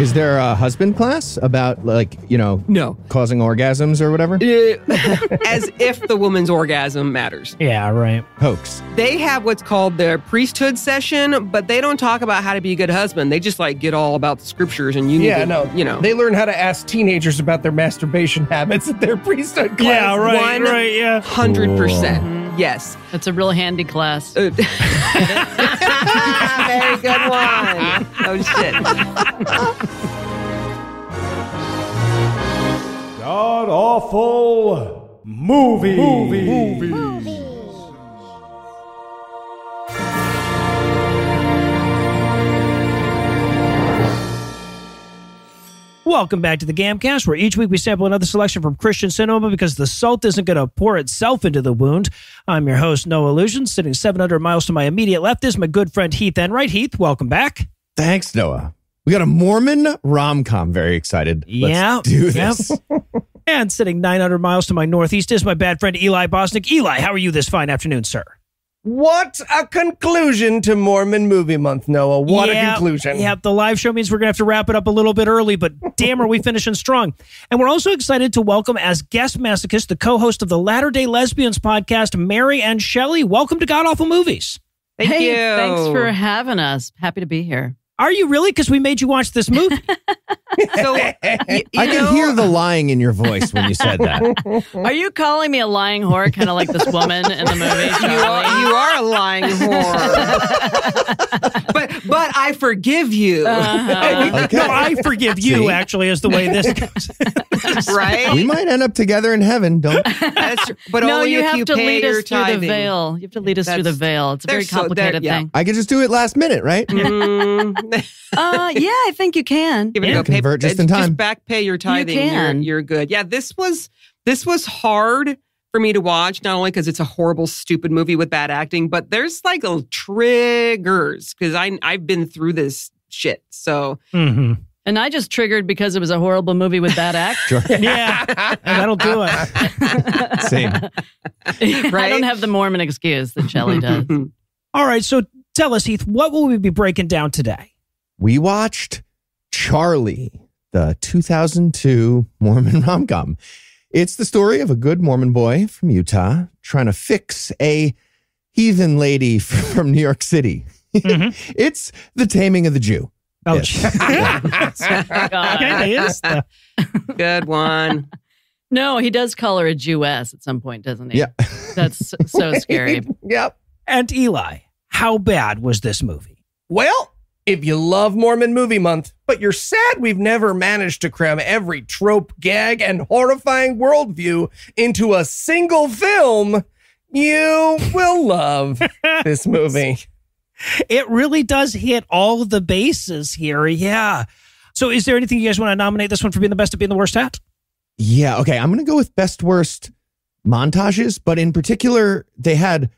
Is there a husband class about like you know No. causing orgasms or whatever? Uh, As if the woman's orgasm matters. Yeah, right. Hoax. They have what's called their priesthood session, but they don't talk about how to be a good husband. They just like get all about the scriptures and you need Yeah, to, no. you know. They learn how to ask teenagers about their masturbation habits at their priesthood class. Yeah, right, One right, yeah. Hundred percent. Yes. That's a real handy class. Uh, Very good one. Oh shit. God awful movie. movie. Welcome back to the Gamcast, where each week we sample another selection from Christian cinema because the salt isn't going to pour itself into the wound. I'm your host, Noah Lugeons. Sitting 700 miles to my immediate left is my good friend Heath Enwright. Heath, welcome back. Thanks, Noah. We got a Mormon rom com. Very excited. Let's Yeah, do yep. this. And sitting 900 miles to my northeast is my bad friend Eli Bosnick. Eli, how are you this fine afternoon, sir? What a conclusion to Mormon Movie Month, Noah. What Yeah, a conclusion. Yep, the live show means we're going to have to wrap it up a little bit early, but damn, are we finishing strong. And we're also excited to welcome as guest masochist the co host of the Latter day Lesbians podcast, Mary and Shelly. Welcome to God Awful Movies. Thank hey, you. thanks for having us. Happy to be here. Are you really? Because we made you watch this movie. So y- you I know, can hear the lying in your voice when you said that. Are you calling me a lying whore, kind of like this woman in the movie? you are, you are a lying whore. but but I forgive you. Uh-huh. Okay. no, I forgive you, See? actually, is the way this goes. right? we might end up together in heaven. Don't. That's. But no, only you if have you to pay lead us through the veil. You have to lead us through the veil. It's a very they're so- complicated yeah. thing. I could just do it last minute, right? Mm, Uh, yeah, I think you can. give it Yeah, a go. Pay, convert just in Just time. back pay your tithing. can. You're, you're good. Yeah, this was this was hard for me to watch. Not only because it's a horrible, stupid movie with bad acting, but there's like a triggers because I I've been through this shit. So hmm And I just triggered because it was a horrible movie with bad act. Sure. Yeah, that'll do it. Same. I don't have the Mormon excuse that Shelly does. All right, so tell us, Heath, what will we be breaking down today? We watched Charly, the 2002 Mormon rom com. It's the story of a good Mormon boy from Utah trying to fix a heathen lady from New York City. Mhm. it's the taming of the Jew. Oh, Yes. God. okay, it is. Uh, good one. No, he does call her a Jewess at some point, doesn't he? Yeah. That's so scary. yep. and Eli, how bad was this movie? Well, if you love Mormon Movie Month, but you're sad we've never managed to cram every trope, gag, and horrifying worldview into a single film, you will love this movie. It really does hit all the bases here. Yeah. So, is there anything you guys want to nominate this one for being the best at being the worst at? Yeah, okay. I'm going to go with best worst montages, but in particular, they had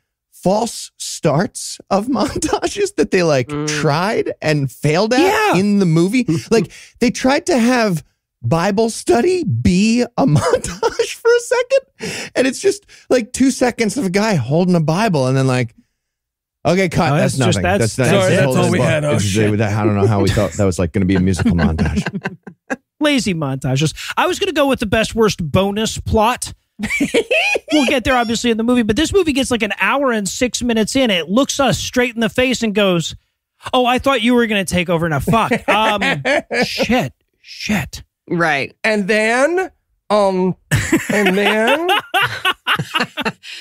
false starts of montages that they like Mm. tried and failed at Yeah. in the movie. like they tried to have Bible study be a montage for a second, and it's just like two seconds of a guy holding a Bible and then like. Okay, cut. Oh, that's, that's just- nothing. that's- that's, Sorry, just that's holding all we book. had. Oh, shit. I don't know how we thought that was like going to be a musical montage. Lazy montages. I was going to go with the best worst bonus plot. We'll get there obviously in the movie, but this movie gets like an hour and six minutes in. It looks us straight in the face and goes, "Oh, I thought you were going to take over." Now, fuck. Um, shit, shit. Right. And then, um, and then,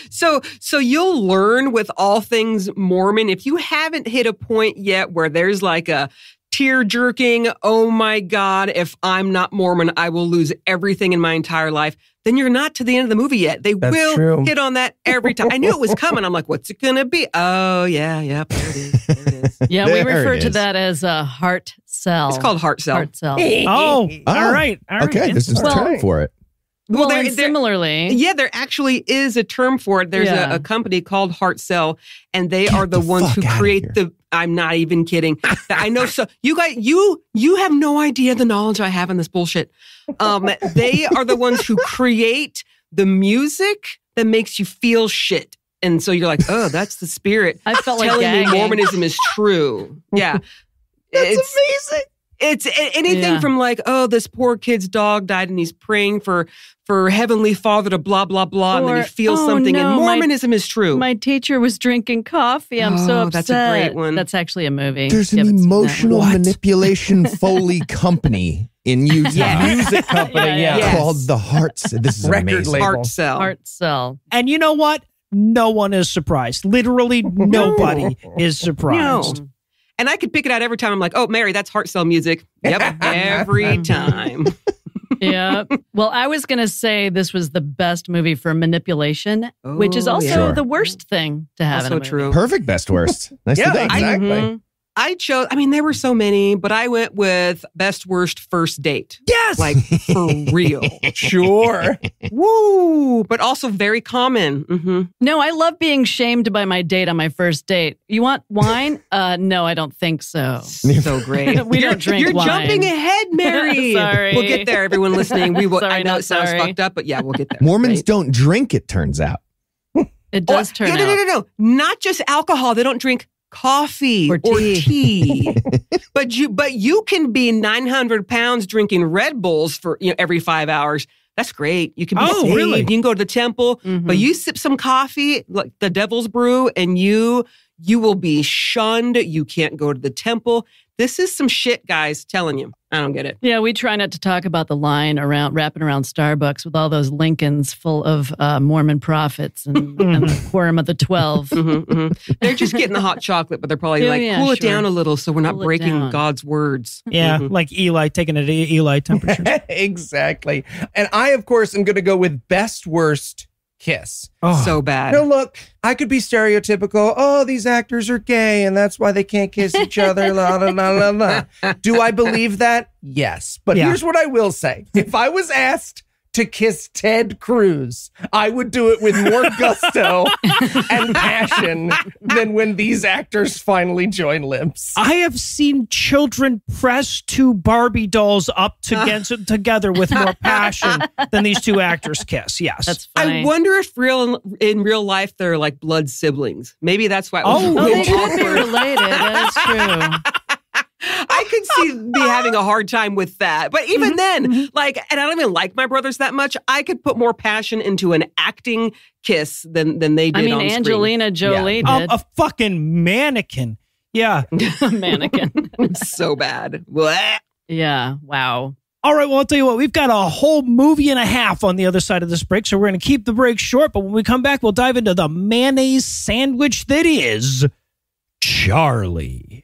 So so you'll learn with all things Mormon if you haven't hit a point yet where there's like a tear jerking, oh my god, if I'm not Mormon, I will lose everything in my entire life. Then you're not to the end of the movie yet. They That's will true. hit on that every time. I knew it was coming. I'm like, what's it gonna be? Oh yeah, yeah, there it is. There it is. Yeah, we refer to that as a heart cell. It's called heart cell. heart cell. Oh, all right. All right. Okay, this is the Well- term for it. Well, there- and there- similarly, Yeah, there actually is a term for it. There's Yeah. a, a company called Heart Cell, and they Get are the, the ones who create the. I'm not even kidding. I know. So you guys, you you have no idea the knowledge I have in this bullshit. Um, they are the ones who create the music that makes you feel shit, and so you're like, oh, that's the spirit I felt like telling me. Mormonism is true. Yeah, That's it's amazing. It's anything Yeah. from like, oh, this poor kid's dog died and he's praying for for Heavenly Father to blah blah blah, and then he feels oh, something. and no, my- Mormonism is true. My teacher was drinking coffee. I'm so Oh, upset. that's a great one. That's actually a movie. There's an haven't seen that one. emotional manipulation Foley company in Utah Yes. Music company, Yeah, yeah. yeah, Yes. called the Hearts. This is Record amazing. label. Heart cell. Heart cell. And you know what? No one is surprised. Literally nobody is surprised. No. And I could pick it out every time. I'm like, oh, Mary, that's heart cell music. Yep, every time. yeah. Well, I was going to say this was the best movie for manipulation, which is Oh, also yeah. Sure. the worst thing to have. in a Also movie. true. Perfect best worst. Nice Yeah, to think. exactly. Mhm. I chose. I mean, there were so many, but I went with best worst first date. Yes. Like for real. Sure. Woo! But also very common. hmm No, I love being shamed by my date on my first date. You want wine? uh, no, I don't think so. So great. We don't You're- drink You're wine. jumping ahead, Mary. Sorry. We'll get there. Everyone listening. We will. Sorry, I know it sounds sorry. fucked up, but yeah, we'll get there. Mormons right? don't drink, it turns out. It does Oh, turn no, out. no, no, no, no. Not just alcohol. They don't drink coffee Or tea. tea. but you, but you can be 900 pounds drinking Red Bulls for you know every five hours. That's great. You can be Oh, saved. really? You can go to the temple, Mhm. but you sip some coffee, like the Devil's Brew, and you you will be shunned. You can't go to the temple. This is some shit, guys. Telling you, I don't get it. Yeah, we try not to talk about the line around wrapping around Starbucks with all those Lincolns full of uh, Mormon prophets and, and the Quorum of the 12 Mhm, mhm. They're just getting the hot chocolate, but they're probably Yeah, like, yeah, cool it down a little so we're not Cool breaking. God's words. yeah, Mhm. like Eli taking it to Eli temperature. exactly. And I, of course, am going to go with best worst kiss. Oh, So bad. Now, look, I could be stereotypical. Oh, these actors are gay and that's why they can't kiss each other. La, la, la, la, la. Do I believe that? Yes. But Yeah. here's what I will say if I was asked to kiss Ted Cruz, I would do it with more gusto and passion than when these actors finally join lips. I have seen children press two Barbie dolls up together, together with more passion than these two actors kiss. Yes. That's funny. I wonder if real in real life they're like blood siblings. Maybe that's why. It was Oh, oh, they could be related. That is true. I could see me having a hard time with that. But even Mm-hmm. then, like, and I don't even like my brothers that much. I could put more passion into an acting kiss than than they did. I mean, on screen. Angelina Jolie Um, did. a fucking mannequin. Yeah. mannequin. so bad. Blech. yeah. Wow. All right, well, I'll tell you what, we've got a whole movie and a half on the other side of this break, so we're going to keep the break short. But when we come back, we'll dive into the mayonnaise sandwich that is Charly.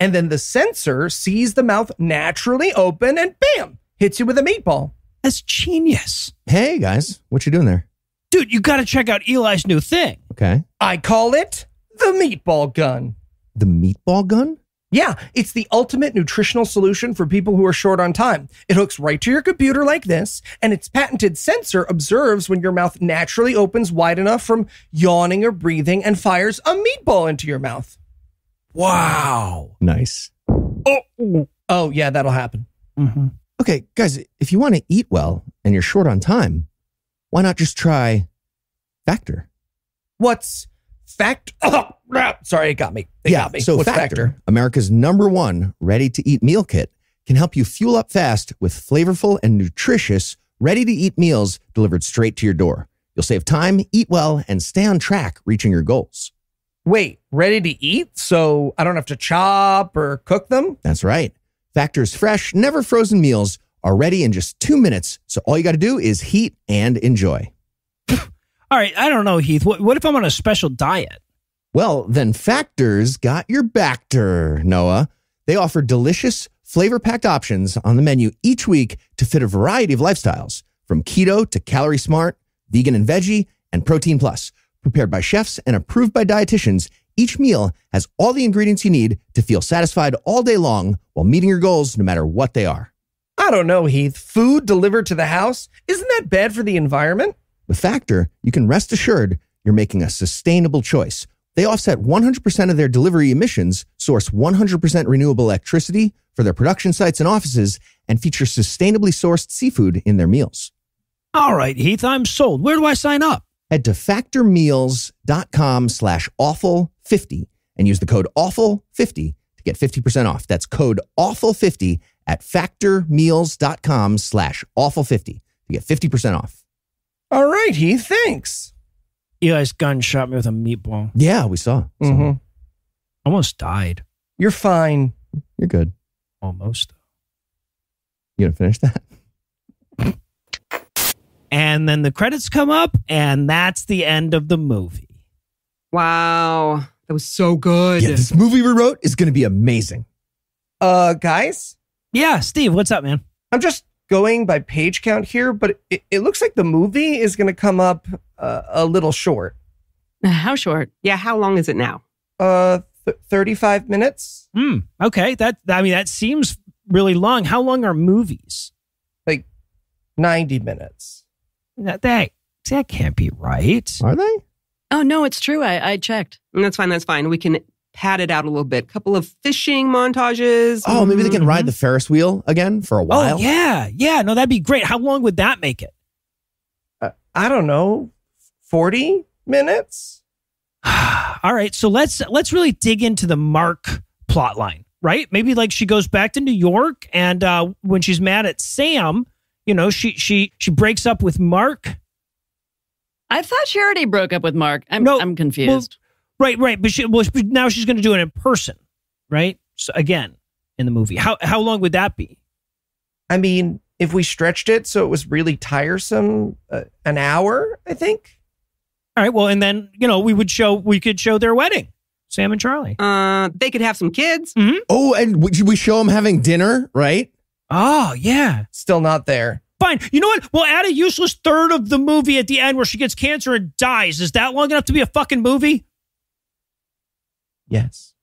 And then the sensor sees the mouth naturally open and bam, hits you with a meatball. That's genius. Hey guys, what you doing there? Dude, you got to check out Eli's new thing. Okay. I call it the meatball gun. The meatball gun? Yeah, it's the ultimate nutritional solution for people who are short on time. It hooks right to your computer like this, and its patented sensor observes when your mouth naturally opens wide enough from yawning or breathing and fires a meatball into your mouth. Wow. Nice. Oh, oh yeah, that'll happen. Mm-hmm. Okay, guys, if you want to eat well and you're short on time, why not just try Factor? What's fact? Oh, sorry, it got me. It got me. So What's Factor, America's number one ready-to-eat meal kit, can help you fuel up fast with flavorful and nutritious ready-to-eat meals delivered straight to your door. You'll save time, eat well, and stay on track reaching your goals. Wait, ready to eat? So I don't have to chop or cook them? That's right. Factor's fresh, never frozen meals are ready in just two minutes. So all you got to do is heat and enjoy. All right, I don't know, Heath. What, what if I'm on a special diet? Well, then Factor's got your backer, Noah. They offer delicious, flavor packed options on the menu each week to fit a variety of lifestyles, from keto to calorie smart, vegan and veggie, and protein plus. Prepared by chefs and approved by dietitians, each meal has all the ingredients you need to feel satisfied all day long while meeting your goals, no matter what they are. I don't know, Heath. Food delivered to the house? Isn't that bad for the environment? With Factor, you can rest assured you're making a sustainable choice. They offset 100% of their delivery emissions, source 100% renewable electricity for their production sites and offices, and feature sustainably sourced seafood in their meals. All right, Heath, I'm sold. Where do I sign up? Head to factormeals.com slash awful50 and use the code awful50 to get 50% off. That's code AWFUL50 at factormeals.com slash AWFUL50 to get 50% off. All right, Heath. Thanks. Eli's gun shot me with a meatball. Yeah, we saw. So hmm Almost died. You're fine. You're good. Almost. You gonna finish that? And then the credits come up, and that's the end of the movie. Wow. That was so good. Yeah, this movie we wrote is gonna be amazing. Uh, guys, Yeah, Steve, what's up, man? I'm just going by page count here, but it, it looks like the movie is going to come up uh, a little short. How short? Yeah, how long is it now? Uh, th- 35 minutes, Hmm. Okay. That I mean, that seems really long. How long are movies? like 90 minutes. That that, that can't be right. Are they? Oh no, it's true. I, I checked. And that's fine. That's fine. We can pad it out a little bit. couple of fishing montages. Oh, maybe they can ride the Ferris wheel again for a while. Oh yeah, yeah. No, that'd be great. How long would that make it? Uh, I don't know, 40 minutes? All right, so let's let's really dig into the Mark plot line, right? Maybe like she goes back to New York, and uh, when she's mad at Sam, you know, she she she breaks up with Mark. I thought she already broke up with Mark. I'm No, I'm confused. Right, right. But she well, now she's going to do it in person, right? So again, in the movie, how how long would that be? I mean, if we stretched it so it was really tiresome, uh, an hour, I think. All right, well, and then you know we would show we could show their wedding, Sam and Charly. Uh, they could have some kids. Mm-hmm. Oh, and we- we show them having dinner, right? Oh yeah, Still not there. fine. You know what? We'll add a useless third of the movie at the end where she gets cancer and dies. Is that long enough to be a fucking movie? Yes.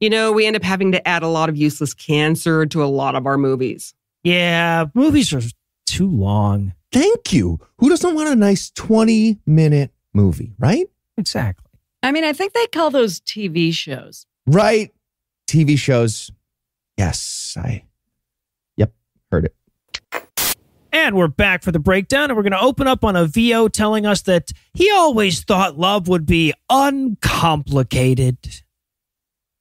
You know, we end up having to add a lot of useless cancer to a lot of our movies. Yeah, movies are too long. Thank you. Who doesn't want a nice 20 minute movie, right? Exactly. I mean, I think they call those TV shows. Right. TV shows. Yes, I. Yep, heard it. And we're back for the breakdown, and we're going to open up on a VO telling us that he always thought love would be uncomplicated.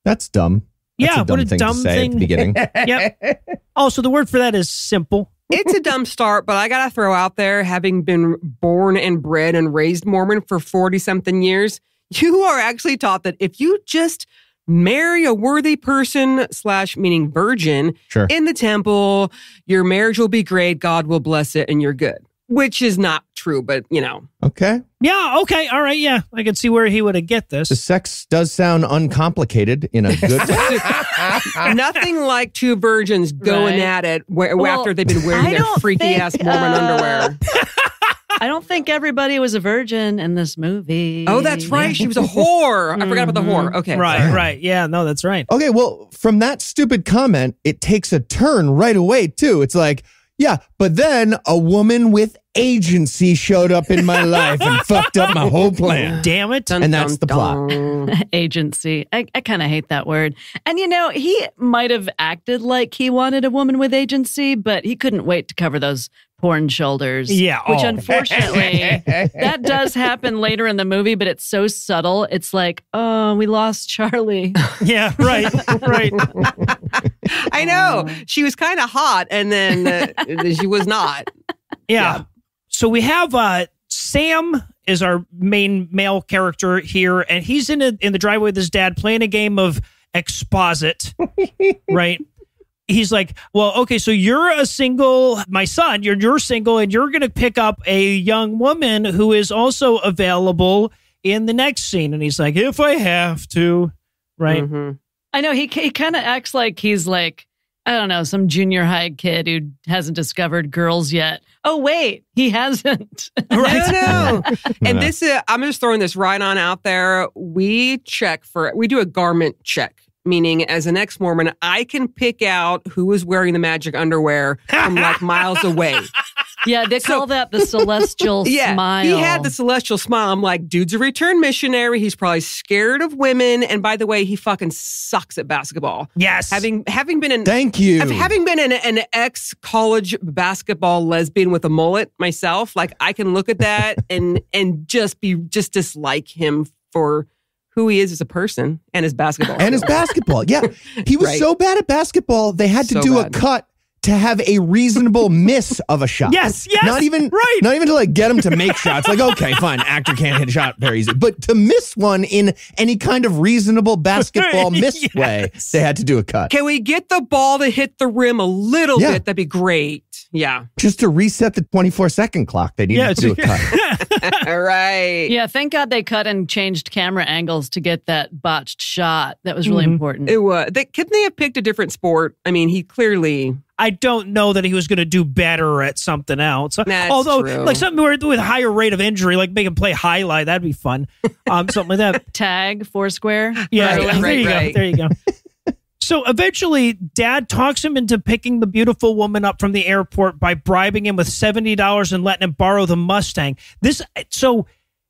That's dumb. That's yeah, a dumb what a thing dumb to say at the beginning. Yep. Also, the word for that is simple. It's a dumb start, but I got to throw out there, having been born and bred and raised Mormon for 40 something years, you are actually taught that if you just marry a worthy person, slash, meaning virgin, Sure. in the temple, your marriage will be great, God will bless it, and you're good. Which is not true, but you know. Okay. Yeah, okay, all right, yeah. I can see where he would have get The this. sex does sound uncomplicated in a good way. Nothing like two virgins going Right. at it where, Well, after they've been wearing I their freaky think, ass Mormon uh, underwear. I don't think everybody was a virgin in this movie. Oh, that's right. She was a whore. I forgot about the whore. Mm-hmm. Okay. Right, right. Yeah, no, that's right. Okay, well, from that stupid comment, it takes a turn right away, too. It's like, yeah, but then a woman with agency showed up in my life and fucked up my whole plan. Damn it. Dun, And that's dun, the plot. dun. agency. I, I kind of hate that word. And you know, he might have acted like he wanted a woman with agency, but he couldn't wait to cover those porn shoulders. Yeah, Which oh. unfortunately, that does happen later in the movie, but it's so subtle. It's like, oh, we lost Charly. Yeah, right, right. I know. She was kind of hot and then uh, she was not. Yeah. So we have uh Sam is our main male character here, and he's in a, in the driveway with his dad playing a game of exposit, right? He's like, well, okay, so you're a single, my son, you're you're single, and you're gonna pick up a young woman who is also available in the next scene. And he's like, if I have to, right? Mhm. I know he, he kind of acts like he's like, I don't know, some junior high kid who hasn't discovered girls yet. Oh, wait, he hasn't. Right. No, no. And this, uh, I'm just throwing this right on out there. We check for, we do a garment check, meaning as an ex Mormon, I can pick out who is wearing the magic underwear from like miles away. yeah, they So- call that the celestial Yeah, smile. he had the celestial smile. I'm like, dude's a return missionary. He's probably scared of women. And by the way, he fucking sucks at basketball. Yes. Having having been an Thank you. Having been an, an ex college basketball lesbian with a mullet myself, like I can look at that and and just be just dislike him for who he is as a person and his basketball. and his basketball. Yeah, he was Right. so bad at basketball they had to So do bad. a cut to have a reasonable miss of a shot. Yes, yes, Not even right. Not even to like get him to make shots. Like okay, fine, actor can't hit a shot very easy, but to miss one in any kind of reasonable basketball miss Yes. way, they had to do a cut Can we get the ball to hit the rim a little Yeah. bit? That'd be great. Yeah. just to reset the twenty four second clock. They needed Yeah, to do a cut. All right. Yeah, thank God they cut and changed camera angles to get that botched shot. That was really Mhm. important. It was. They, couldn't they have picked a different sport? I mean, he clearly. I don't know that he was going to do better at something else. That's Although, true. like something with, with a higher rate of injury, like make him play jai alai, that'd be fun. Um, something like that. Tag, Foursquare. Yeah, Right, yeah, right, there you right. go. There you go. so eventually, Dad talks him into picking the beautiful woman up from the airport by bribing him with seventy dollars and letting him borrow the Mustang. This so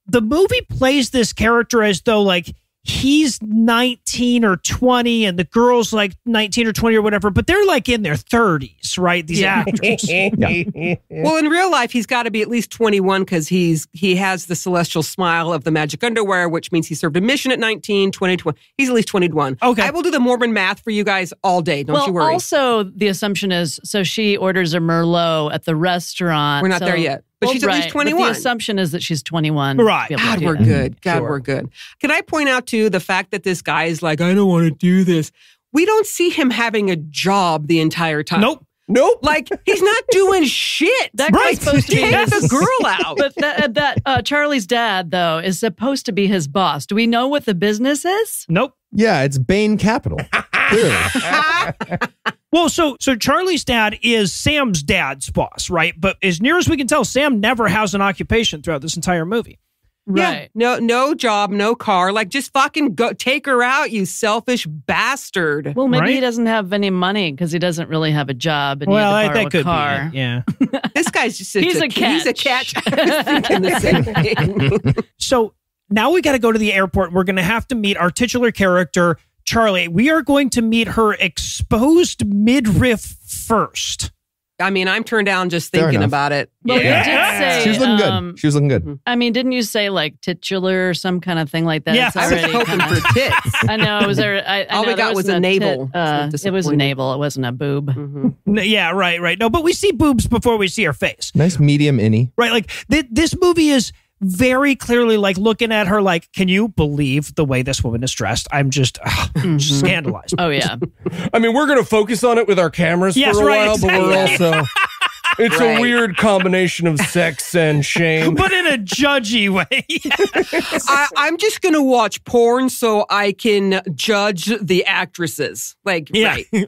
the movie plays this character as though like he's 19 or 20 and the girl's like 19 or 20 or whatever but they're like in their 30s right these Yeah. actors Well, in real life, he's got to be at least 21 because he's he has the celestial smile of the magic underwear, which means he served a mission at 19, 20, 20. He's at least 21. Okay. I will do the Mormon math for you guys all day. Don't well, you worry. also the assumption is so she orders a Merlot at the restaurant. We're not so- there yet. But Well, she's at least right, but 21. The assumption is that she's 21. Right. to be able to God, we're that. good. God, Sure. we're good. Can I point out too the fact that this guy is like, I don't want to do this. We don't see him having a job the entire time. nope Nope. Like he's not doing shit. That Right. guy's supposed to be Take his, the girl out. But that, that uh, Charly's dad, though, is supposed to be his boss. Do we know what the business is? nope yeah, it's Bain Capital. Clearly. Well, so so Charly's dad is Sam's dad's boss, right? But as near as we can tell, Sam never has an occupation throughout this entire movie. Yeah, no, no job, no car. Like, just fucking go take her out, you selfish bastard. Well, maybe he doesn't have any money because he doesn't really have a job and well, he I, to borrow that could a car. be it. Yeah. This guy's just such He's a He's a catch. catch. I was thinking the same thing. So now we got to go to the airport. We're going to have to meet our titular character, Charly. We are going to meet her exposed midriff first. I mean, I'm turned down just thinking about it. Well, Yeah. you did say. She was looking um, good. She was looking good. I mean, didn't you say like titular or some kind of thing like that? Yeah. It's I was already hoping kinda- for tits. I know it was. there- I, I All we got was a wasn't navel. tit, uh, So it was a navel. It wasn't a boob. Mhm. Yeah, right, right. No, but we see boobs before we see her face, Nice medium innie. right? Like th- this movie is very clearly like looking at her like, can you believe the way this woman is dressed? I'm just ugh, mm-hmm. scandalized. Oh yeah, I mean, we're going to focus on it with our cameras Yes, for a right, while, but we're also. It's Right. a weird combination of sex and shame. but in a judgy way. I, I'm just gonna watch porn so I can judge the actresses. Like, yeah. right?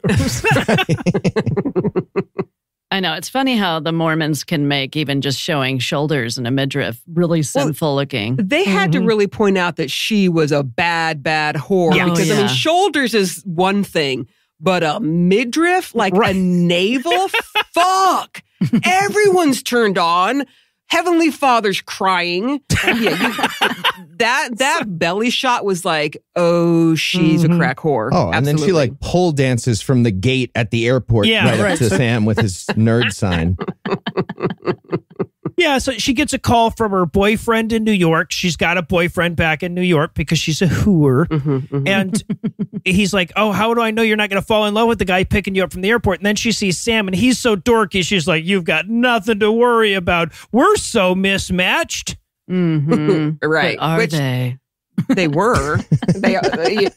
I know. It's funny how the Mormons can make even just showing shoulders and a midriff really sinful looking. They had to mm-hmm. really point out that she was a bad, bad whore Yeah. Oh, because Oh, I mean, shoulders is one thing, but a midriff, like Right. a navel, fuck. Everyone's turned on. Heavenly Father's crying. Yeah, you- that that belly shot was like, oh, she's Mhm. a crack whore. Oh, and then she like pole dances from the gate at the airport Yeah, right, right. up to Sam with his nerd sign. Yeah, so she gets a call from her boyfriend in New York. She's got a boyfriend back in New York because she's a hooer. Mhm, mhm. And he's like, Oh, how do I know you're not going to fall in love with the guy picking you up from the airport? And then she sees Sam and he's so dorky. She's like, You've got nothing to worry about. We're so mismatched. Mm-hmm. right. But are Which they? They were. they,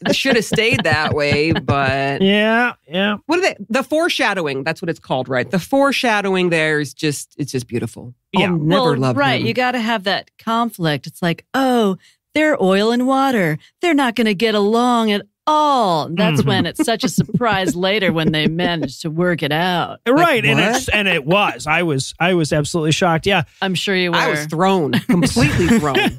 they should have stayed that way, but Yeah, yeah. what are they? The foreshadowing. That's what it's called, right? The foreshadowing there is just it's just beautiful. Yeah. I'll never well, love right. him. You got to have that conflict. It's like, oh, they're oil and water. They're not going to get along at all. That's Mhm. when it's such a surprise later when they manage to work it out. right. And it's and it was. I was I was absolutely shocked. Yeah. I'm sure you were. I was thrown, completely thrown.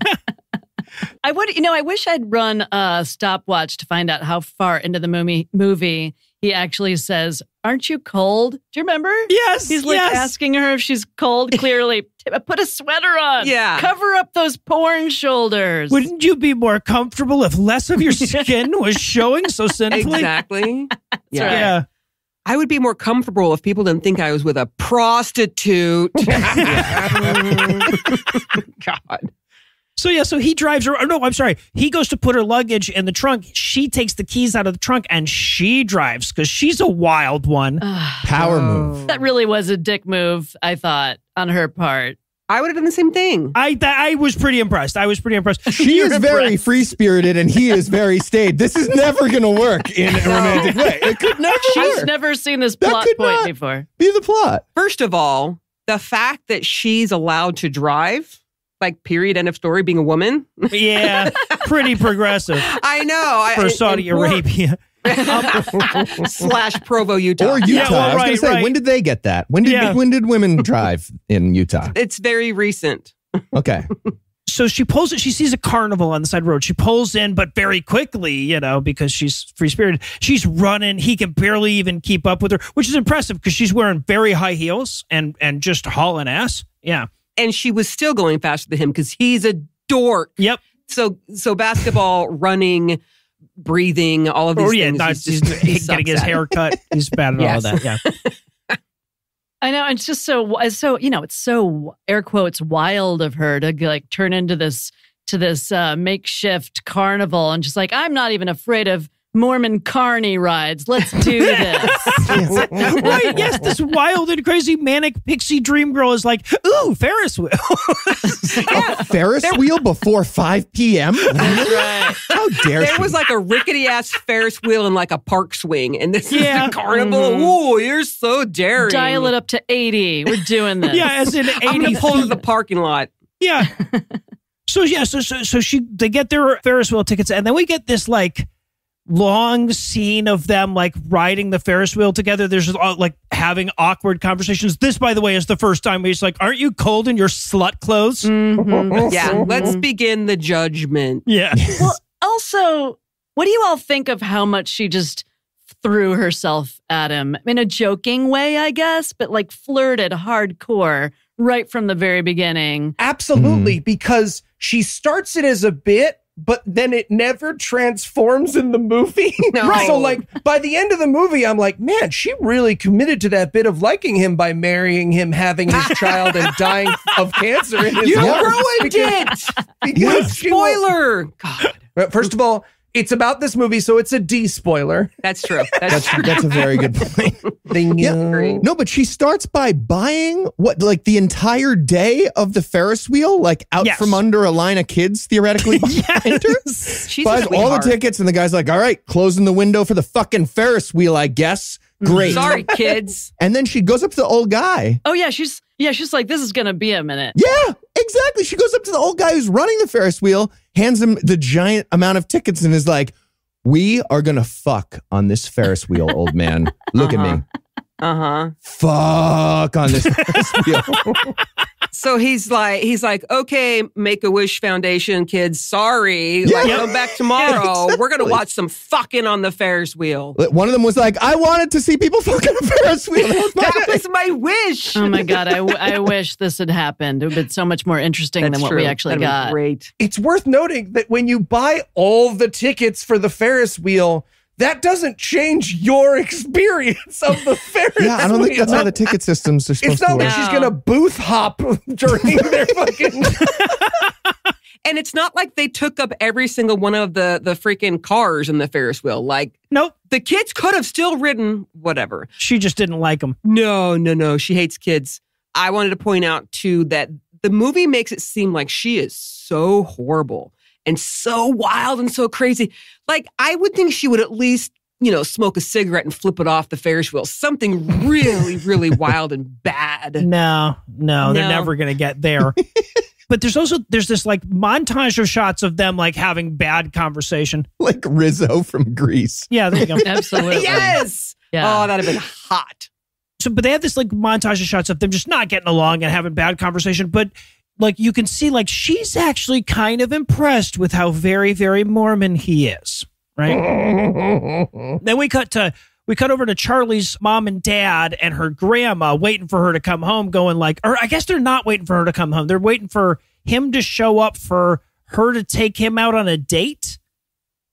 I would, you know, I wish I'd run a stopwatch to find out how far into the movie movie he actually says, "Aren't you cold?" Do you remember? Yes. He's like yes. asking her if she's cold. Clearly, put a sweater on. Yeah. cover up those porn shoulders. Wouldn't you be more comfortable if less of your skin was showing so sinfully? exactly. Yeah. right. Yeah. I would be more comfortable if people didn't think I was with a prostitute. God. So yeah, so he drives her. oh, No, I'm sorry. He goes to put her luggage in the trunk. She takes the keys out of the trunk and she drives because she's a wild one. Power move. That really was a dick move, I thought, on her part. I would have done the same thing. I th- I was pretty impressed. I was pretty impressed. She You're is very impressed. free spirited and he is very staid. This is never going to work in a romantic way. It could never She's work. never seen this That plot could point not- before. Be the plot. First of all, the fact that she's allowed to drive, like period, end of story, being a woman. Yeah, pretty progressive I know. For and- Saudi Arabia. slash Provo, Utah. Or Utah. Yeah, well, I was going right, to say, right. when did they get that? When did Yeah. when did women drive in Utah? It's very recent. Okay. So she pulls it. She sees a carnival on the side road. She pulls in, but very quickly, you know, because she's free spirited. She's running. He can barely even keep up with her, which is impressive because she's wearing very high heels and and just hauling ass. Yeah. And she was still going faster than him because he's a dork. Yep. So so basketball, running, breathing, all of these Oh yeah. things. Not, he's he's, just, he getting his at. hair cut. He's bad at all of that. Yeah. I know. It's just so, so, you know, it's so air quotes wild of her to like turn into this, to this uh, makeshift carnival and just like, I'm not even afraid of Mormon carney rides. Let's do this. right. Yes. This wild and crazy manic pixie dream girl is like, ooh, Ferris wheel. A Ferris wheel before 5 p.m.? right. How dare There she? was like a rickety ass Ferris wheel and like a park swing, and this Yeah. is the carnival. Mhm. Ooh, you're so daring. Dial it up to 80. We're doing this. yeah. As in I'm 80 gonna pull to the parking lot. Yeah. so yeah, so, so so she they get their Ferris wheel tickets, and then we get this like long scene of them like riding the Ferris wheel together. There's uh, like having awkward conversations. This, by the way, is the first time he's like, "Aren't you cold in your slut clothes?" Mhm. Yeah, let's begin the judgment. Yeah. Well, also, what do you all think of how much she just threw herself at him in a joking way, I guess, but like flirted hardcore right from the very beginning? Absolutely, because she starts it as a bit, but then it never transforms in the movie. No. Right. So, like, by the end of the movie, I'm like, man, she really committed to that bit of liking him by marrying him, having his child, and dying of cancer in his You arms. ruined Because- it. because was- Spoiler. God, First of all, it's about this movie, so it's a D spoiler. that's true. That's, That's, true. that's a very good point. Ding. Yeah. No, but she starts by buying what, like the entire day of the Ferris wheel, like out Yes. from under a line of kids, theoretically behind her. She's Buys a all the tickets, and the guy's like, "All right, closing the window for the fucking Ferris wheel, I guess." Great. Sorry, kids. And then she goes up to the old guy. Oh yeah, she's yeah, she's like, this is gonna be a minute. Yeah, exactly. She goes up to the old guy who's running the Ferris wheel, hands him the giant amount of tickets, and is like, "We are gonna fuck on this Ferris wheel, old man. Look at me, Uh huh. fuck on this Ferris wheel." So he's like, he's like, okay, Make a Wish Foundation kids, sorry, like, Yeah. come back tomorrow. We're gonna watch some fucking on the Ferris wheel. One of them was like, "I wanted to see people fucking a Ferris wheel." That was my That was my wish. Oh my god, I, w- I wish this had happened. It would have been so much more interesting That's than what true. we actually That'd got. Great. It's worth noting that when you buy all the tickets for the Ferris wheel, that doesn't change your experience of the Ferris yeah, I don't think wheel. that's how the ticket systems are supposed It's to not work. like she's gonna booth hop during their fucking. And it's not like they took up every single one of the the freaking cars in the Ferris wheel. Like Nope. the kids could have still ridden whatever. She just didn't like him. No, no, no. She hates kids. I wanted to point out too that the movie makes it seem like she is so horrible and so wild and so crazy. Like I would think she would at least, you know, smoke a cigarette and flip it off the Ferris wheel. Something really, really wild and bad. No, no, they're never gonna get there. but there's also there's this like montage of shots of them like having bad conversation. like Rizzo from Grease. Yeah, there you go. Absolutely. Yes. Yeah. Oh, that'd have been hot. so but they have this like montage of shots of them just not getting along and having bad conversation but like you can see like she's actually kind of impressed with how very very mormon he is right then we cut to we cut over to charly's mom and dad and her grandma waiting for her to come home going like or i guess they're not waiting for her to come home they're waiting for him to show up for her to take him out on a date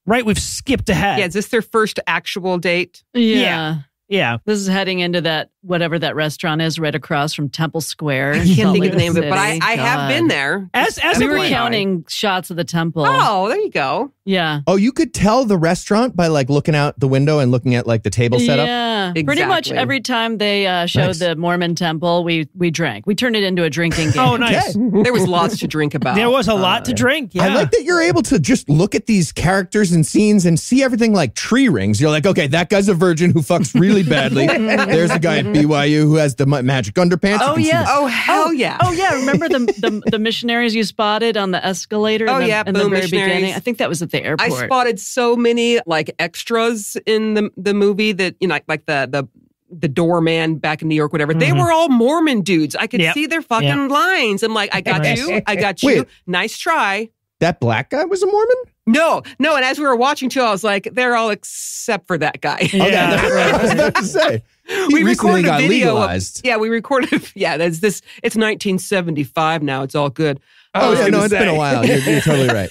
right we've skipped ahead Yeah, is this their first actual date? Yeah. Yeah. Yeah. This is heading into that whatever that restaurant is right across from Temple Square. I can't Salt think of the name of it, but I, I have God. been there. As as We a were Definitely. counting shots of the temple. Oh, there you go. Yeah. Oh, you could tell the restaurant by like looking out the window and looking at like the table setup. Yeah, pretty much every time they uh, showed Nice. the Mormon temple, we we drank. We turned it into a drinking game. Oh, nice. There was lots to drink about. There was a lot to drink. Yeah. I like that you're able to just look at these characters and scenes and see everything like tree rings. You're like, okay, that guy's a virgin who fucks really badly. There's a guy at BYU who has the ma- magic underpants. You Oh, can see yeah. the- Oh hell yeah! Oh yeah, remember the, the the missionaries you spotted on the escalator? Oh, in the, yeah, in the boom very missionaries. beginning. I think that was at the airport. I spotted so many like extras in the the movie that you know, like, like the the the doorman back in New York, whatever. They Mhm. were all Mormon dudes. I could Yep. see their fucking Yep. lines. I'm like, I got Nice. you. I got you. Wait. Nice try. that black guy was a Mormon? No, no. And as we were watching too, I was like, they're all except for that guy. Oh, yeah. Okay, that's what I was about to say. He recently recorded a got video of- legalized. yeah, we recorded. Yeah, that's this. It's 1975 now. It's all good. Oh, I was yeah, no, it's been a while. You're, you're totally right.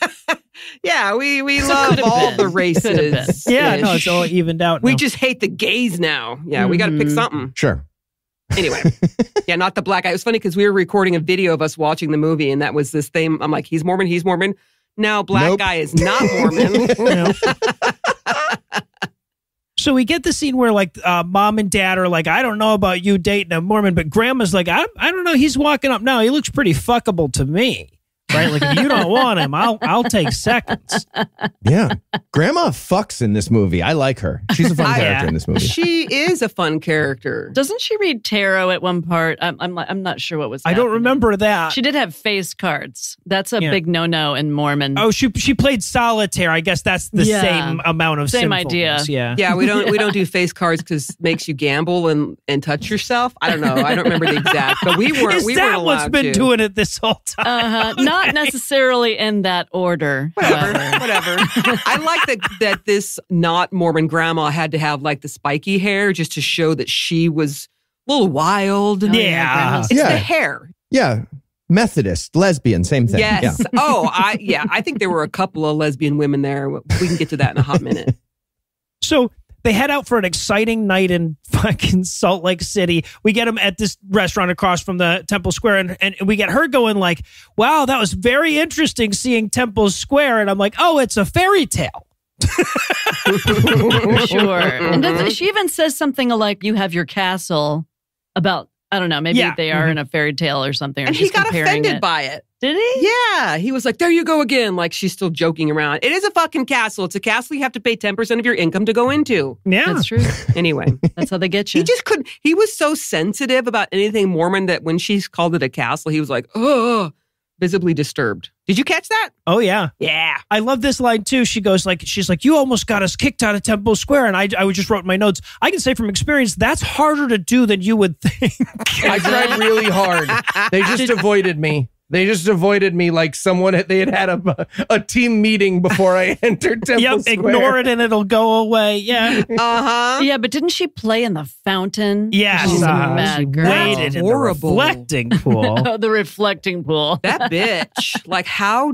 Yeah, we we So love all been. the Could've races. Yeah, no, it's all evened out. We just hate the gays now. Yeah, we got to pick mm-hmm. something. Sure. Anyway, yeah, not the black guy. It was funny because we were recording a video of us watching the movie, and that was this thing. I'm like, he's Mormon, he's Mormon. Now, black Nope. guy is not Mormon. You? So we get the scene where like uh, mom and dad are like, I don't know about you dating a Mormon, but grandma's like, I, I don't know. He's walking up now. He looks pretty fuckable to me. Right? Like if you don't want him, I'll I'll take seconds. Yeah. Grandma fucks in this movie. I like her. She's a fun I- character in this movie. she is a fun character. Doesn't she read tarot at one part? I'm I'm, like- I'm not sure what was. I don't happening. remember that. She did have face cards. That's a Yeah. big no no in Mormon. oh, she she played solitaire. I guess that's the Yeah. same amount of Same sinfulness. idea. Yeah. Yeah, we don't we don't do face cards because makes you gamble and and touch yourself. I don't know. I don't remember the exact, but we weren't. Is we that weren't what's allowed been to. doing it this whole time? uh-huh. Not necessarily in that order. Whatever, however. whatever. I like that that this not Mormon grandma had to have like the spiky hair just to show that she was a little wild. Oh, Yeah. grandma's- It's Yeah. the hair. Yeah. Methodist, lesbian, same thing. Yes. oh, I yeah. I think there were a couple of lesbian women there. We can get to that in a hot minute. So they head out for an exciting night in fucking Salt Lake City. We get them at this restaurant across from the Temple Square, and, and we get her going like, "Wow, that was very interesting seeing Temple Square." And I'm like, "Oh, it's a fairy tale." sure. And does, she even says something like, "You have your castle." About I don't know. Maybe Yeah. they are mm-hmm. in a fairy tale or something. Or And he got offended it. by it. Did he? Yeah. He was like, there you go again. Like she's still joking around. It is a fucking castle. It's a castle you have to pay 10% of your income to go into. Yeah, That's true. Anyway, That's how they get you. he just couldn't. He was so sensitive about anything Mormon that when she called it a castle, he was like, oh, visibly disturbed. Did you catch that? oh yeah. Yeah. I love this line too. She goes like, "She's like, you almost got us kicked out of Temple Square," and I, I just wrote in my notes. I can say from experience that's harder to do than you would think. I tried really hard. They just avoided me. They just avoided me like someone they had had a, a team meeting before I entered Temple yep, Square. ignore it and it'll go away. Yeah, Uh huh. yeah, but didn't she play in the fountain? yes. She's a uh, mad she girl. waited in the reflecting pool. The reflecting pool. That bitch. Like, how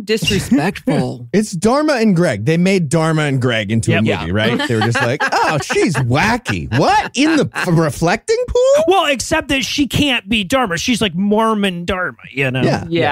disrespectful. It's Dharma and Greg. They made Dharma and Greg into Yep. a movie, right? They were just like, oh, she's wacky. What? In the reflecting pool? Well, except that she can't be Dharma. She's like Mormon Dharma, you know? Yeah. Yeah.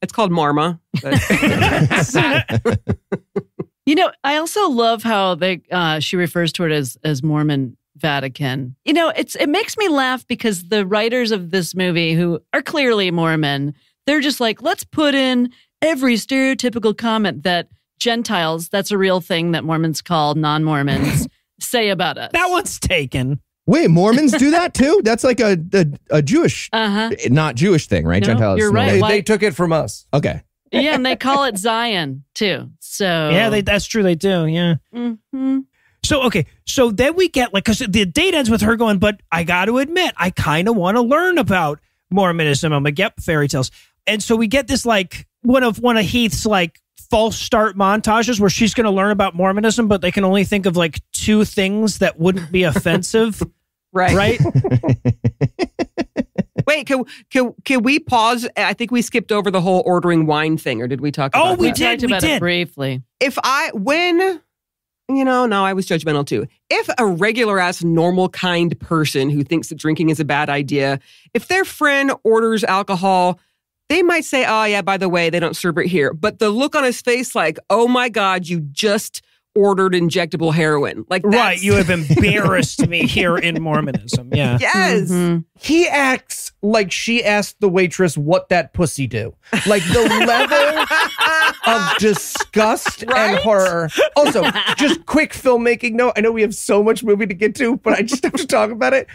It's called Marma. You know, I also love how they uh, she refers to it as as Mormon Vatican. You know, it's it makes me laugh because the writers of this movie, who are clearly Mormon, they're just like, let's put in every stereotypical comment that Gentiles, that's a real thing that Mormons call non Mormons, say about us. That one's taken. Wait, Mormons do that too? That's like a a, a Jewish, Uh huh. not Jewish thing, right? No, Gentiles. you're right. They, they took it from us. Okay. Yeah, and they call it Zion too. So Yeah, they, that's true. They do. Yeah. Mhm. So okay, so then we get like because the date ends with her going, but I got to admit, I kind of want to learn about Mormonism. I'm like, yep, fairy tales, and so we get this like one of one of Heath's like false start montages where she's going to learn about Mormonism, but they can only think of like two things that wouldn't be offensive, right. right? Wait, can, can, can we pause? I think we skipped over the whole ordering wine thing, or did we talk Oh, about we that? did. talked about did. it briefly. If I, when, you know, no, I was judgmental too. If a regular ass, normal kind person who thinks that drinking is a bad idea, if their friend orders alcohol, they might say, oh, yeah, by the way, they don't serve it here. But the look on his face, like, oh my God, you just ordered injectable heroin. Like, Right, you have embarrassed me here in Mormonism. Yeah. yes. Mhm. he acts like she asked the waitress what that pussy do. Like the level of disgust and horror. Also, just quick filmmaking note. I know we have so much movie to get to, but I just have to talk about it.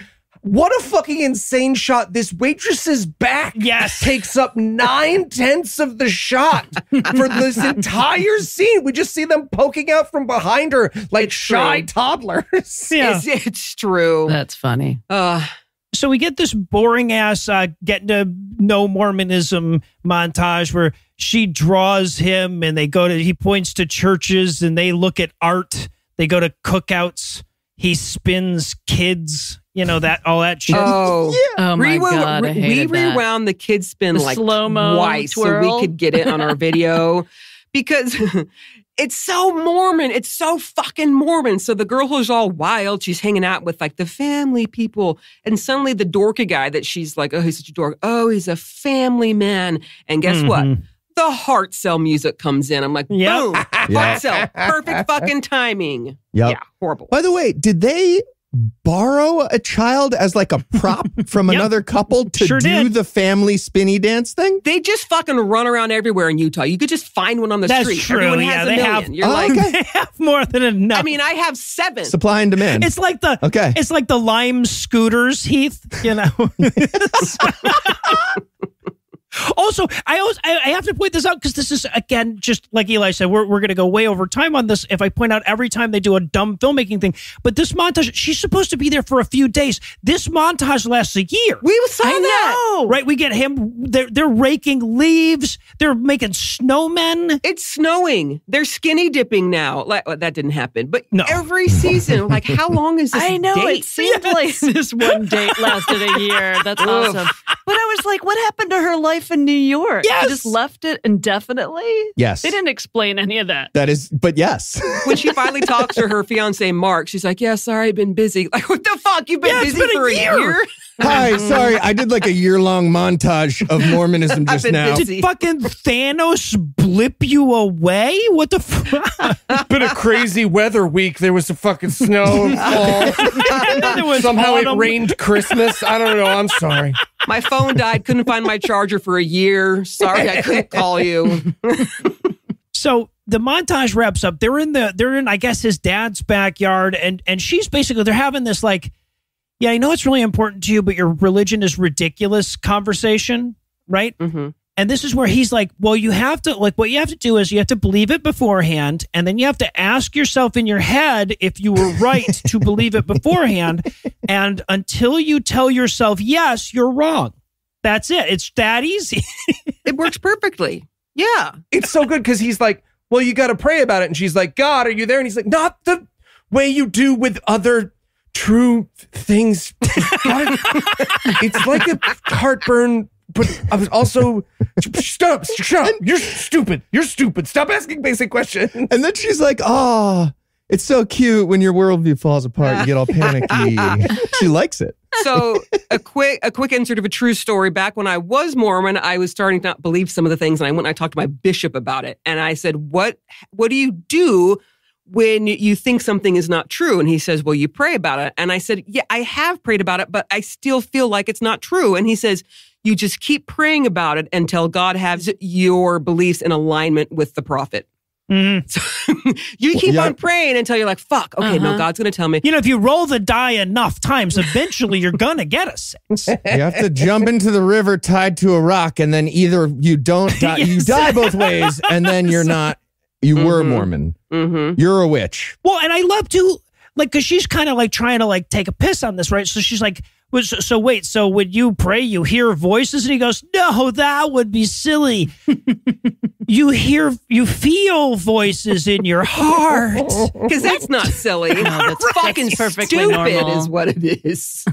What a fucking insane shot. This waitress's back Yes. takes up nine tenths of the shot for this entire scene. We just see them poking out from behind her like It's shy true. toddlers. Yeah. It's, it's true. That's funny. Uh, so we get this boring ass uh, getting to know Mormonism montage where she draws him and they go to he points to churches and they look at art. They go to cookouts. He spins kids. You know that all that shit. oh. Oh my Rewound- god, I we hated that. rewound the kid spin The like slow-mo twice so we could get it on our video because it's so Mormon. It's so fucking Mormon. So the girl who's all wild, she's hanging out with like the family people, and suddenly the dorky guy that she's like, oh, he's such a dork. Oh, he's a family man. And guess what? Mhm. The heart cell music comes in. I'm like, Yep. boom, Yeah. heart cell, perfect fucking timing. Yep. Yeah, horrible. By the way, did they borrow a child as like a prop from Yep. another couple to Sure do did. the family spinny dance thing? They just fucking run around everywhere in Utah. You could just find one on the That's street. true. Everyone Yeah, has a they million. have- You're Oh, like, okay. They have more than enough. I mean, I have seven. Supply and demand. it's like the okay. it's like the lime scooters, Heath. You know. also, I always I, I have to point this out because this is again just like Eli said, we're we're gonna go way over time on this. If I point out every time they do a dumb filmmaking thing, but this montage, she's supposed to be there for a few days. This montage lasts a year. we saw I that. know. Right, we get him. They're they're raking leaves. They're making snowmen. It's snowing. They're skinny dipping now. Like well, that didn't happen, but No. every season, like how long is this? I know date? it seemed like this one date lasted a year. That's awesome. But I was like, what happened to her life in New York? Yes. She just left it indefinitely. yes. They didn't explain any of that. That is, but yes. when she finally talks to her fiance Mark, she's like, "Yeah, sorry, I've been busy." Like, what the fuck? You've been Yeah, it's busy been for a year. year? Hi, sorry. I did like a year long montage of Mormonism just now. busy. Did fucking Thanos blip you away? What the fuck? It's been a crazy weather week. There was a fucking snow fall. There was Somehow it rained Christmas. I don't know. I'm sorry. My phone died. Couldn't find my charger for a year. Sorry, I couldn't call you. So the montage wraps up. They're in the they're in I guess his dad's backyard and and she's basically they're having this like yeah, I know it's really important to you but your religion is ridiculous conversation, right? hmm And this is where he's like, well, you have to like what you have to do is you have to believe it beforehand and then you have to ask yourself in your head if you were right to believe it beforehand and until you tell yourself yes, you're wrong. That's it. It's that easy. It works perfectly. Yeah. It's so good because he's like, well, you got to pray about it. And she's like, God, are you there? And he's like, not the way you do with other true things. It's like a heartburn, but I was also, stop, shut up. You're stupid. You're stupid. Stop asking basic questions. And then she's like, oh, it's so cute when your worldview falls apart. And you get all panicky. she likes it. So a quick a quick insert of a true story. Back when I was Mormon, I was starting to not believe some of the things, and I went and I talked to my bishop about it. And I said, "What what do you do when you think something is not true?" And he says, "Well, you pray about it." And I said, "Yeah, I have prayed about it, but I still feel like it's not true." And he says, "You just keep praying about it until God has your beliefs in alignment with the prophet." Mhm. So you keep Yeah. on praying until you're like, "Fuck, okay, no, Uh-huh. God's going to tell me." You know, if you roll the die enough times, eventually you're gonna get a six. You have to jump into the river tied to a rock, and then either you don't die, you die both ways, and then you're not. You were Mhm. Mormon. Mm-hmm. You're a witch. Well, and I love to like because she's kind of like trying to like take a piss on this, right? So she's like, was so wait, so when you pray, you hear voices, and he goes, no, that would be silly. you hear, you feel voices in your heart. Because that's not silly. No, that's- It's fucking that's perfectly stupid normal. is what it is.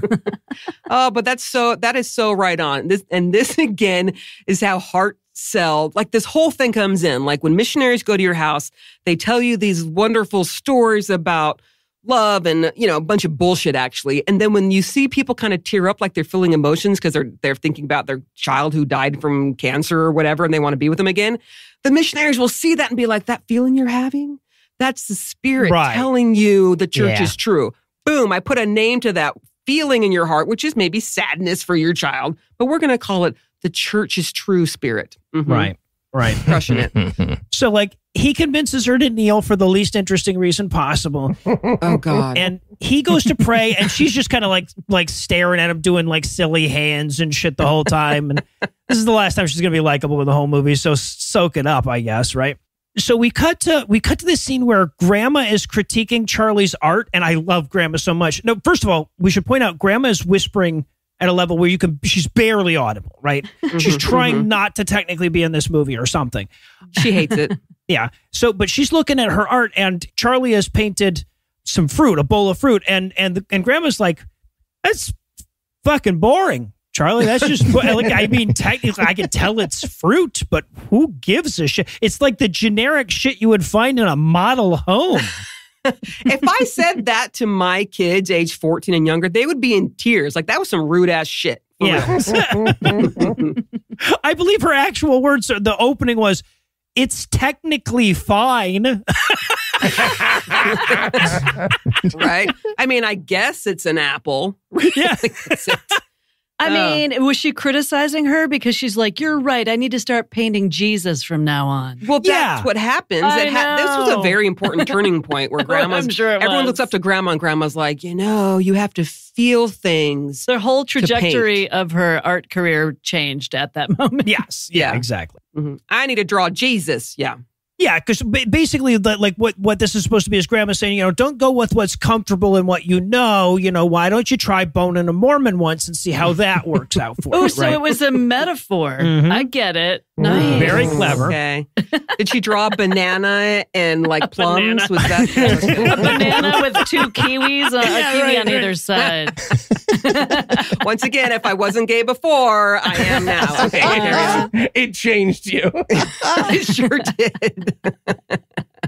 oh, but that's so that is so right on. This and this again is how heart cell, like this whole thing comes in. Like when missionaries go to your house, they tell you these wonderful stories about love and you know a bunch of bullshit actually and then when you see people kind of tear up like they're feeling emotions because they're they're thinking about their child who died from cancer or whatever and they want to be with them again the missionaries will see that and be like that feeling you're having that's the spirit Right. telling you the church Yeah. is true boom i put a name to that feeling in your heart which is maybe sadness for your child but we're going to call it the church is true spirit Mhm. Right. Right. crushing it So like he convinces her to kneel for the least interesting reason possible. oh god and he goes to pray and she's just kind of like like staring at him doing like silly hands and shit the whole time and this is the last time she's gonna be likable in the whole movie so soak it up i guess right so we cut to we cut to this scene where grandma is critiquing charly's art and i love grandma so much no first of all we should point out grandma is whispering at a level where you can she's barely audible right mm-hmm, she's trying mm-hmm. not to technically be in this movie or something she hates it yeah. So, but she's looking at her art, and Charly has painted some fruit, a bowl of fruit, and and the, and Grandma's like, "That's fucking boring, Charly. That's just like I mean, technically, I can tell it's fruit, but who gives a shit? It's like the generic shit you would find in a model home. if I said that to my kids, age 14 and younger, they would be in tears. Like that was some rude ass shit. Yeah. I believe her actual words. The opening was, "It's technically fine." right? I mean, I guess it's an apple. yeah. That's it. I Oh. mean, was she criticizing her because she's like, "You're right. I need to start painting Jesus from now on." Well, that's Yeah. what happens. I It ha- this was a very important turning point where grandma's I'm sure it everyone was. looks up to grandma and grandma's like, you know, you have to feel things. The whole trajectory of her art career changed at that moment. Yes. Yeah. Yeah. Exactly. Mhm. I need to draw Jesus. Yeah. Yeah, because basically, the, like what what this is supposed to be is Grandma saying, you know, don't go with what's comfortable and what you know. You know, why don't you try boning a Mormon once and see how that works out for you? Oh, so right? it was a metaphor. Mhm. I get it. Nice. Very clever. Okay. Did she draw a banana and like plums? banana. Was that a banana with two kiwis, uh, Yeah, a kiwi right, on right. either side. Once again, if I wasn't gay before, I am now. Okay, carry on. it changed you. It sure did.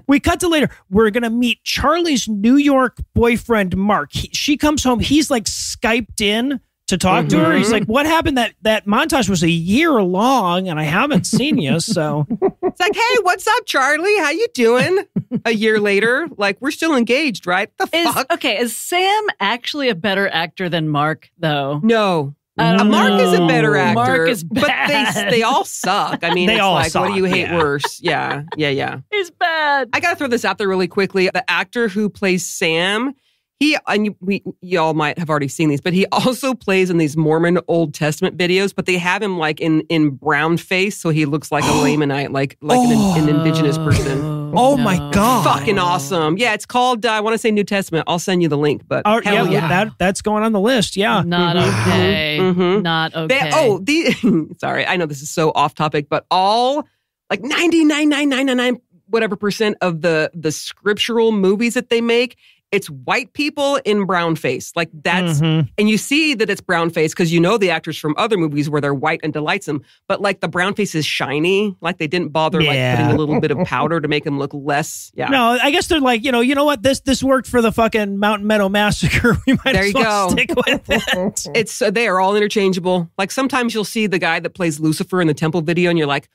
we cut to later. We're gonna meet Charly's New York boyfriend Mark. He, she comes home. He's like skyped in to talk to her. He's like, "What happened? That that montage was a year long, and I haven't seen you." So It's like, hey, what's up, Charly? How you doing? A year later, like we're still engaged, right? The Is fuck? okay? Is Sam actually a better actor than Mark, though? No. I Uh, don't Mark is a better actor. Mark is but they bad. they all suck. I mean, They it's all like, what do you hate yeah. worse? Yeah, yeah, yeah. He's bad. I got to throw this out there really quickly. The actor who plays Sam, he and you, we y'all might have already seen these, but he also plays in these Mormon Old Testament videos. But they have him like in in brown face, so he looks like a Lamanite, like like an, an indigenous person. Oh, my God. Fucking awesome! Yeah, it's called. Uh, I want to say New Testament. I'll send you the link. But Oh, hell yeah, yeah, that that's going on the list. Yeah. Not Mhm. okay. Mhm. Not okay. They, oh, the sorry, I know this is so off topic, but all like ninety nine nine nine nine nine whatever percent of the the scriptural movies that they make, it's white people in brown face. Like that's Mhm. and you see that it's brown face because you know the actors from other movies where they're white and delights them, but like the brown face is shiny, like they didn't bother like putting a little bit of powder to make them look less. Yeah. No, I guess they're like, you know, you know what? This this worked for the fucking Mountain Meadow Massacre. We might There as you well go. stick with it. It's uh, they are all interchangeable. Like sometimes you'll see the guy that plays Lucifer in the temple video, and you're like,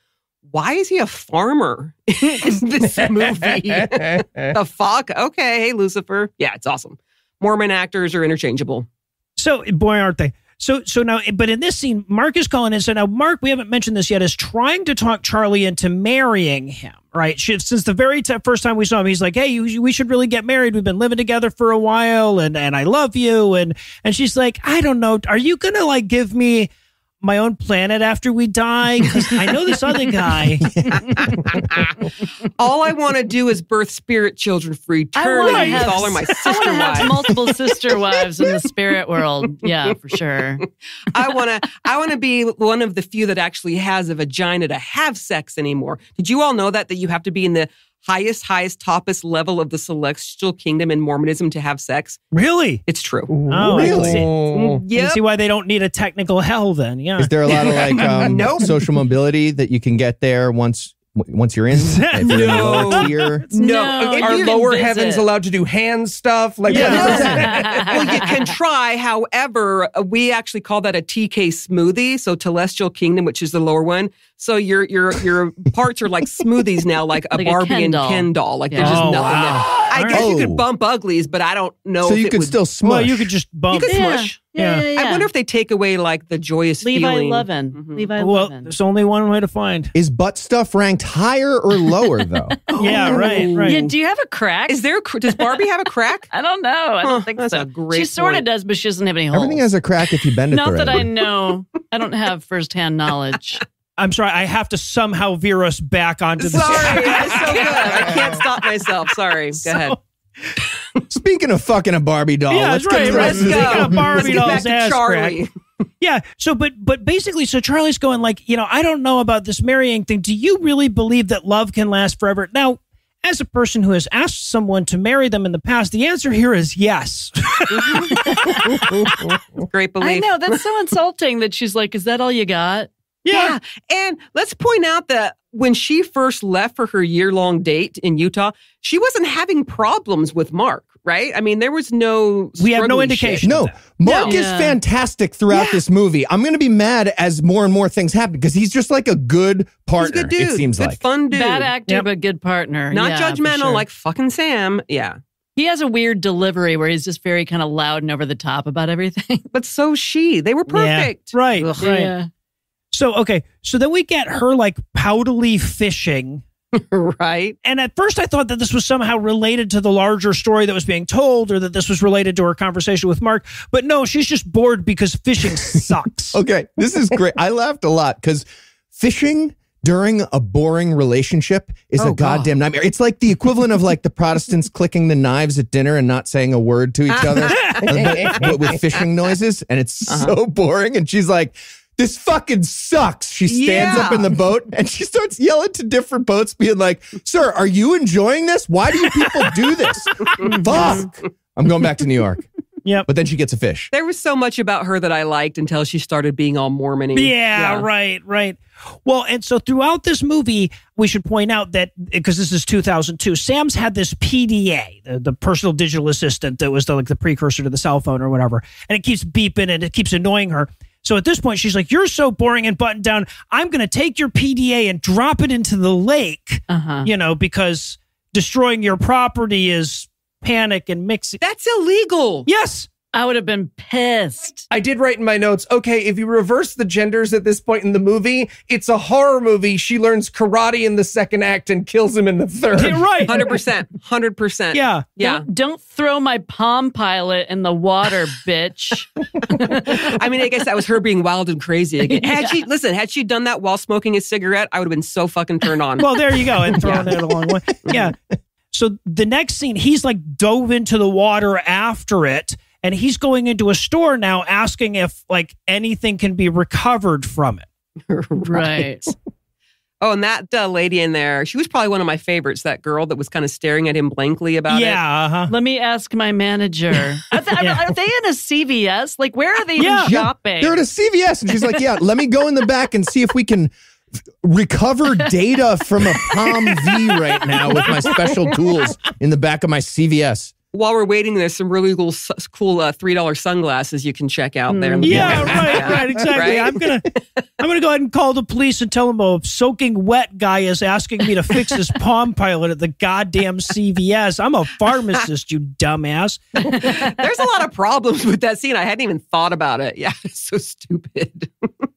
why is he a farmer in this movie? the fuck? Okay, hey Lucifer. Yeah, it's awesome. Mormon actors are interchangeable. So boy, aren't they? So so now, but in this scene, Mark is calling in. So now, Mark, we haven't mentioned this yet, is trying to talk Charly into marrying him. Right? She- Since the very first time we saw him, he's like, "Hey, you, we should really get married. We've been living together for a while, and and I love you." And and she's like, "I don't know. Are you gonna like give me?" My own planet after we die, because I know this other guy. All I want to do is birth spirit children for eternity. wanna all are my sister want have wives. multiple sister wives in the spirit world. Yeah, for sure. I want to. I want to be one of the few that actually has a vagina to have sex anymore. Did you all know that that you have to be in the highest, highest, toppest level of the celestial kingdom in Mormonism to have sex. Really? It's true. Oh, I see. Oh. I can see why they don't need a technical hell then. Yeah. Is there a lot of like um, Nope. social mobility that you can get there once once you're in? If you're in the No. lower tier? No, If Are lower visit. heavens allowed to do hand stuff? Like, Yeah. what is No. that? well, you can try. However, uh, we actually call that a TK smoothie. So Telestial Kingdom, which is the lower one. So your your your parts are like smoothies now, like a Like a Barbie Ken and doll. Ken doll. Like Yeah. there's just Oh, nothing wow. There. I All guess you could bump uglies, but I don't know. So if you it can would, still smush. well, you could just bump. You could Yeah. smush. Yeah, yeah, yeah. I wonder if they take away like the joyous Levi feeling. Levin. Mhm. Levi well, Levin. there's only one way to find. Is butt stuff ranked higher or lower though? Yeah, right, right. Yeah, do you have a crack? Is there? a cr- Does Barbie have a crack? I don't know. I don't Huh, think that's so. a great she sort of point. does, but she doesn't have any holes. Everything has a crack if you bend it Not the that I way. know. I don't have firsthand knowledge. I'm sorry. I have to somehow veer us back onto the. Sorry, that's so good. I can't stop myself. Sorry. Go ahead. Speaking of fucking a Barbie doll, Yeah, let's that's right, to the right. rest of Let's this. Speaking of Barbie Let's get back dolls to ass Charly. Yeah. So, but but basically, so Charly's going like, you know, I don't know about this marrying thing. Do you really believe that love can last forever? Now, as a person who has asked someone to marry them in the past, the answer here is yes. Mm-hmm. Great belief. I know that's so insulting that she's like, "Is that all you got?" Yeah. And let's point out that when she first left for her year long date in Utah, she wasn't having problems with Mark, right? I mean, there was no. We have no indication. No, Mark No. is Yeah. fantastic throughout Yeah. this movie. I'm going to be mad as more and more things happen because he's just like a good He's a partner. good dude. It seems good like. fun dude. Bad actor, Yep. but good partner. Not Yeah, judgmental sure. like fucking Sam. Yeah. he has a weird delivery where he's just very kind of loud and over the top about everything. But so she. They were perfect. Yeah, right. Ugh. Right. So okay. So then we get her like powdily fishing. right. And at first, I thought that this was somehow related to the larger story that was being told, or that this was related to her conversation with Mark. But no, she's just bored because fishing sucks. Okay, this is great. I laughed a lot because fishing during a boring relationship is Oh, a goddamn nightmare. It's like the equivalent of like the Protestants clicking the knives at dinner and not saying a word to each other but, but with fishing noises, and it's uh-huh. so boring. And she's like. This fucking sucks. She stands up in the boat and she starts yelling to different boats, being like, Sir, are you enjoying this? Why do you people do this? Fuck. I'm going back to New York. Yep. But then she gets a fish. There was so much about her that I liked until she started being all Mormon Yeah, right, right. Well, and so throughout this movie, we should point out that because this is 2002, Sam's had this PDA, the, the personal digital assistant that was the, like the precursor to the cell phone or whatever, and it keeps beeping and it keeps annoying her. So at this point, she's like, "You're so boring and buttoned down. I'm going to take your PDA and drop it into the lake, Uh huh. you know, because destroying your property is panic and mixing." That's illegal. Yes, I would have been pissed. I did write in my notes, okay, if you reverse the genders at this point in the movie, it's a horror movie. She learns karate in the second act and kills him in the third. You're right. 100%. 100%. Yeah. Yeah. Don't, don't throw my Palm Pilot in the water, bitch. I mean, I guess that was her being wild and crazy again. Had she, listen, had she done that while smoking a cigarette, I would have been so fucking turned on. Well, there you go, and throwing it along way. Yeah. So the next scene, he's like dove into the water after it, and he's going into a store now, asking if like anything can be recovered from it. right. Oh, and that uh, lady in there, she was probably one of my favorites, that girl that was kind of staring at him blankly about it. yeah, uh-huh. Let me ask my manager. Are, th- Yeah. are they in a CVS? Like, where are they even Yeah. shopping? They're at a CVS, and she's like, "Yeah, let me go in the back and see if we can recover data from a Palm V right now with my special tools in the back of my CVS." While we're waiting, there's some really cool, cool uh, $3 sunglasses you can check out there. in the Yeah, back. right, right, exactly. Right? I'm gonna, I'm gonna go ahead and call the police and tell them a soaking wet guy is asking me to fix his Palm Pilot at the goddamn CVS. I'm a pharmacist, you dumbass. There's a lot of problems with that scene. I hadn't even thought about it. Yeah, it's so stupid.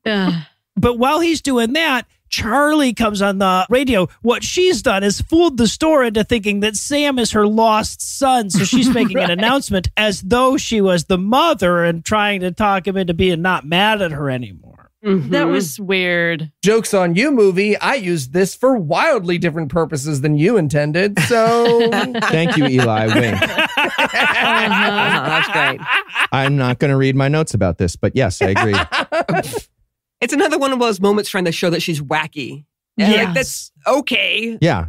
Ugh. But while he's doing that, Charlie comes on the radio. What she's done is fooled the store into thinking that Sam is her lost son. So she's making an announcement as though she was the mother and trying to talk him into being not mad at her anymore. That Mhm. was weird. Joke's on you, movie. I used this for wildly different purposes than you intended. So Thank you, Eli. Wink. Uh-huh, that's great. I'm not going to read my notes about this, but yes, I agree. It's another one of those moments trying to show that she's wacky. And, like, that's okay. Yeah.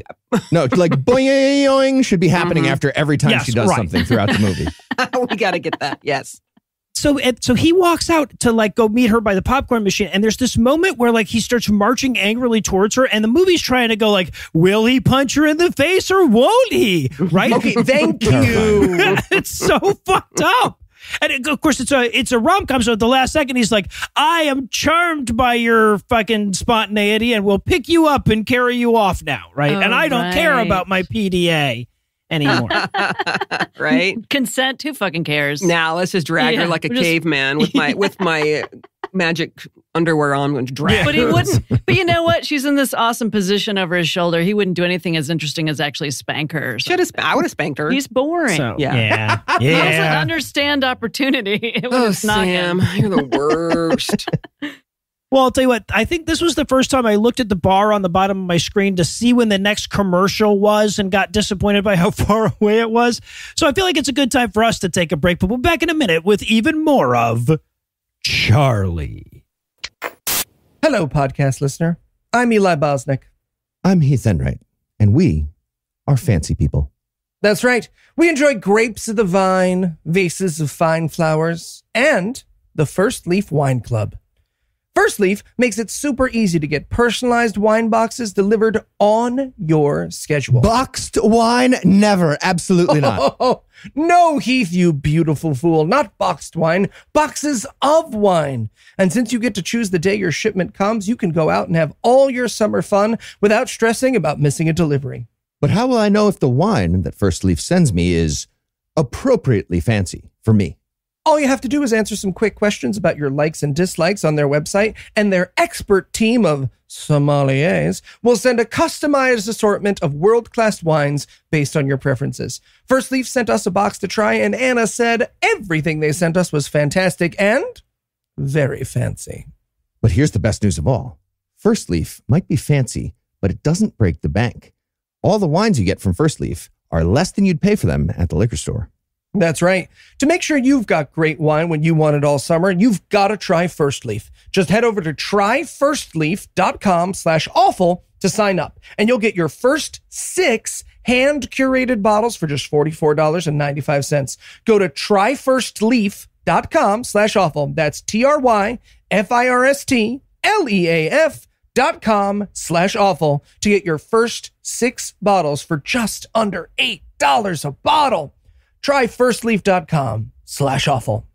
No, like boing should be happening Mhm. after every time Yes, she does right. something throughout the movie. we got to get that. Yes. so so he walks out to like go meet her by the popcorn machine and there's this moment where like he starts marching angrily towards her and the movie's trying to go like will he punch her in the face or won't he right Okay, thank you. it's so fucked up and it- of course it's a it's a rom-com so at the last second he's like i am charmed by your fucking spontaneity and will pick you up and carry you off now right Oh, and i don't care about my pda anymore right. Consent. Who fucking cares? Now let's just drag Yeah, her like a just- caveman with my with my uh, magic underwear on. I'm going to drag. But he wouldn't. But you know what? She's in this awesome position over his shoulder. He wouldn't do anything as interesting as actually spank her. or Should have. I would have spanked her. He's boring. so Yeah. yeah yeah, He doesn't understand opportunity. when oh, it's knocking. Sam, you're the worst. Well, I'll tell you what, I think this was the first time I looked at the bar on the bottom of my screen to see when the next commercial was and got disappointed by how far away it was. So I feel like it's a good time for us to take a break, but we'll be back in a minute with even more of Charly. Hello, podcast listener. I'm Eli Bosnick. I'm Heath Enwright, and we are fancy people. That's right. We enjoy grapes of the vine, vases of fine flowers, and the First Leaf Wine Club. First Leaf makes it super easy to get personalized wine boxes delivered on your schedule. Boxed wine? Never. Absolutely not. Oh, no, Heath, you beautiful fool. Not boxed wine, boxes of wine. And since you get to choose the day your shipment comes, you can go out and have all your summer fun without stressing about missing a delivery. But how will I know if the wine that First Leaf sends me is appropriately fancy for me? All you have to do is answer some quick questions about your likes and dislikes on their website, and their expert team of sommeliers will send a customized assortment of world class wines based on your preferences. First Leaf sent us a box to try, and Anna said everything they sent us was fantastic and very fancy. But here's the best news of all First Leaf might be fancy, but it doesn't break the bank. All the wines you get from First Leaf are less than you'd pay for them at the liquor store. That's right. To make sure you've got great wine when you want it all summer, you've got to try First Leaf. Just head over to tryfirstleaf.com slash awful to sign up, and you'll get your first six hand curated bottles for just $44.95. Go to tryfirstleaf.com slash awful. That's T-R-Y-F-I-R-S-T L-E-A-F dot com slash awful to get your first six bottles for just under $8 a bottle. Try firstleaf.com slash awful.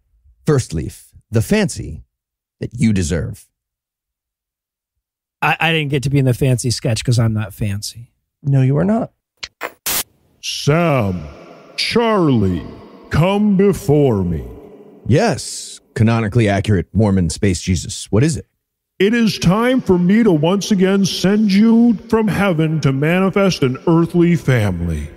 First Leaf, the fancy that you deserve. I, I didn't get to be in the fancy sketch because I'm not fancy. No, you are not. Sam, Charly, come before me. Yes, canonically accurate Mormon space Jesus. What is it? It is time for me to once again send you from heaven to manifest an earthly family.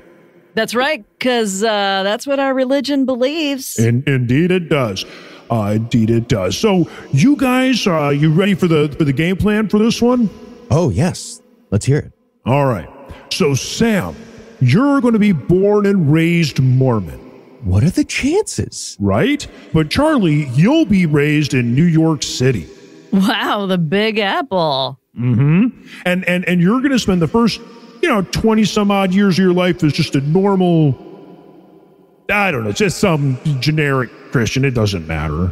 That's right, because uh, that's what our religion believes. In, indeed, it does. Uh, indeed, it does. So, you guys, uh, you ready for the for the game plan for this one? Oh, yes. Let's hear it. All right. So, Sam, you're going to be born and raised Mormon, What are the chances? right? But Charly, you'll be raised in New York City. Wow, the Big Apple. Mm-hmm. And and and you're going to spend the first, you know, 20 some odd years of your life is just a normal I don't know, just some generic Christian. It doesn't matter.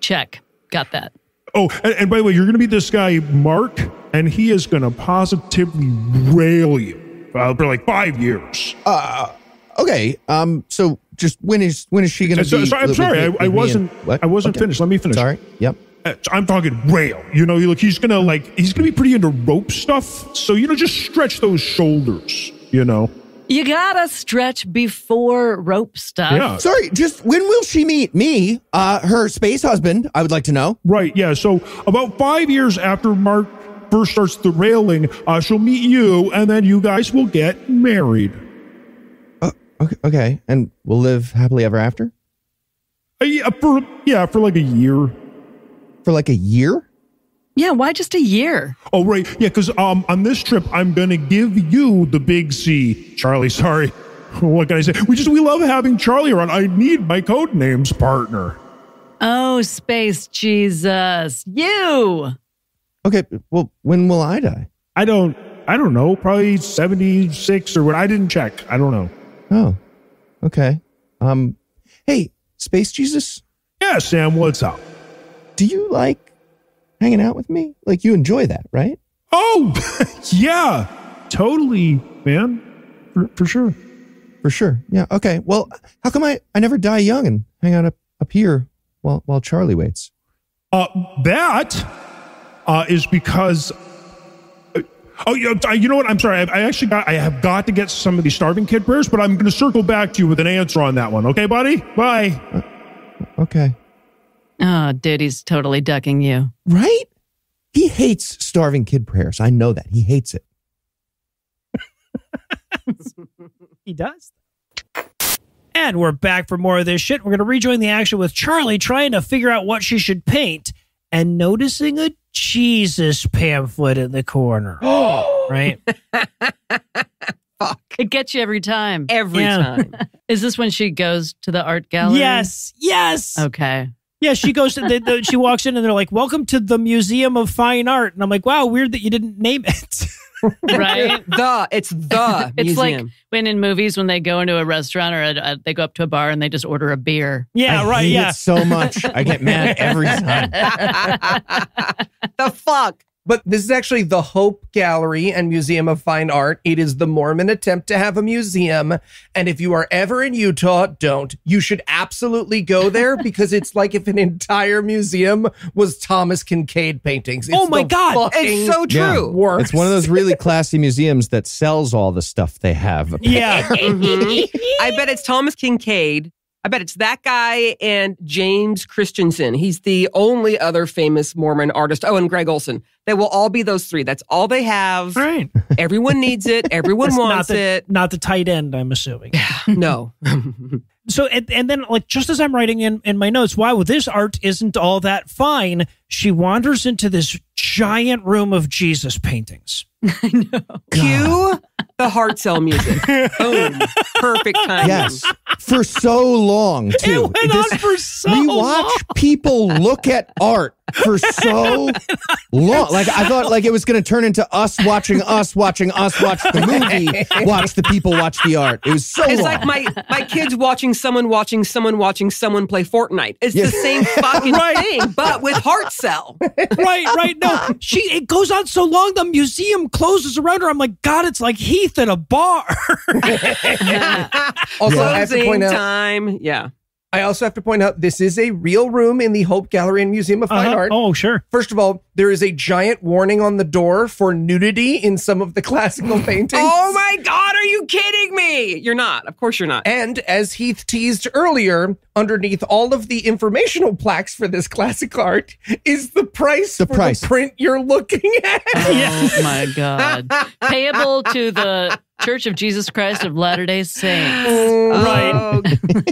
Check. Got that. Oh, and, and by the way, you're going to be this guy, Mark, and he is going to positively rail you uh, for like five years. Uh, Okay. Um. So, just when is when is she going to So- be? so- I'm sorry, me- I- with I wasn't- and- I wasn't Okay. finished. Let me finish. Sorry. Yep. Uh, I'm talking rail. You know, like he's gonna like he's gonna be pretty into rope stuff. So you know, just stretch those shoulders. You know, You gotta stretch before rope stuff. yeah, Sorry. Just when will she meet me? Uh, her space husband. I would like to know. right, yeah. So about five years after Mark first starts the railing, uh, she'll meet you, and then you guys will get married. Okay. Okay. And we'll live happily ever after Uh, yeah, for yeah, for like a year. For like a year. Yeah, why just a year? Oh right, yeah, because um on this trip I'm gonna give you the big C, Charly. Sorry, what can I say? We just we love having Charly around. I need my code names partner. Oh, space Jesus. You. Okay. Well, when will I die? I don't. I don't know. Probably seventy six or what. I didn't check. I don't know. Oh, okay. Um, hey, Space Jesus, Yeah, Sam. What's up? Do you like hanging out with me? Like you enjoy that, right? Oh, yeah, totally, man. For, for sure. For sure. Yeah. Okay. Well, how come I, I never die young and hang out up, up here while while Charly waits? Uh, that uh, is because. uh, Oh, uh, you know what? I'm sorry. I, I actually got. I have got to get some of these starving kid prayers, but I'm going to circle back to you with an answer on that one. Okay, buddy? Bye. Okay. Oh, dude, he's totally ducking you. Right? He hates starving kid prayers. I know that. He hates it. He does. And we're back for more of this shit. We're going to rejoin the action with Charly trying to figure out what she should paint and noticing a Jesus pamphlet in the corner. right? Fuck. It gets you every time. Every Yeah. time. Is this when she goes to the art gallery? Yes. Yes. Okay. Yeah, she goes to the, the, she walks in and they're like, "Welcome to the Museum of Fine Art." And I'm like, "Wow, weird that you didn't name it." Right? the it's the It's like when in movies when they go into a restaurant or a, a, they go up to a bar and they just order a beer. yeah, I right. hate Yeah. it so much. I get mad every time. the fuck. But this is actually the Hope Gallery and Museum of Fine Art. It is the Mormon attempt to have a museum. And if you are ever in Utah, don't. You should absolutely go there because it's like if an entire museum was Thomas Kinkade paintings. It's Oh my God. It's so true. worst. It's one of those really classy museums that sells all the stuff they have. Yeah. Mhm. I bet it's Thomas Kinkade. I bet it's that guy and James Christensen. He's the only other famous Mormon artist. Oh, and Greg Olson. They will all be those three. That's all they have. All right. Everyone needs it. Everyone That's not wants the, it. Not the tight end, I'm assuming. No. So and, and then like just as I'm writing in in my notes, wow, this art isn't all that fine. She wanders into this giant room of Jesus paintings. Cue the heart cell music. Boom. Perfect timing. Yes. For so long, too. It went This- on for so we long. watch people look at art for so long. Like I thought, like it was going to turn into us watching us watching us watch the movie, watch the people watch the art. It was so It's long. like my my kids watching someone watching someone watching someone play Fortnite. It's Yeah. the same fucking Right. thing, but with heart cell. right, right. No, she it goes on so long. The museum closes around her. I'm like, God, it's like Heath at a bar. Also, I have to Closing point out. time. Yeah. I also have to point out this is a real room in the Hope Gallery and Museum of Fine Uh-huh. Art. Oh, sure. First of all, there is a giant warning on the door for nudity in some of the classical paintings. Oh my God, are you kidding me? You're not. Of course you're not. And as Heath teased earlier, underneath all of the informational plaques for this classic art is the price The for price. the print you're looking at. Oh my God. Payable to the Church of Jesus Christ of Latter day Saints. Oh,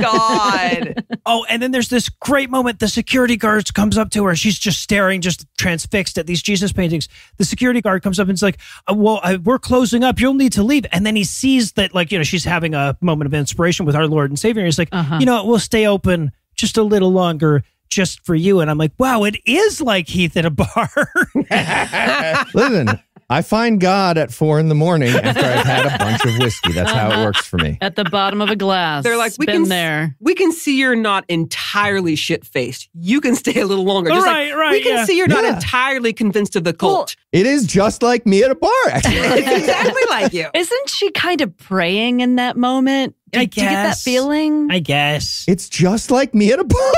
God. Oh, and then there's this great moment. The security guard comes up to her. She's just staring, just transfixed at these Jesus paintings. The security guard comes up and is like, uh, "Well, uh, we're closing up. You'll need to leave." And then he sees that, like, you know, she's having a moment of inspiration with our Lord and Savior. He's like, Uh-huh. "You know, what? we'll stay open just a little longer." Just for you. And I'm like, wow, it is like Heath at a bar. Listen, I find God at four in the morning after I've had a bunch of whiskey. That's how it uh-huh. works for me. At the bottom of a glass. They're like, we Been can there. We can see you're not entirely shit faced. You can stay a little longer. Just Right, like, right, We can yeah. see you're not Yeah. entirely convinced of the cult. It is just like me at a bar, actually. it's exactly like you. Isn't she kind of praying in that moment? I Did you get that feeling? I guess. It's just like me at a bar.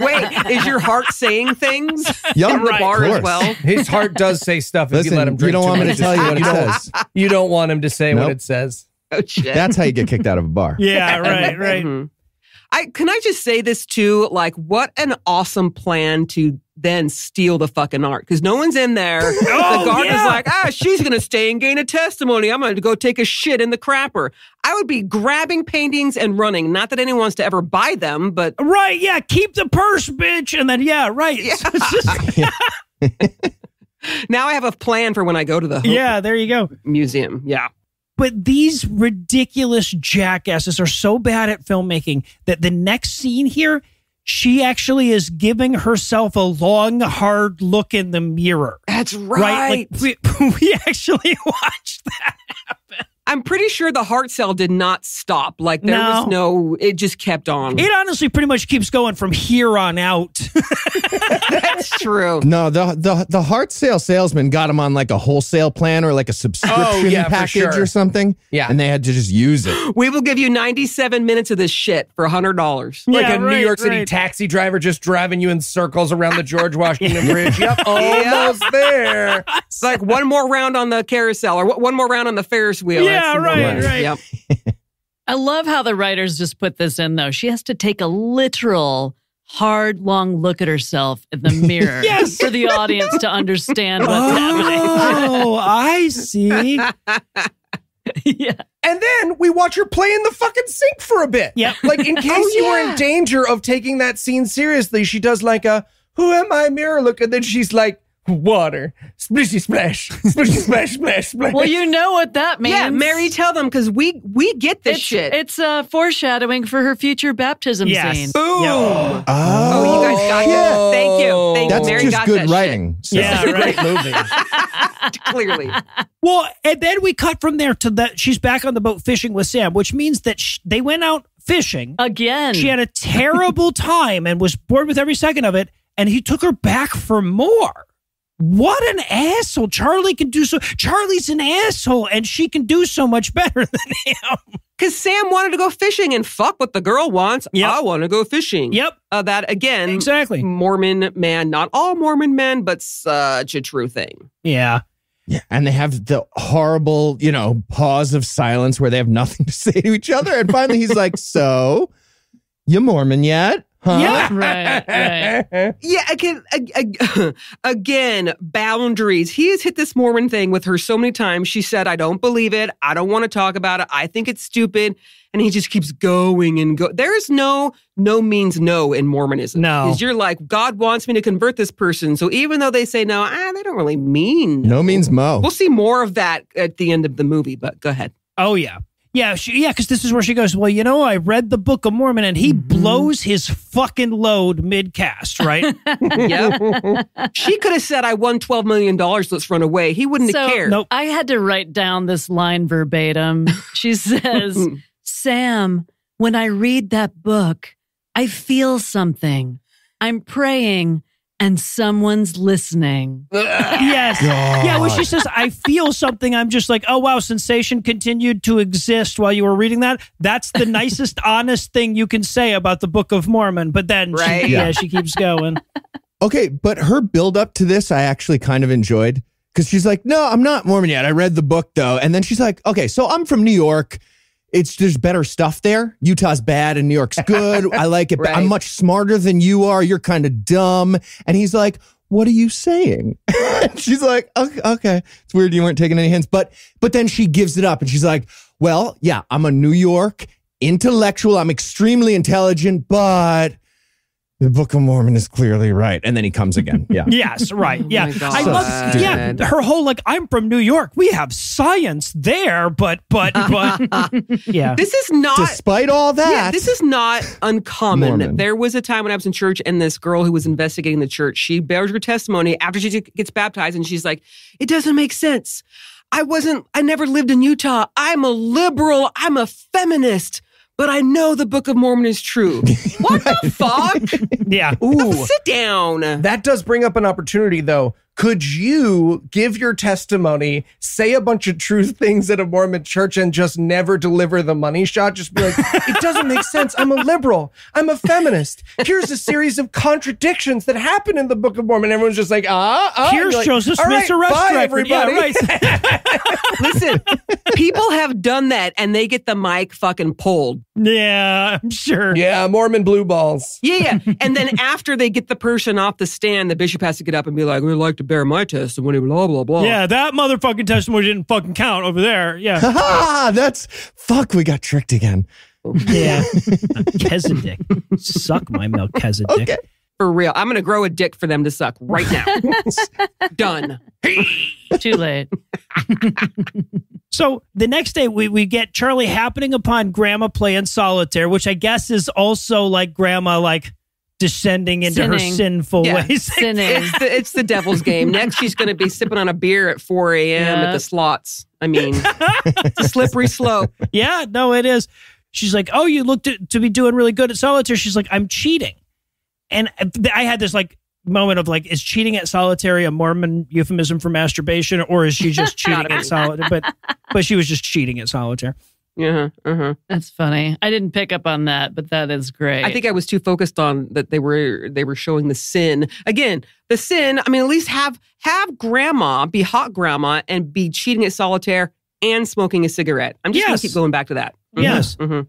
Wait, is your heart saying things Yup, in the of bar as well? His heart does say stuff if you let him drink You don't want me to tell you what it says. You don't want him to say what it says. Oh shit. That's how you get kicked out of a bar. Yeah, right, right. Mhm. I can I just say this too? Like, what an awesome plan to then steal the fucking art because no one's in there. Oh, the guard yeah. is like, ah, she's gonna stay and gain a testimony. I'm gonna go take a shit in the crapper. I would be grabbing paintings and running. Not that anyone wants to ever buy them, but Right, yeah, keep the purse, bitch. And then, yeah, right. Yeah. Now I have a plan for when I go to the Hope yeah, there you go. museum. Yeah. But these ridiculous jackasses are so bad at filmmaking that the next scene here, she actually is giving herself a long, hard look in the mirror. That's Right? right. Like we, we actually watched that. I'm pretty sure the heart cell did not stop. Like there No. was no, it just kept on. It honestly pretty much keeps going from here on out. That's true. No, the the the heart sale salesman got him on like a wholesale plan or like a subscription Oh, yeah, package sure. or something. Yeah. and they had to just use it. We will give you 97 minutes of this shit for $100. Yeah, Like Yeah, a New York City right. taxi driver just driving you in circles around the George Washington Bridge. Yep, almost there. It's like one more round on the carousel or one more round on the Ferris wheel. Yeah, That's the right, right. Yep. I love how the writers just put this in though. She has to take a literal hard long look at herself in the mirror Yes. for the audience to understand what's oh, happening. Oh, I see. yeah. And then we watch her play in the fucking sink for a bit. Yep. Like in oh, case Oh, you were in danger of taking that scene seriously, she does like a "Who am I?" mirror look, and then she's like, "Water, splishy splash, splishy splash, splash, splash." Well, you know what that means. Yeah, Mary, tell them because we we get this it's, shit. It's uh, foreshadowing for her future baptism Yes. scene. Boom. Yeah. Oh, you guys got yeah. it. Thank you. Thank That's you. Mary just got good that writing. So- Yeah, right. great movie. Clearly. Well, and then we cut from there to that she's back on the boat fishing with Sam, which means that sh- they went out fishing. Again. She had a terrible time and was bored with every second of it, and he took her back for more. What an asshole. Charly can do so. Charly's an asshole, and she can do so much better than him. Because Sam wanted to go fishing and fuck what the girl wants. Yep. I want to go fishing. Yep, Uh, that again, exactly. Mormon man, not all Mormon men, but such a true thing. Yeah. Yeah, and they have the horrible, you know, pause of silence where they have nothing to say to each other. And finally, he's like, "So, you Mormon yet? Huh? Yeah. right, right. Yeah, again, ag- ag- again, boundaries. He has hit this Mormon thing with her so many times. She said, "I don't believe it. I don't want to talk about it. I think it's stupid." And he just keeps going and go. There is no no means no in Mormonism. No. because you're like God wants me to convert this person. So even though they say no, ah, they don't really mean No means mo. We'll see more of that at the end of the movie. But go ahead. Oh yeah. Yeah, she, yeah, because this is where she goes. Well, you know, I read the Book of Mormon, and he mm-hmm. blows his fucking load mid cast, right? Yep. she could have said, "I won twelve million dollars. Let's run away." He wouldn't So have cared. Nope. I had to write down this line verbatim. She says, Sam, when I read that book, I feel something. I'm praying and someone's listening. yes. Yeah, when she says, I feel something, I'm just like, oh, wow, sensation continued to exist while you were reading that. That's the nicest, honest thing you can say about the Book of Mormon. But then, she- Right. yeah, she keeps going. Okay, but her build up to this, I actually kind of enjoyed because she's like, "No, I'm not Mormon yet. I read the book though," and then she's like, "Okay, so I'm from New York. It's there's better stuff there. Utah's bad and New York's good. I like it. but I'm much smarter than you are. You're kind of dumb." And he's like, "What are you saying?" she's like, okay, "Okay, it's weird you weren't taking any hints, but but then she gives it up and she's like, "Well, yeah, I'm a New York intellectual. I'm extremely intelligent, but." The Book of Mormon is clearly right. And then he comes again. Yeah. Yes, right. Oh yeah. my I love yeah, her whole like I'm from New York. We have science there, but but but yeah. This is not. Despite all that, Yeah, this is not uncommon. Mormon. There was a time when I was in church, and this girl who was investigating the church, she bears her testimony after she gets baptized, and she's like, "It doesn't make sense. I wasn't. I never lived in Utah. I'm a liberal. I'm a feminist." But I know the Book of Mormon is true. What the fuck? Yeah. Ooh. Sit down. That does bring up an opportunity, though. Could you give your testimony, say a bunch of true things at a Mormon church, and just never deliver the money shot? Just be like, it doesn't make sense. I'm a liberal. I'm a feminist. Here's a series of contradictions that happen in the Book of Mormon. Everyone's just like, ah, ah. Here's like, Joseph "All Smith's right, arrest bye, record. Yeah, everybody. right. Listen, people have done that, and they get the mic fucking pulled. Yeah, I'm sure. yeah, Mormon blue balls. Yeah, yeah. And then after they get the person off the stand, the bishop has to get up and be like, "We'd like to bear my testimony." Blah blah blah. Yeah, that motherfucking testimony didn't fucking count over there. Yeah. ah, that's fuck. We got tricked again. Yeah. Melchizedek. Suck my Melchizedek. Okay. for real. I'm gonna grow a dick for them to suck right now. Done. Too late. So the next day, we, we get Charly happening upon Grandma playing solitaire, which I guess is also like Grandma, like, descending into her sinful Yeah. ways. Sinning. It's the, it's the devil's game. Next, she's going to be sipping on a beer at 4 a.m. Yeah. at the slots. I mean, it's a slippery slope. yeah, no, it is. She's like, "Oh, you looked to, to be doing really good at solitaire." She's like, "I'm cheating," and I had this like moment of like, is cheating at solitaire a Mormon euphemism for masturbation, or is she just cheating at solitaire? But but she was just cheating at solitaire. Uh-huh, uh-huh. That's funny. I didn't pick up on that, but that is great. I think I was too focused on that they were they were showing the sin again. The sin. I mean, at least have have grandma be hot grandma and be cheating at solitaire and smoking a cigarette. I'm just Yes. gonna keep going back to that. Mhm, Yes. mhm.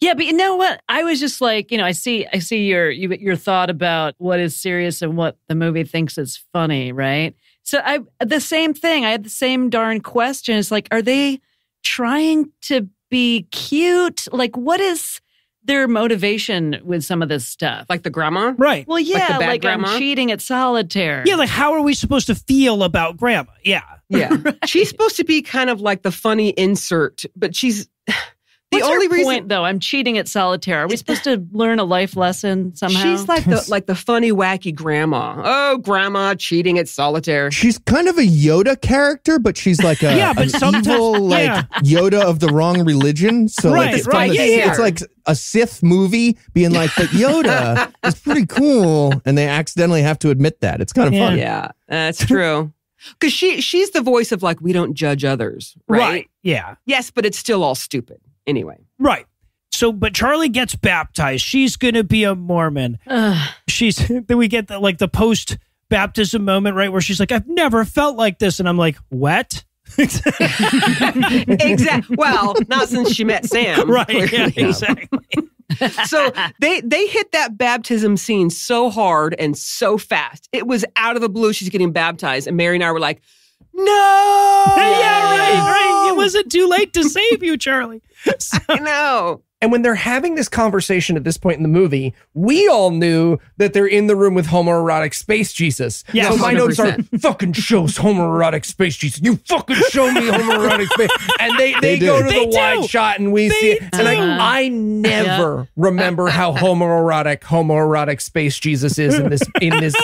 Yeah, but you know what? I was just like, you know, I see, I see your you, your thought about what is serious and what the movie thinks is funny, right? So I the same thing. I had the same darn question. It's like, are they trying to be cute? Like, what is their motivation with some of this stuff? Like the grandma. Right. well, yeah, bad like, grandma? I'm cheating at solitaire. Yeah, like how are we supposed to feel about grandma? Yeah. Yeah, she's supposed to be kind of like the funny insert, but she's the What's only her reason point, though, I'm cheating at solitaire. Are we supposed to learn a life lesson somehow? She's like the like the funny wacky grandma. Oh, grandma cheating at solitaire. She's kind of a Yoda character, but she's like a Yeah, but an sometimes- evil like yeah. Yoda of the wrong religion. So Right, like it's right, from the- yeah, yeah. it's like a Sith movie being like, but Yoda is pretty cool, and they accidentally have to admit that. It's kind of Yeah. funny. Yeah, that's true. Because she she's the voice of like we don't judge others, right? Yeah. Yes, but it's still all stupid anyway. Right. So, but Charly gets baptized. She's going to be a Mormon. Ugh. She's then we get the like the post baptism moment, right, where she's like, "I've never felt like this," and I'm like, "What?" exactly. Well, not since she met Sam. right? Yeah, exactly. So they they hit that baptism scene so hard and so fast. It was out of the blue. She's getting baptized, and Mary and I were like, "No, yeah, right, right. It wasn't too late to save you, Charly. I know. And when they're having this conversation at this point in the movie, we all knew that they're in the room with homoerotic space Jesus. Yeah, so my notes are fucking shows homoerotic space Jesus. You fucking show me homoerotic space. And they, they, They go to They the do. wide shot and we They see it. And do. I, I never remember how homoerotic homoerotic space Jesus is in this in this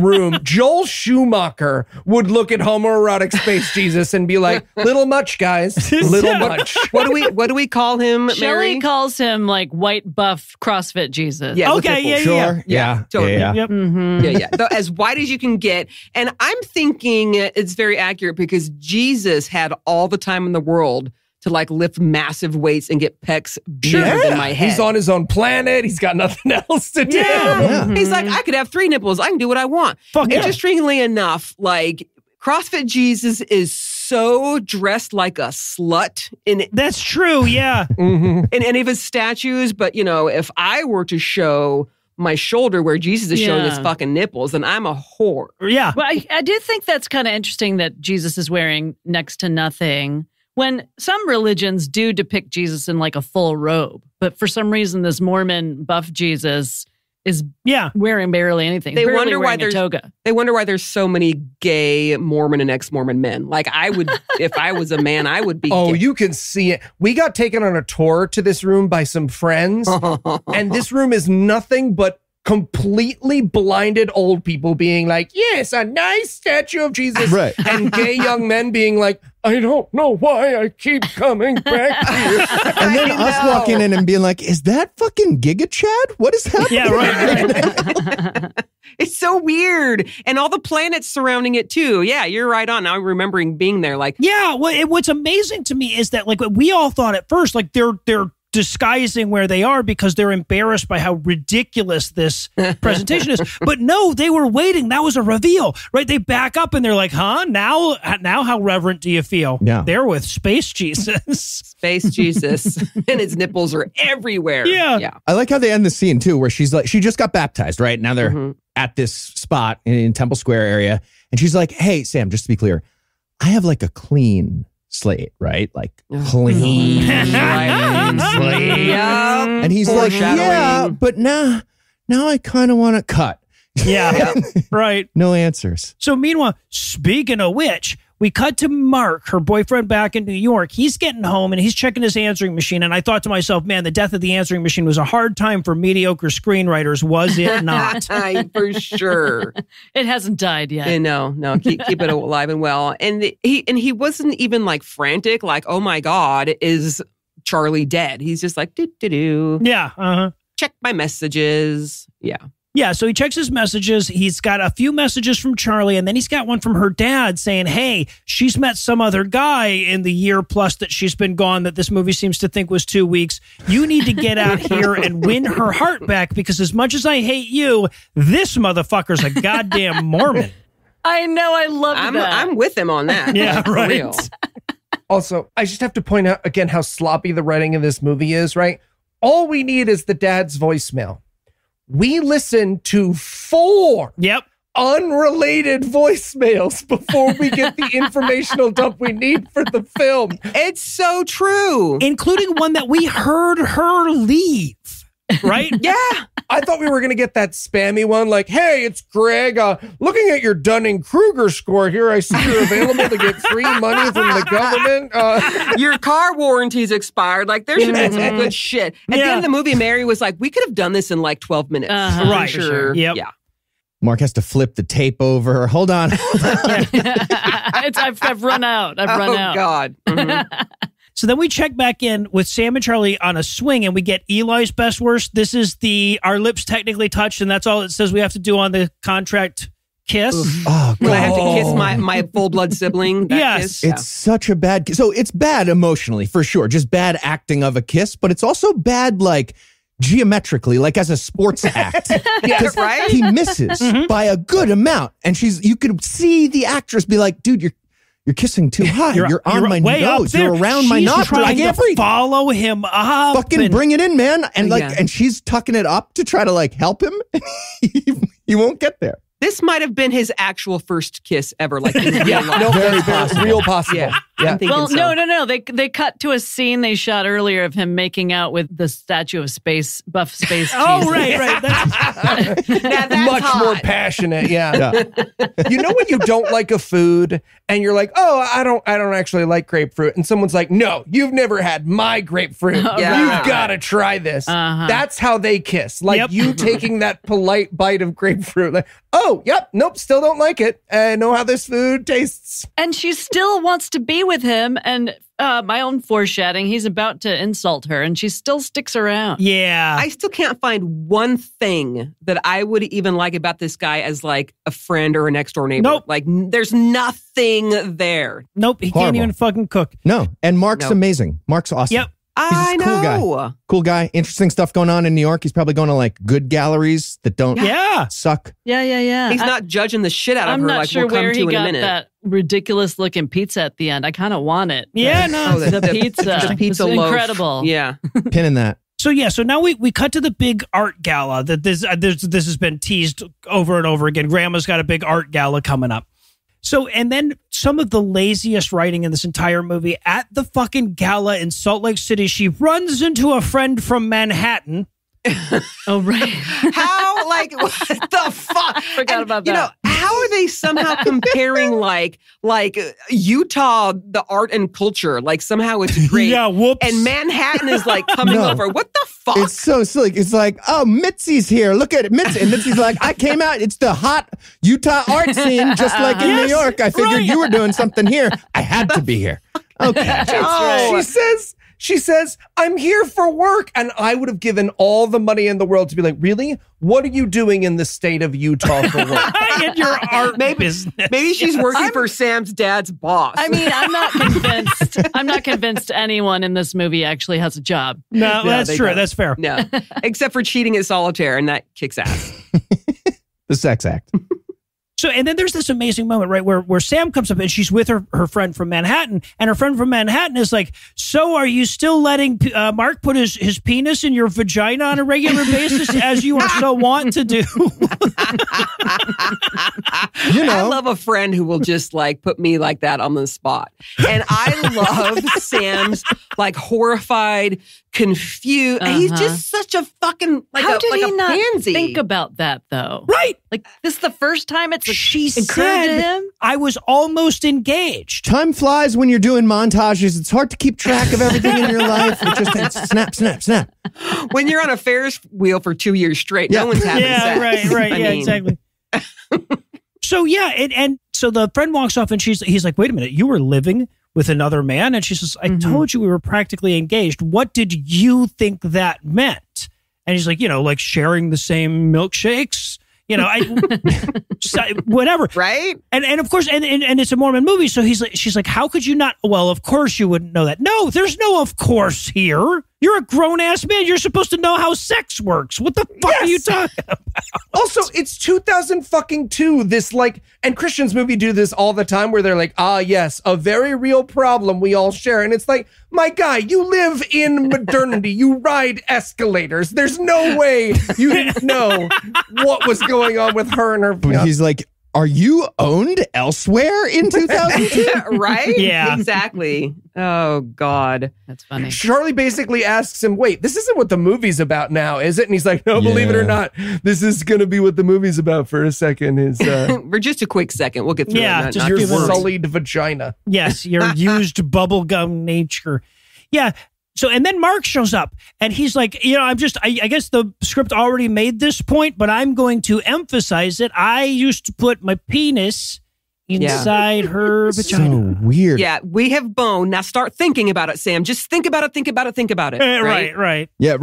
room. Joel Schumacher would look at homoerotic space Jesus and be like, little much, guys. Little much. What do we what do we call him, Shelly Mary? Calls him like white buff CrossFit Jesus. Yeah, with Okay, nipples. yeah, yeah. Sure. Yeah. totally. Yeah. Yep. Mm-hmm. yeah, yeah. Though, as wide as you can get. And I'm thinking it's very accurate because Jesus had all the time in the world to like lift massive weights and get pecs bigger than my head. He's on his own planet. He's got nothing else to do. Yeah. He's like, I could have three nipples. I can do what I want. Fuck yeah. Interestingly enough, like CrossFit Jesus is so dressed like a slut in That's true. Yeah. In any of his statues. But you know, if I were to show my shoulder where Jesus is showing his fucking nipples, then I'm a whore. Yeah. Well, I, I do think that's kind of interesting that Jesus is wearing next to nothing. When some religions do depict Jesus in like a full robe, but for some reason, this Mormon buff Jesus is Yeah. wearing barely anything. They barely wonder why there's- toga. They wonder why there's so many gay Mormon and ex-Mormon men. Like I would, if I was a man, I would be. Oh, gay. you can see it. We got taken on a tour to this room by some friends, and this room is nothing but completely blinded old people being like, Yes, a nice statue of Jesus. Right. And gay young men being like, I don't know why I keep coming back here. And then us walking in and being like, "Is that fucking Giga Chad? What is happening?" Yeah. Right. right. It's so weird, and all the planets surrounding it too. Yeah, you're right on. Now I'm remembering being there. Like, Yeah, what it, what's amazing to me is that like we all thought at first like they're they're disguising where they are because they're embarrassed by how ridiculous this presentation is. But no, they were waiting. That was a reveal, right? They back up and they're like, "Huh? Now now how reverent do you feel?" Yeah. They're with Space Jesus. space Jesus, and his nipples are everywhere. Yeah. yeah. I like how they end the scene too, where she's like, she just got baptized, right? Now they're Mhm. at this spot in, in Temple Square area, and she's like, "Hey, Sam, just to be clear, I have like a clean slate, right? Like clean slate." Yeah. And he's like, "Yeah, but now, now I kind of want to cut." yeah. right. No answers. So meanwhile, speaking of which, We cut to Mark, her boyfriend back in New York. He's getting home and he's checking his answering machine. And I thought to myself, man, the death of the answering machine was a hard time for mediocre screenwriters, was it not? for sure. It hasn't died yet. And no, no, keep keep it alive and well. And he and he wasn't even like frantic, like, oh my God, is Charly dead? He's just like, do do do. yeah. Uh huh. Check my messages. Yeah. Yeah, so he checks his messages. He's got a few messages from Charly, and then he's got one from her dad saying, Hey, she's met some other guy in the year plus that she's been gone that this movie seems to think was two weeks. You need to get out here and win her heart back because, as much as I hate you, this motherfucker's a goddamn Mormon. I know. I love I'm that. I'm with him on that. Yeah, right. Also, I just have to point out again how sloppy the writing in this movie is, right? All we need is the dad's voicemail. We listen to four Yep. unrelated voicemails before we get the informational dump we need for the film. It's so true. Including one that we heard her leave, right? yeah. I thought we were going to get that spammy one like, hey, it's Greg. Uh, looking at your Dunning Kruger score here, I see you're available to get free money from the government. Uh, Your car warranty's expired. Like there should be some good shit. At the end of the movie, Mary was like, "We could have done this in like twelve minutes." Uh-huh. For Right. Sure. Yep. Yeah. Mark has to flip the tape over. Hold on. it's, I've, I've run out. I've run oh out. God. Mhm. So then we check back in with Sam and Charly on a swing and we get Eli's best worst. This is the our lips technically touched, and that's all it says we have to do on the contract kiss. Oh, when I have to kiss my my full blood sibling. That Yes. kiss, It's such a bad kiss. So it's bad emotionally for sure, just bad acting of a kiss, but it's also bad like geometrically, like as a sports act. yeah. right. he misses Mm-hmm. by a good amount, and she's you could see the actress be like, "Dude, you're you're kissing too high. You're, on my way up nose. there. You're around my She's nostril. I trying can't to breathe. follow him up. Fucking and- bring it in, man!" And like, Yeah. and she's tucking it up to try to like help him. he, he won't get there. This might have been his actual first kiss ever. Like in real life. no, Very very possible. real possible. Yeah. Yeah. Well, so. no, no, no. They they cut to a scene they shot earlier of him making out with the statue of space buff space. Oh, Jesus. right, right. That's, that's Much more passionate, yeah. Yeah. you know when you don't like a food and you're like, "Oh, I don't I don't actually like grapefruit." And someone's like, "No, you've never had my grapefruit. Yeah. You've got to try this." Uh-huh. That's how they kiss. Like Yep. you taking that polite bite of grapefruit like, "Oh, yep, nope, still don't like it. I know how this food tastes." And she still wants to be with him. And uh, my own foreshadowing, he's about to insult her, and she still sticks around. yeah. I still can't find one thing that I would even like about this guy as like a friend or a next door neighbor. Nope. Like n- there's nothing there. nope, he can't even fucking cook. No, and Mark's Nope. amazing. Mark's awesome. Yep. I a cool guy. Cool guy. Interesting stuff going on in New York. He's probably going to like good galleries that don't Yeah. suck. Yeah, yeah, yeah. He's I- not judging the shit out of her. I'm not like sure we'll come where to he got that ridiculous looking pizza at the end. I kind of want it. Yeah, no. Oh, the- the, the- pizza, the pizza was loaf. incredible. Yeah. Pinning that. So yeah, so now we, we cut to the big art gala that this, uh, this this has been teased over and over again. Grandma's got a big art gala coming up. So and then some of the laziest writing in this entire movie at the fucking gala in Salt Lake City, she runs into a friend from Manhattan. Oh right. How like what the fuck? Forgot And, about You know, how are they somehow comparing like like Utah the art and culture? Like somehow it's great. Yeah, whoops. And Manhattan is like coming No. over. What the fuck? It's so silly. It's like, oh, Mitzi's here. Look at it. Mitzi. And Mitzi's like, I came out. It's the hot Utah art scene, just like in Yes, New York. I figured right. you were doing something here. I had to be here. Okay. Oh. She says, she says, I'm here for work. And I would have given all the money in the world to be like, really? What are you doing in the state of Utah for work? in your art Maybe- business. Maybe she's working for Sam's dad's boss. I mean, I'm not convinced. I'm not convinced anyone in this movie actually has a job. No, that's true. don't. That's fair. no, except for cheating at solitaire, and that kicks ass. The sex act. So, and then there's this amazing moment, right, where where Sam comes up and she's with her her friend from Manhattan, and her friend from Manhattan is like, "So, are you still letting uh, Mark put his his penis in your vagina on a regular basis, as you are so wont to do?" You know. I love a friend who will just like put me like that on the spot. And I love Sam's like horrified, confused. He's Uh-huh. just such a fucking like How a did like he a not pansy. think about that though? right? Like this is the first time it's she encouraged said him. I was almost engaged. Time flies when you're doing montages. It's hard to keep track of everything in your life. It just it's snap, snap, snap. when you're on a Ferris wheel for two years straight, Yeah. no one's having yeah, sex. right, right, I yeah, mean, exactly. so yeah, and, and so the friend walks off, and she's he's like, "Wait a minute, you were living with another man?" And she says, "I Mhm. told you we were practically engaged. What did you think that meant?" And he's like, "You know, like sharing the same milkshakes." You know, I just, I- whatever. Right? And and of course, and, and and it's a Mormon movie, so he's like, she's like, how could you not? Well, of course you wouldn't know that. No, there's no of course here. You're a grown ass man. You're supposed to know how sex works. What the fuck are you talking? about? Also, it's 2000 fucking two. This like, and Christians movie do this all the time, where they're like, "Ah, yes, a very real problem we all share," and it's like, my guy, you live in modernity. you ride escalators. There's no way you didn't know what was going on with her and her. But fiance. he's like, Are you owned elsewhere in 2002? right? Yeah. Exactly. Oh God. That's funny. Charly basically asks him, "Wait, this isn't what the movie's about now, is it?" And he's like, "No, believe it or not, this is gonna be what the movie's about for a second. Is uh, For just a quick second, we'll get through Yeah, it. Not, just your few too words. long. sullied vagina?" Yes, your used bubblegum nature. Yeah. So and then Mark shows up and he's like, you know, I'm just I, I guess the script already made this point, but I'm going to emphasize it. I used to put my penis inside her vagina. so weird. Yeah, we have bone. Now start thinking about it, Sam. Just think about it, think about it, think about it. Eh, right, right. Yeah.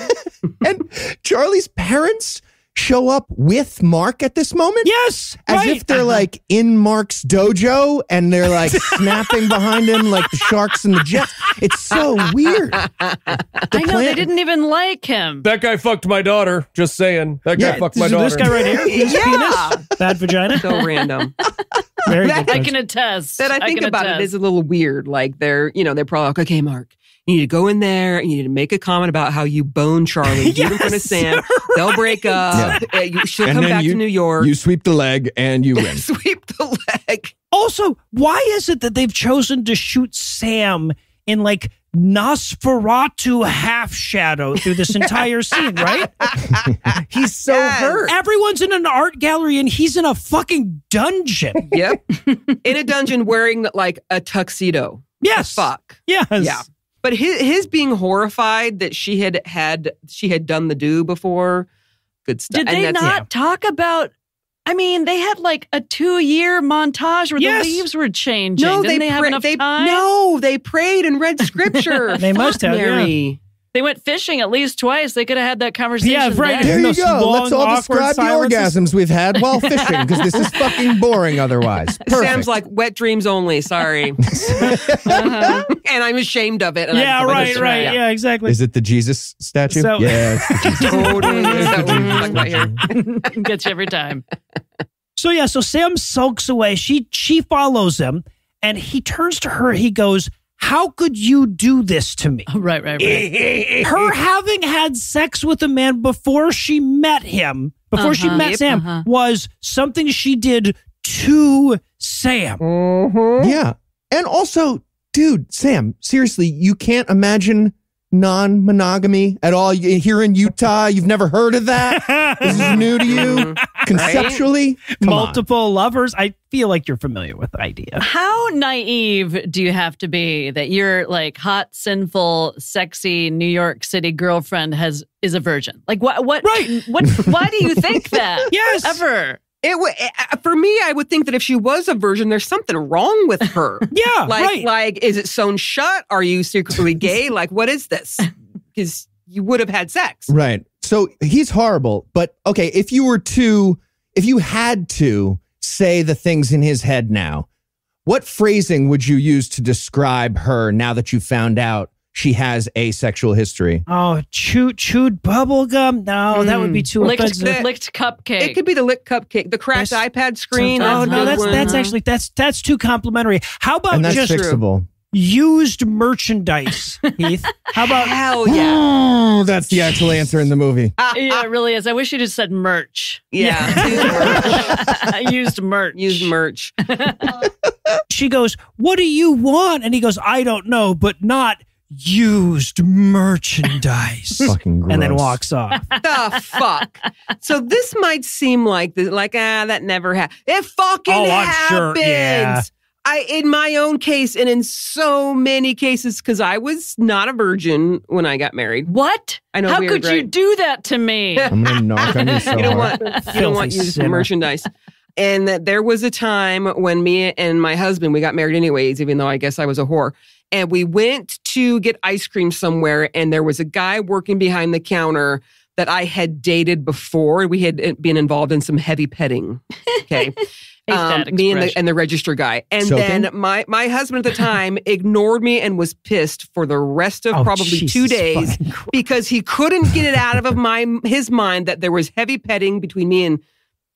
and Charly's parents show up with Mark at this moment. Yes. As right. if they're uh-huh. like in Mark's dojo and they're like snapping behind him like the sharks and the jets. It's so weird. I know they didn't even like him. That guy fucked my daughter. Just saying. That guy Yeah, fucked my daughter. this guy right here, his Yeah. penis, bad vagina. So random. Very That- good. I can attest. that I think can about attest. it is a little weird. Like they're, you know, they're probably like, okay, Mark, you need to go in there and you need to make a comment about how you bone Charly. Do it in front of Yes, Sam. They'll break up. Uh, you- She'll And come back you- to New York. You sweep the leg and you win. sweep the leg. Also, why is it that they've chosen to shoot Sam in like Nosferatu half shadow through this entire scene, right? He's so Yes. hurt. Everyone's in an art gallery and he's in a fucking dungeon. Yep. in a dungeon wearing like a tuxedo. Yes. Fuck. Yes. Yeah. But his, his being horrified that she had had she had done the do before, good stuff. Did they And that's- not talk about? I mean, they had like a two-year montage where Yes. the leaves were changing. No, Didn't they, they, have pra- enough they time? no, they prayed and read scripture. They must Fuck have, yeah. Mary. They went fishing at least twice. They could have had that conversation. Yeah, right. then. There you go. long, Let's all awkward describe the orgasms we've had while fishing because this is fucking boring otherwise. Perfect. Sam's like wet dreams only. Sorry, Uh-huh. and I'm ashamed of it. and I Yeah, right, right. Yeah. Yeah, exactly. Is it the Jesus statue? So- yeah. it's the Jesus. Totally. Is that what we're talking about here? Gets you every time. So yeah, so Sam sulks away. She she follows him and he turns to her. He goes, How could you do this to me? Right, right, right. her having had sex with a man before she met him, before she Uh-huh. met Yep, Sam, uh-huh. was something she did to Sam. Mhm. Yeah. And also, dude, Sam, seriously, you can't imagine non monogamy at all. Here in Utah, you've never heard of that? This is new to you Mhm. conceptually? Come on. Multiple lovers. I feel like you're familiar with the idea. How naive do you have to be that your like hot, sinful, sexy New York City girlfriend has is a virgin? Like what? What? Right. What? Why do you think that? Yes. Ever? It w- uh, for me, I would think that if she was a virgin, there's something wrong with her. Yeah, like, right. like, is it sewn shut? Are you secretly gay? like, what is this? Because you would have had sex. Right. So he's horrible. But okay, if you were to, if you had to say the things in his head now, what phrasing would you use to describe her now that you found out she has a sexual history? Oh, chewed chewed bubble gum? No, that would be mm. too Licked, offensive. licked cupcake. It could be the licked cupcake, the cracked That's- iPad screen. Oh no, that's one. that's actually that's that's too complimentary. How about and that's just fixable. used merchandise, Heath? How about hell yeah, Oh, that's the actual answer in the movie. yeah, it really is. I wish you just said merch. yeah. Used merch. Used merch. she goes, "What do you want?" And he goes, "I don't know, but not used merchandise. Fucking gross. and then walks off. the fuck? So this might seem like the, like ah that never happened. It fucking Oh, I'm sure, happens. yeah. I in my own case and in so many cases because I was not a virgin when I got married. What? I know, How weird, could you do that to me? I'm gonna knock on you so you don't want you don't want used sinner. merchandise. And that there was a time when me and my husband we got married anyways, even though I guess I was a whore. And we went to get ice cream somewhere, and there was a guy working behind the counter that I had dated before. We had uh, been involved in some heavy petting. Okay. Um, me and the, and the register guy. And Choking? then my, my husband at the time ignored me and was pissed for the rest of Oh, probably two days fucking because he couldn't get it out of my his mind that there was heavy petting between me and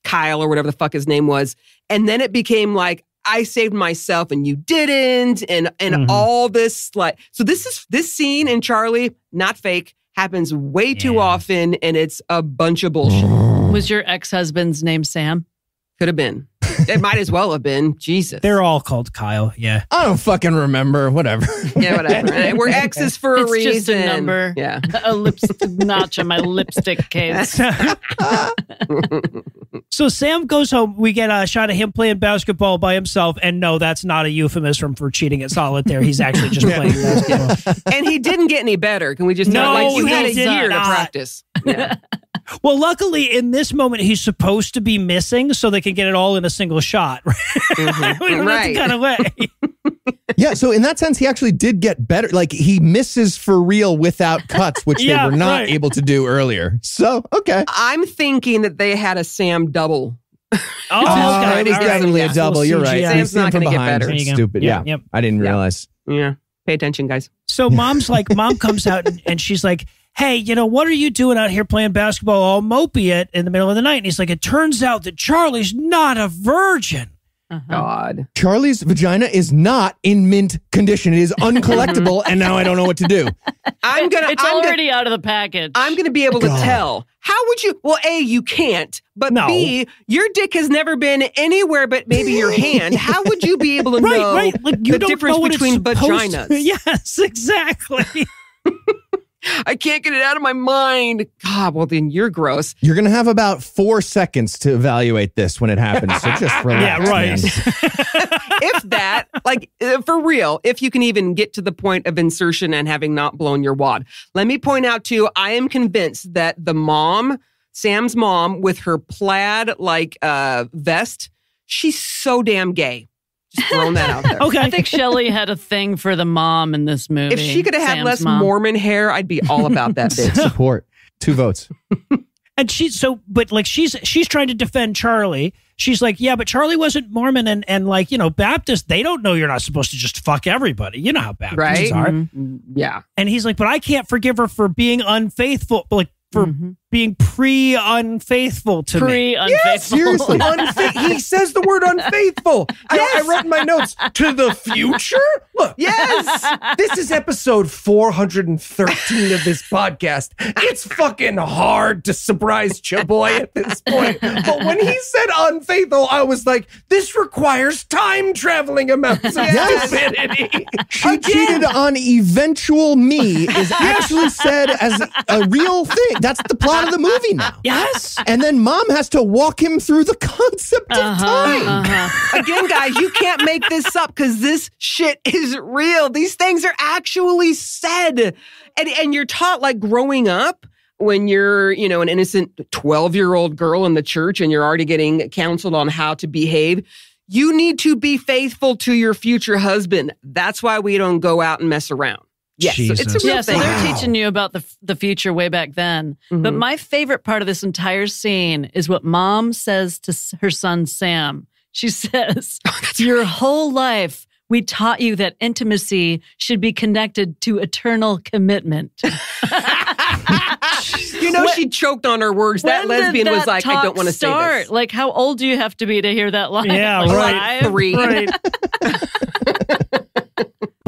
Kyle or whatever the fuck his name was. And then it became like I saved myself and you didn't and and Mhm. all this like so this is this scene in Charly not fake happens way too Yeah. often and it's a bunch of bullshit. Was your ex husband's name Sam? Could have been. It might as well have been. Jesus. They're all called Kyle. Yeah. I don't fucking remember. Whatever. yeah, whatever. We're exes for a It's reason. just a number. Yeah. a lipstick notch on my lipstick case. So Sam goes home. We get a shot of him playing basketball by himself. And no, that's not a euphemism for cheating at solitaire. He's actually just playing basketball. and he didn't get any better. Can we just No, not like you he had a did year to practice? Yeah. Well, luckily, in this moment, he's supposed to be missing so they can get it all in a single shot. Mm-hmm. We don't have to right. cut away. yeah. So in that sense, he actually did get better. Like he misses for real without cuts, which Yeah, they were not right. able to do earlier. So okay. I'm thinking that they had a Sam double. Oh, okay. Oh, it was All right. definitely Yeah. a double. Little You're right. CGI. He Sam's seen not from gonna get behind. better. There you go. Stupid. Yeah. Yep. I didn't Yeah. realize. Yeah. Pay attention, guys. So mom's like, mom comes out and, and she's like, hey, you know, what are you doing out here playing basketball all mopey at in the middle of the night? And he's like, it turns out that Charly's not a virgin. Uh-huh. God. Charly's vagina is not in mint condition. It is uncollectible, and now I don't know what to do. I'm gonna. It's I'm gonna, already out of the package. I'm gonna be able to tell. How would you? Well, a you can't, but No. b your dick has never been anywhere but maybe your hand. How would you be able to Right, know right. Like you the don't difference know what between vaginas? To, yes, exactly. I can't get it out of my mind. God, well then you're gross. You're gonna have about four seconds to evaluate this when it happens. So just relax. yeah, right. if that, like uh, for real, if you can even get to the point of insertion and having not blown your wad. Let me point out too, I am convinced that the mom, Sam's mom, with her plaid like uh, vest, she's so damn gay. Just throwing that out there. Okay. I think Shelly had a thing for the mom in this movie. If she could have had Sam's less mom. Mormon hair, I'd be all about that bitch. Support. Two votes. And she's so, but like she's she's trying to defend Charly. She's like, yeah, but Charly wasn't Mormon, and and like you know Baptist, they don't know you're not supposed to just fuck everybody. You know how Baptists Right? are. Mhm. Yeah. And he's like, but I can't forgive her for being unfaithful, like for Mhm. Being pre unfaithful to me. Pre unfaithful. seriously. Unfa- he says the word unfaithful. I, I wrote in my notes to the future. Look, Yes. this is episode 413 of this podcast. It's fucking hard to surprise Chaboy at this point. But when he said unfaithful, I was like, this requires time traveling amounts of Yes. stupidity. She cheated on eventual me is actually said as a real thing. That's the plot of the movie now. Yes. And then mom has to walk him through the concept of Uh-huh, time. uh-huh. Again, guys, you can't make this up because this shit is real. These things are actually said. And, and you're taught like growing up when you're, you know, an innocent 12 year old girl in the church and you're already getting counseled on how to behave. You need to be faithful to your future husband. That's why we don't go out and mess around. Yes, so it's a real Yeah, so they're Wow. teaching you about the the future way back then. But Mhm. my favorite part of this entire scene is what mom says to her son Sam. She says, "Your whole life we taught you that intimacy should be connected to eternal commitment." you know, she choked on her words. That When did lesbian was like, I don't want to say start. this. Like, how old do you have to be to hear that line? Yeah, Like, right. five? Three. Right.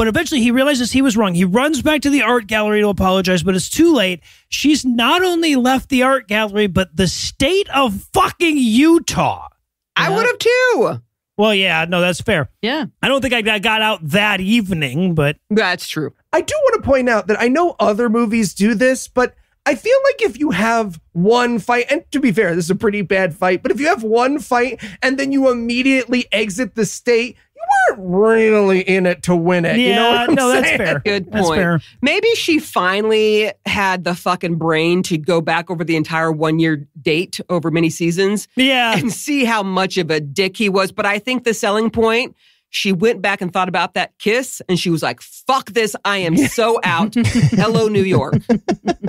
But eventually he realizes he was wrong. He runs back to the art gallery to apologize, but it's too late. She's not only left the art gallery, but the state of fucking Utah. I would have too. Well, yeah, no, that's fair. Yeah. I don't think I got- got out that evening, but That's true. I do want to point out that I know other movies do this, but I feel like if you have one fight, and to be fair, this is a pretty bad fight, but if you have one fight and then you immediately exit the state, you weren't really in it to win it. yeah, you know what I'm no, that's fair. Good That's point. fair. Maybe she finally had the fucking brain to go back over the entire one year date over many seasons Yeah. and see how much of a dick he was. But I think the selling point, she went back and thought about that kiss and she was like, fuck this. I am so out. Hello, New York.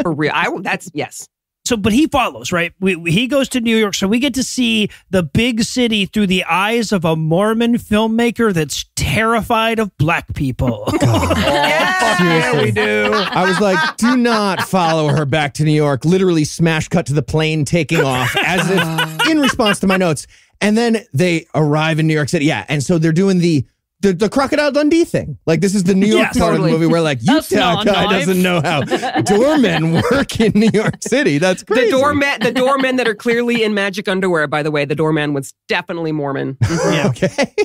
For real. I, that's, yes. So but he follows right we, we- he goes to new york so we get to see the big city through the eyes of a mormon filmmaker that's terrified of black people Yeah, we do. I was like, do not follow her back to New York. Literally smash cut to the plane taking off as if in response to my notes. And then they arrive in New York City. Yeah. And so they're doing the the, the Crocodile Dundee thing. Like this is the New York Yes, part totally. of the movie where like That's Utah not guy doesn't know how doormen work in New York City. That's crazy. The crazy. doorman, the doormen that are clearly in magic underwear, by the way, the doorman was definitely Mormon, Mhm. yeah Okay.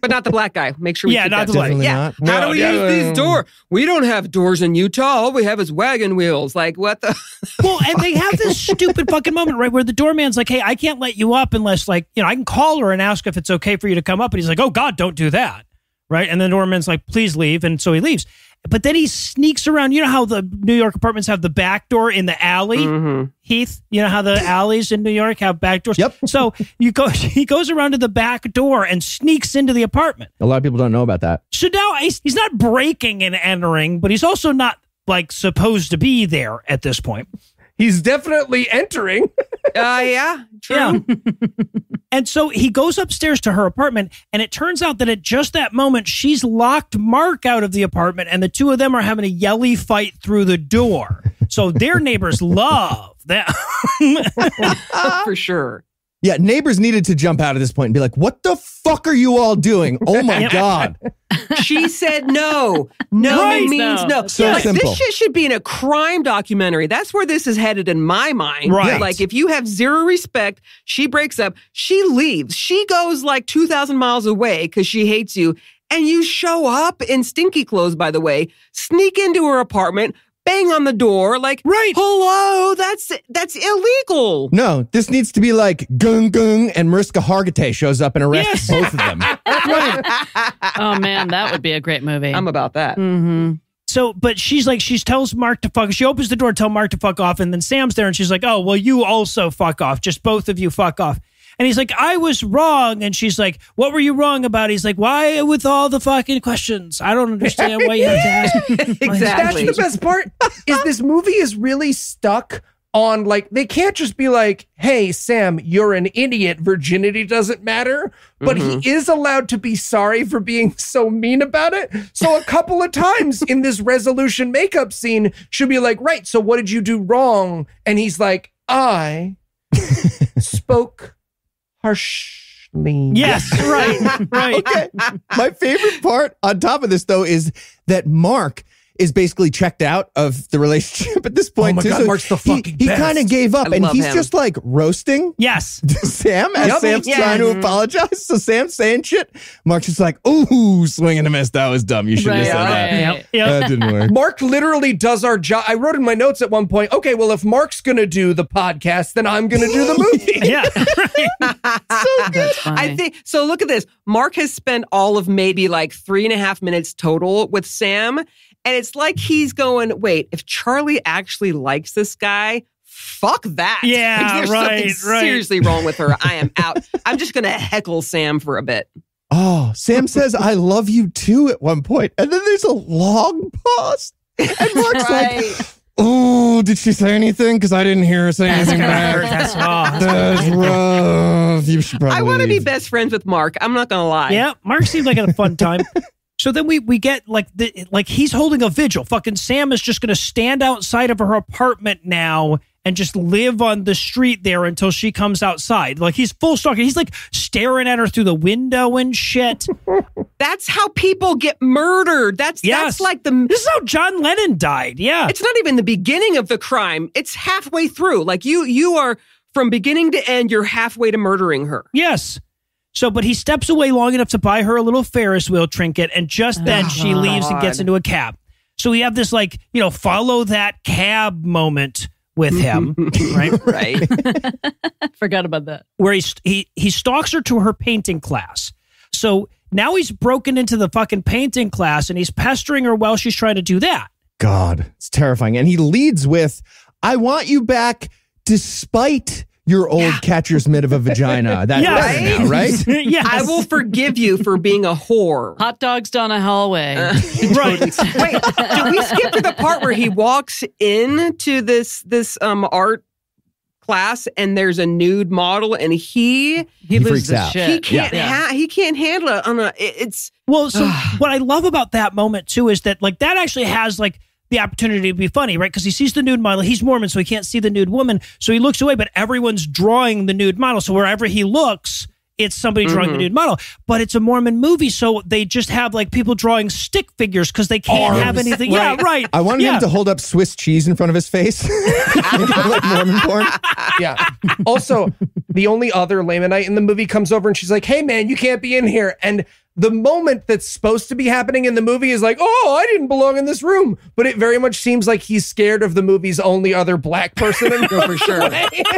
But not the black guy. Make sure we Yeah, keep not that the black- Definitely Yeah. not. How No, do we yeah, use these door? We don't have doors in Utah. All we have is wagon wheels. Like what the? well and they have this stupid fucking moment right where the doorman's like hey i can't let you up unless like you know i can call her and ask if it's okay for you to come up and he's like oh god don't do that right and the doorman's like please leave and so he leaves but then he sneaks around you know how the new york apartments have the back door in the alley Mm-hmm. Heath, you know how the alleys in New York have back doors. Yep. So you go, he goes around to the back door and sneaks into the apartment. A lot of people don't know about that. So now he's, he's not breaking and entering, but he's also not like supposed to be there at this point. He's definitely entering. Uh, yeah, true. Yeah. and so he goes upstairs to her apartment, and it turns out that at just that moment, she's locked Mark out of the apartment, and the two of them are having a yelly fight through the door. So their neighbors love that. for sure. Yeah, neighbors needed to jump out at this point and be like, "What the fuck are you all doing? Oh my god!" She said no. No Right. means No. no. So like, simple. This shit should be in a crime documentary. That's where this is headed in my mind. Right. Like if you have zero respect, she breaks up, she leaves. She goes like 2,000 miles away because she hates you. And you show up in stinky clothes, by the way, sneak into her apartment, bang on the door, like, Right. hello, that's that's illegal. No, this needs to be like Gung Gung and Mariska Hargitay shows up and arrests Yes. both of them. Oh man, that would be a great movie. I'm about that. hmm So, but she's like, she tells Mark to fuck. She opens the door, to tell Mark to fuck off, and then Sam's there, and she's like, "Oh, well, you also fuck off. Just both of you fuck off." And he's like, "I was wrong," and she's like, "What were you wrong about?" He's like, "Why with all the fucking questions? I don't understand why you have to ask." Exactly. That's the best part. Is this movie is really stuck on like they can't just be like, "Hey Sam, you're an idiot. Virginity doesn't matter." But he mm-hmm. is allowed to be sorry for being so mean about it. So a couple of times in this resolution makeup scene, she'll be like, "Right, so what did you do wrong?" And he's like, "I spoke harshly." yes, right, right. okay. My favorite part on top of this though is that Mark is basically checked out of the relationship at this oh point. Oh my too. God, Mark's the he, fucking He best. kind of gave up, I and love he's him. just like roasting Yes, Sam as Yep. Sam's Yeah. trying to mm-hmm. apologize. So Sam's saying shit. Mark's just like, "Ooh, swing and a miss. That was dumb. You should have Right, said that. right. yeah. That didn't work." Mark literally does our job. I wrote in my notes at one point, okay, well, if Mark's going to do the podcast, then I'm going to do the movie. yeah, right. That's funny. I think so. Look at this. Mark has spent all of maybe like three and a half minutes total with Sam. And it's like he's going, wait, if Charly actually likes this guy, fuck that. Yeah, Like, there's right, something right. seriously wrong with her. I am out. I'm just going to heckle Sam for a bit. Oh, Sam says, "I love you too" at one point, and then there's a long pause, and Mark's like, "Oh, did she say anything? Because I didn't hear her say anything back." That's, oh, that's That's rough. You should probably. I want to be best friends with Mark. I'm not going to lie. Yeah, Mark seems like a fun time. So then we we get like the like he's holding a vigil. Fucking Sam is just going to stand outside of her apartment now and just live on the street there until she comes outside. Like he's full stalker. He's like staring at her through the window and shit. That's how people get murdered. That's Yes. that's like the This is how John Lennon died. Yeah. it's not even the beginning of the crime. It's halfway through. Like you you are from beginning to end, you're halfway to murdering her. Yes. So, but he steps away long enough to buy her a little Ferris wheel trinket, and just oh, then Oh, she leaves and gets into a cab. So we have this like you know follow that cab moment with him, right? Right. Forgot about that. Where he he he stalks her to her painting class. So now he's broken into the fucking painting class and he's pestering her while she's trying to do that. God, it's terrifying. And he leads with, I want you back despite your old catcher's mitt of a vagina. That Yeah. better now, right? yes. I will forgive you for being a whore. Hot dogs down a hallway. right. Wait, did we skip to the part where he walks into this this um art class and there's a nude model and he He, He loses freaks his out. shit. he can't Yeah. ha- he can't handle it on a it- it's Well, so what I love about that moment too is that like that actually has like the opportunity to be funny, right? Because he sees the nude model. He's Mormon, so he can't see the nude woman. So he looks away, but everyone's drawing the nude model. So wherever he looks, it's somebody drawing Mm-hmm. the nude model. But it's a Mormon movie, so they just have like people drawing stick figures because they can't have Arms. anything. Yeah, right. I wanted yeah. him to hold up Swiss cheese in front of his face. like Mormon porn. Yeah. Also, the only other Lamanite in the movie comes over and she's like, "Hey, man, you can't be in here." And the moment that's supposed to be happening in the movie is like, "Oh, I didn't belong in this room," but it very much seems like he's scared of the movie's only other black person. In for sure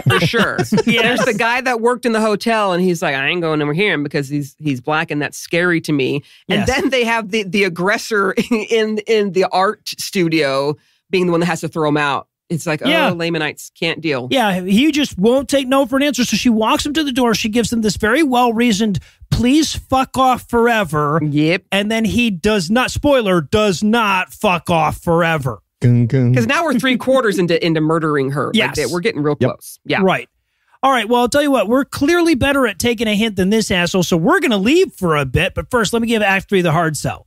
for sure Yes. there's the guy that worked in the hotel and he's like i ain't going over here because he's he's black and that's scary to me and Yes. then they have the the aggressor in in the art studio being the one that has to throw him out it's like oh, Yeah. oh lamanites can't deal Yeah, he just won't take no for an answer. So she walks him to the door. She gives him this very well reasoned, please fuck off forever. yep And then he does not, spoiler, does not fuck off forever. Gung, gung. because now we're three quarters into into murdering her Like, Yes. they- we're getting real Yep. close yeah Right. All right. Well, I'll tell you what, we're clearly better at taking a hint than this asshole. So we're going to leave for a bit. But first, let me give Act Three the hard sell.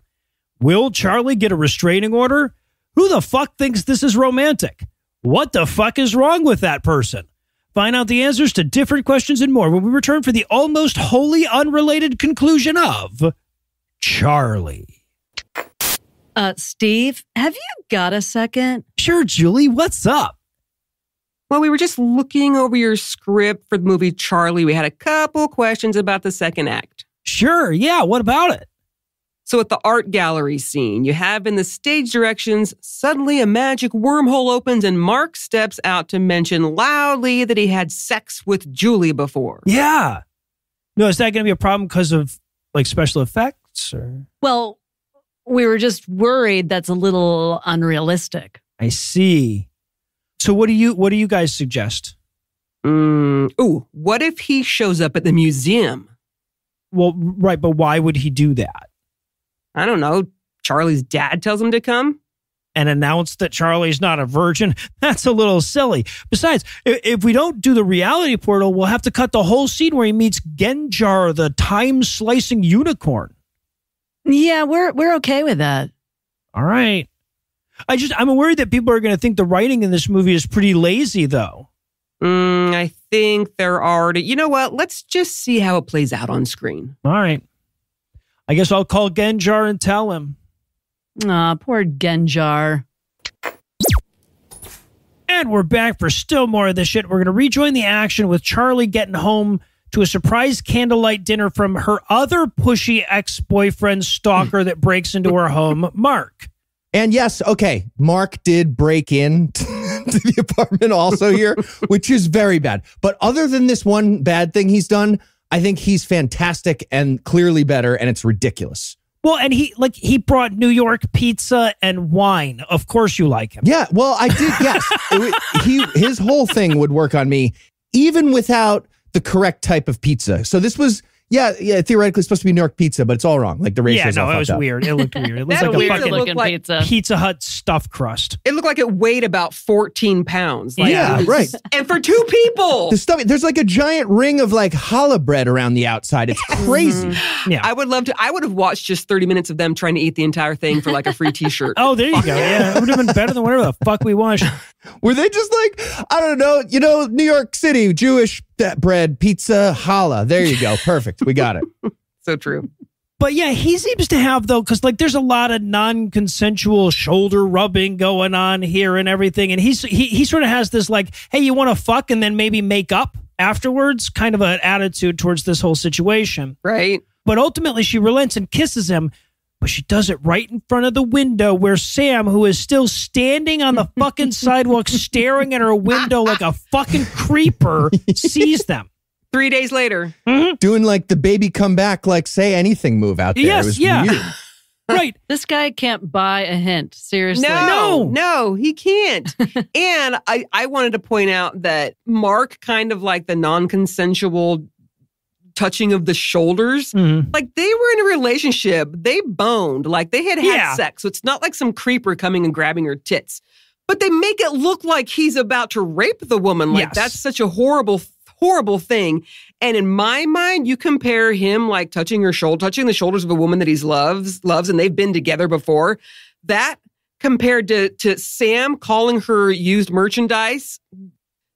Will Charly get a restraining order? Who the fuck thinks this is romantic? What the fuck is wrong with that person? Find out the answers to different questions and more when we return for the almost wholly unrelated conclusion of Charly. Uh, Steve, have you got a second? Sure, Julie, what's up? Well, we were just looking over your script for the movie Charly. We had a couple questions about the second act. Sure, yeah, what about it? So, at the art gallery scene, you have in the stage directions, suddenly a magic wormhole opens and Mark steps out to mention loudly that he had sex with Julie before. Yeah. No, is that going to be a problem because of like special effects or? Well, we were just worried that's a little unrealistic. I see. So what do you what do you guys suggest? Mm, ooh, what if he shows up at the museum? Well, right, but why would he do that? I don't know. Charly's dad tells him to come? And announce that Charly's not a virgin? That's a little silly. Besides, if, if we don't do the reality portal, we'll have to cut the whole scene where he meets Genjar, the time slicing unicorn. Yeah, we're we're okay with that. All right. I just I'm worried that people are going to think the writing in this movie is pretty lazy, though. Mm, I think they're already. You know what? Let's just see how it plays out on screen. All right. I guess I'll call Genjar and tell him. Ah, poor Genjar. And we're back for still more of this shit. We're going to rejoin the action with Charly getting home to a surprise candlelight dinner from her other pushy ex boyfriend stalker that breaks into her home, Mark. And yes, okay, Mark did break in to the apartment also here, which is very bad. But other than this one bad thing he's done, I think he's fantastic and clearly better, and it's ridiculous. Well, and he like he brought New York pizza and wine. Of course, you like him. Yeah, well, I did. Yes, It he his whole thing would work on me, even without the correct type of pizza. So this was, yeah, yeah, theoretically supposed to be New York pizza, but it's all wrong. Like the Yeah, ratios all no, it was up. weird. It looked weird. It looked That like a weird fucking looking like pizza. Pizza Hut stuffed crust. It looked like it weighed about 14 pounds. Like, Yeah, was- right. And for two people. The stuff. There's like a giant ring of like challah bread around the outside. It's crazy. Mm-hmm. Yeah. I would love to. I would have watched just 30 minutes of them trying to eat the entire thing for like a free t shirt. Oh, there you go. Yeah, it would have been better than whatever the fuck we watched. Were they just like, I don't know, you know, New York City, Jewish that bread, pizza, challah. There you go. Perfect. We got it. So true. But yeah, he seems to have though, because like there's a lot of non-consensual shoulder rubbing going on here and everything, and he's he he sort of has this like, hey, you want to fuck and then maybe make up afterwards, kind of an attitude towards this whole situation. Right? But ultimately, she relents and kisses him, but she does it right in front of the window where Sam, who is still standing on the fucking sidewalk staring at her window like a fucking creeper, sees them. Three days later. Mm-hmm. Doing like the baby come back, like say anything move out there. Yes, it was yeah. weird. Right. This guy can't buy a hint. Seriously. No, No. no, he can't. and I, I wanted to point out that Mark kind of like the non-consensual touching of the shoulders. Mhm. Like they were in a relationship. They boned. Like they had had Yeah. sex. So it's not like some creeper coming and grabbing her tits. But they make it look like he's about to rape the woman. Like Yes. that's such a horrible, horrible thing. And in my mind, you compare him like touching her shoulder, touching the shoulders of a woman that he loves, loves, and they've been together before. That compared to to Sam calling her used merchandise,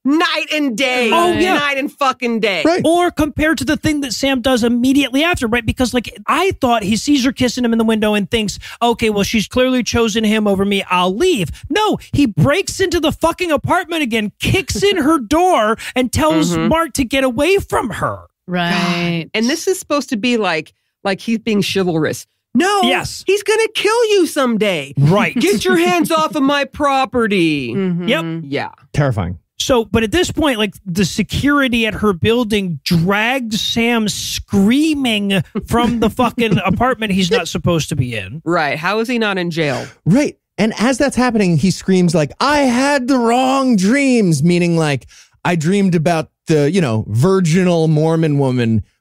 night and day. Oh, yeah. night and fucking day. Right. Or compared to the thing that Sam does immediately after, right? Because, like, I thought he sees her kissing him in the window and thinks, okay, well, she's clearly chosen him over me. I'll leave. No, he breaks into the fucking apartment again, kicks in her door, and tells Mhm. Mark to get away from her. Right. And this is supposed to be like like he's being chivalrous. No, Yes. he's gonna kill you someday. Right. Get your hands off of my property. Mhm. Yep. Yeah. Terrifying. So, but at this point, like the security at her building drags Sam screaming from the fucking apartment he's not supposed to be in. Right. How is he not in jail? Right. And as that's happening, he screams like, I had the wrong dreams, meaning like I dreamed about the, you know, virginal Mormon woman, but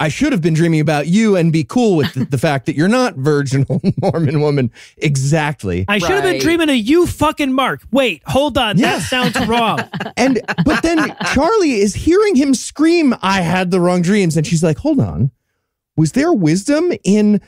I should have been dreaming about you and be cool with the, the fact that you're not virginal Mormon woman. Exactly. I should have been Right. dreaming of you fucking Mark. Wait, hold on. That Yes. sounds wrong. And but then Charly is hearing him scream, I had the wrong dreams. And she's like, hold on. Was there wisdom in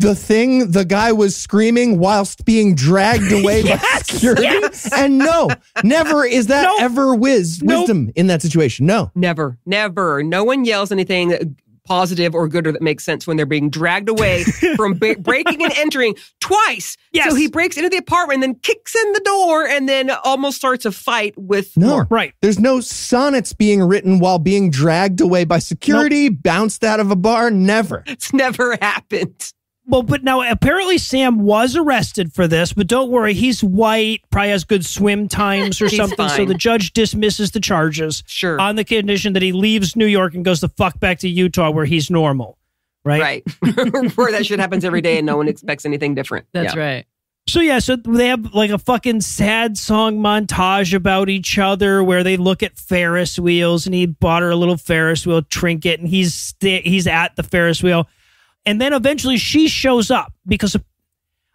the thing the guy was screaming whilst being dragged away by security? yes. And no, never is that Nope. ever whiz Nope. wisdom in that situation. No. Never. Never. No one yells anything positive or good or that makes sense when they're being dragged away from ba- breaking and entering twice. Yes. So he breaks into the apartment and then kicks in the door and then almost starts a fight with No. Mark. Right. There's no sonnets being written while being dragged away by security, bounced out of a bar. Never. It's never happened. Well, but now apparently Sam was arrested for this, but don't worry, he's white, probably has good swim times or He's something. So the judge dismisses the charges Sure. on the condition that he leaves New York and goes the fuck back to Utah where he's normal. Right. right. Where that shit happens every day and no one expects anything different. That's Yeah. right. So yeah, so they have like a fucking sad song montage about each other where they look at Ferris wheels and he bought her a little Ferris wheel trinket and he's sta he's at the Ferris wheel. And then eventually she shows up because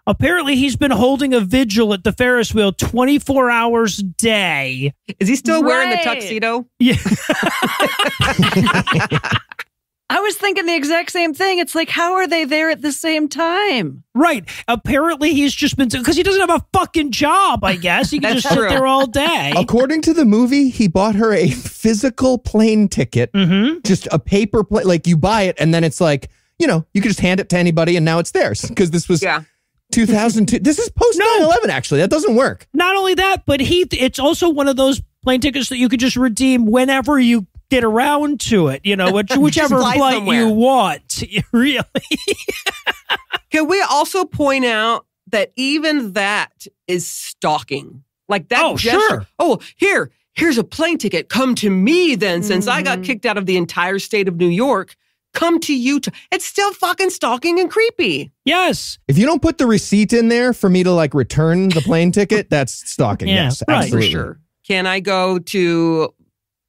apparently he's been holding a vigil at the Ferris wheel 24 hours a day. Is he still wearing the tuxedo? Yeah. I was thinking the exact same thing. It's like, how are they there at the same time? Right. Apparently he's just been because he doesn't have a fucking job, I guess. He can That's just sit there all day. According to the movie, he bought her a physical plane ticket, Mm-hmm. just a paper plane. Like you buy it, and then it's like, you know, you can just hand it to anybody, and now it's theirs. Because this was Yeah. 2002. this is post 9 11, actually. That doesn't work. Not only that, but he it's also one of those plane tickets that you could just redeem whenever you get around to it, you know, which, whichever flight somewhere. you want. Really. Can we also point out that even that is stalking? Like that Oh, gesture. sure. Oh, here, here's a plane ticket. Come to me then, since I got Mhm. kicked out of the entire state of New York. Come to Utah. It's still fucking stalking and creepy. Yes. If you don't put the receipt in there for me to like return the plane ticket, that's stalking. Yeah, yes, right. absolutely. For sure. Can I go to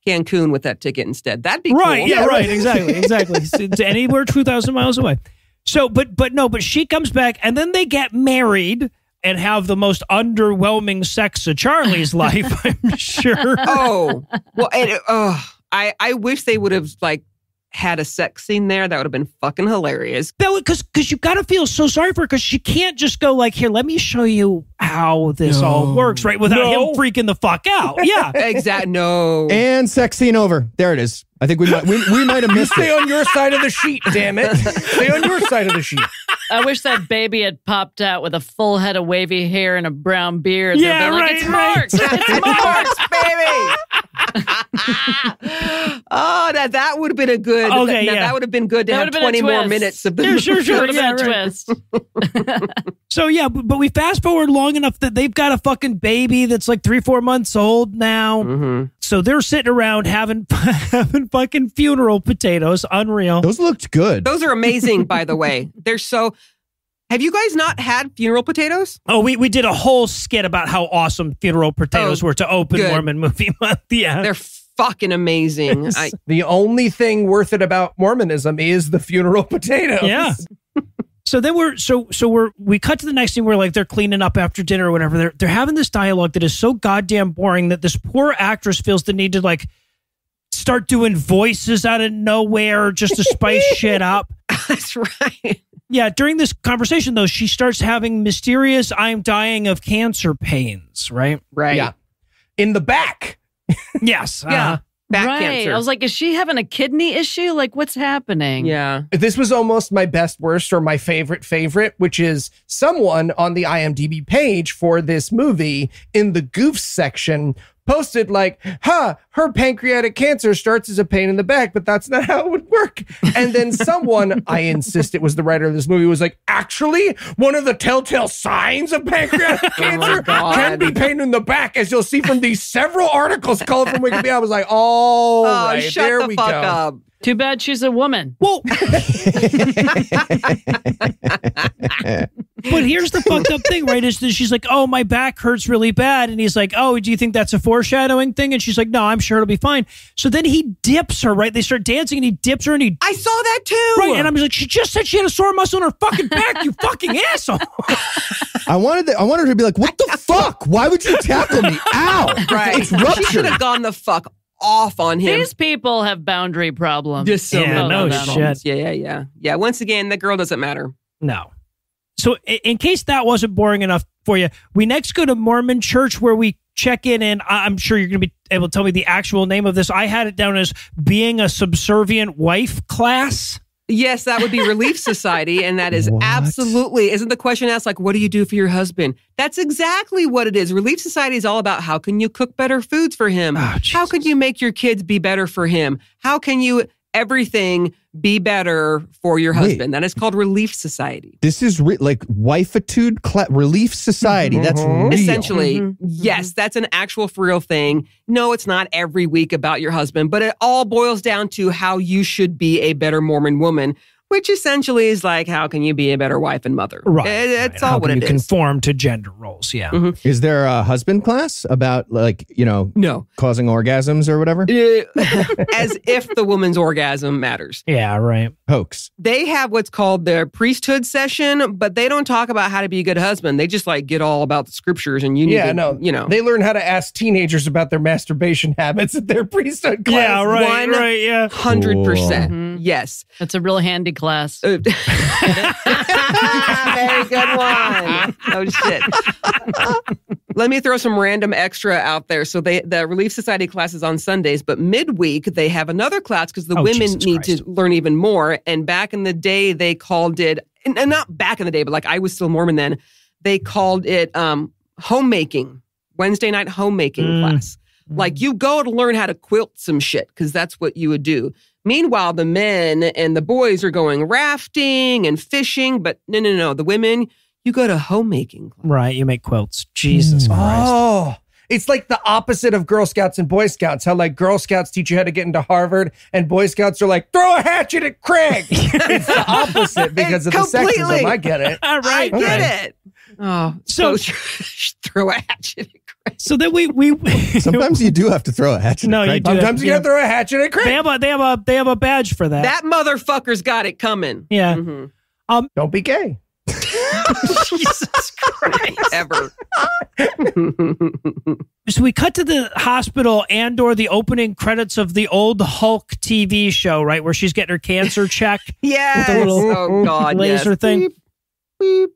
Cancun with that ticket instead? That'd be Right. cool. Yeah, right. Exactly. Exactly. So, to anywhere 2,000 miles away. So, but, but no, but she comes back and then they get married and have the most underwhelming sex of Charly's life, I'm sure. Oh, well, and, uh, I, I wish they would have like had a sex scene there. That would have been fucking hilarious. because because you got to feel so sorry for her because she can't just go like here let me show you how this all works right without No. him freaking the fuck out yeah exactly. No. And sex scene over. There it is. I think we might we, we might have missed Stay it. on your side of the sheet, damn it. Stay on your side of the sheet. I wish that baby had popped out with a full head of wavy hair and a brown beard. Yeah, be like, right, It's right. Mark. It's Marks, baby. Oh, that that would have been a good. Okay, that, yeah. that would have been good to That have would've been twenty more minutes of the Yeah, sure, sure. Would have been Yeah, right. twist. So yeah, but, but we fast forward long enough that they've got a fucking baby that's like three, four months old now. hmm So they're sitting around having having fucking funeral potatoes. Unreal. Those looked good. Those are amazing, by the way. They're so. Have you guys not had funeral potatoes? Oh, we, we did a whole skit about how awesome funeral potatoes Oh, were to open good. Mormon movie month. Yeah. They're fucking amazing. I, The only thing worth it about Mormonism is the funeral potatoes. Yeah. So then we're so so we're we cut to the next scene where like they're cleaning up after dinner or whatever. They're they're having this dialogue that is so goddamn boring that this poor actress feels the need to like start doing voices out of nowhere just to spice shit up. that's right. Yeah, during this conversation though, she starts having mysterious I'm dying of cancer pains, right? Right. Yeah. In the back. Yes. Yeah. Uh-huh. Back right. cancer. I was like, is she having a kidney issue? Like, what's happening? yeah. This was almost my best worst or my favorite favorite, which is someone on the IMDb page for this movie in the goofs section posted like, huh, her pancreatic cancer starts as a pain in the back, but that's not how it would work. And then someone, I insist it was the writer of this movie, was like, actually, one of the telltale signs of pancreatic oh cancer God. can be pain in the back, as you'll see from these several articles called from Wikipedia. I was like, oh, Oh, right, there the we go. up. Too bad she's a woman. Well, but here's the fucked up thing, right? Is that she's like, "Oh, my back hurts really bad," and he's like, "Oh, do you think that's a foreshadowing thing?" And she's like, "No, I'm sure it'll be fine." So then he dips her, right? They start dancing, and he dips her, and he I saw that too. right, and I'm just like, "She just said she had a sore muscle in her fucking back, you fucking asshole!" I wanted the, I wanted her to be like, "What the fuck? Why would you tackle me? Ow! right. It's She should have gone the fuck off on him. These people have boundary problems. Just so Yeah, many no problems. shit. Yeah, yeah, yeah. Yeah. Once again, the girl doesn't matter. No. So, in case that wasn't boring enough for you, we next go to Mormon Church where we check in, and I'm sure you're going to be able to tell me the actual name of this. I had it down as being a subservient wife class. Yes, that would be Relief Society. And that is What? absolutely, isn't the question asked like, what do you do for your husband? That's exactly what it is. Relief Society is all about how can you cook better foods for him? Oh, how can you make your kids be better for him? How can you everything be better for your Wait. husband? That is called Relief Society. This is re- like wifitude cla- relief society. That's Mhm. real. Essentially, Mhm. yes, that's an actual for real thing. No, it's not every week about your husband, but it all boils down to how you should be a better Mormon woman, which essentially is like, how can you be a better wife and mother? Right. It- right. it's How all what can it you is. conform to gender roles. Yeah. Mhm. Is there a husband class about like you know No. causing orgasms or whatever? As if the woman's orgasm matters. Yeah, right. Hoax. They have what's called their priesthood session, but they don't talk about how to be a good husband. They just like get all about the scriptures and you need Yeah, to, no, you know. they learn how to ask teenagers about their masturbation habits at their priesthood class. Yeah, right, One- right, yeah. 100%. Mhm. Yes. That's a real handy class. Uh, Very good one. Oh shit. Let me throw some random extra out there. So they the Relief Society class is on Sundays, but midweek they have another class because the Oh, women Jesus need Christ. to learn even more. And back in the day, they called it and and not back in the day, but like I was still Mormon then. They called it um, homemaking Wednesday night homemaking Mm. class. Like you go to learn how to quilt some shit because that's what you would do. Meanwhile, the men and the boys are going rafting and fishing, but no, no, no. The women, you go to homemaking class. Right. You make quilts. Jesus Mm. Christ. Oh, it's like the opposite of Girl Scouts and Boy Scouts. How like Girl Scouts teach you how to get into Harvard, and Boy Scouts are like throw a hatchet at Craig. it's the opposite because of the sexism. I get it. All right. I get right. it. Oh, So- so, throw a hatchet. So then we we Sometimes you do have to throw a hatchet. No, at you Craig. do. Sometimes you Yeah. gotta throw a hatchet at Craig. they have a they have a they have a badge for that. That motherfucker's got it coming. yeah. Mhm. Don't be gay. Jesus Christ. Ever. So we cut to the hospital and or the opening credits of the old Hulk TV show, right, where she's getting her cancer check, yes. little oh God. laser yes. thing. Beep, beep.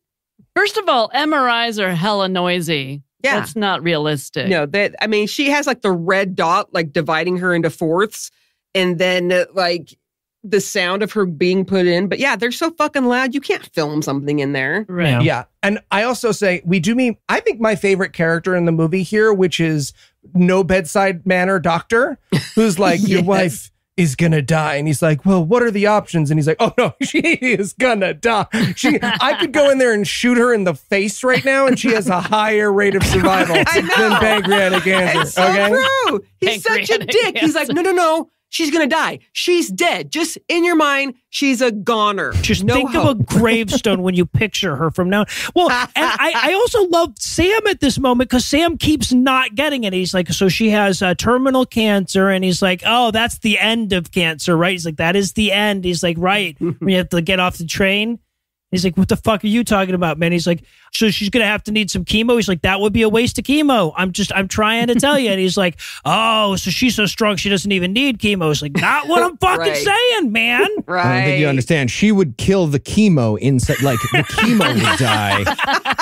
First of all, MRIs are hella noisy. Yeah. That's not realistic. No, that I mean, she has like the red dot, like dividing her into fourths, and then uh, like the sound of her being put in. But yeah, they're so fucking loud. You can't film something in there. Right. Yeah. Yeah. And I also say we do mean I think my favorite character in the movie here, which is no bedside manner doctor, who's like, Your wife is gonna die. And he's like, Well, what are the options? And he's like, Oh no, she is gonna die. She I could go in there and shoot her in the face right now, and she has a higher rate of survival than pancreatic cancer. It's so okay. true. He's such a Pancreatic dick. He's like, no, no, no. She's gonna die. She's dead. Just in your mind, she's a goner. Just no think hope. of a gravestone when you picture her from now. Well, and I, I also love Sam at this moment because Sam keeps not getting it. He's like, so she has uh, terminal cancer, and he's like, oh, that's the end of cancer, right? He's like, that is the end. He's like, right. we have to get off the train. He's like, what the fuck are you talking about, man? He's like, so she's gonna have to need some chemo. He's like, that would be a waste of chemo. I'm just, I'm trying to tell you. And he's like, oh, so she's so strong she doesn't even need chemo. He's like, not what I'm fucking Right. saying, man. right. I don't think you understand. She would kill the chemo inside, like the chemo would die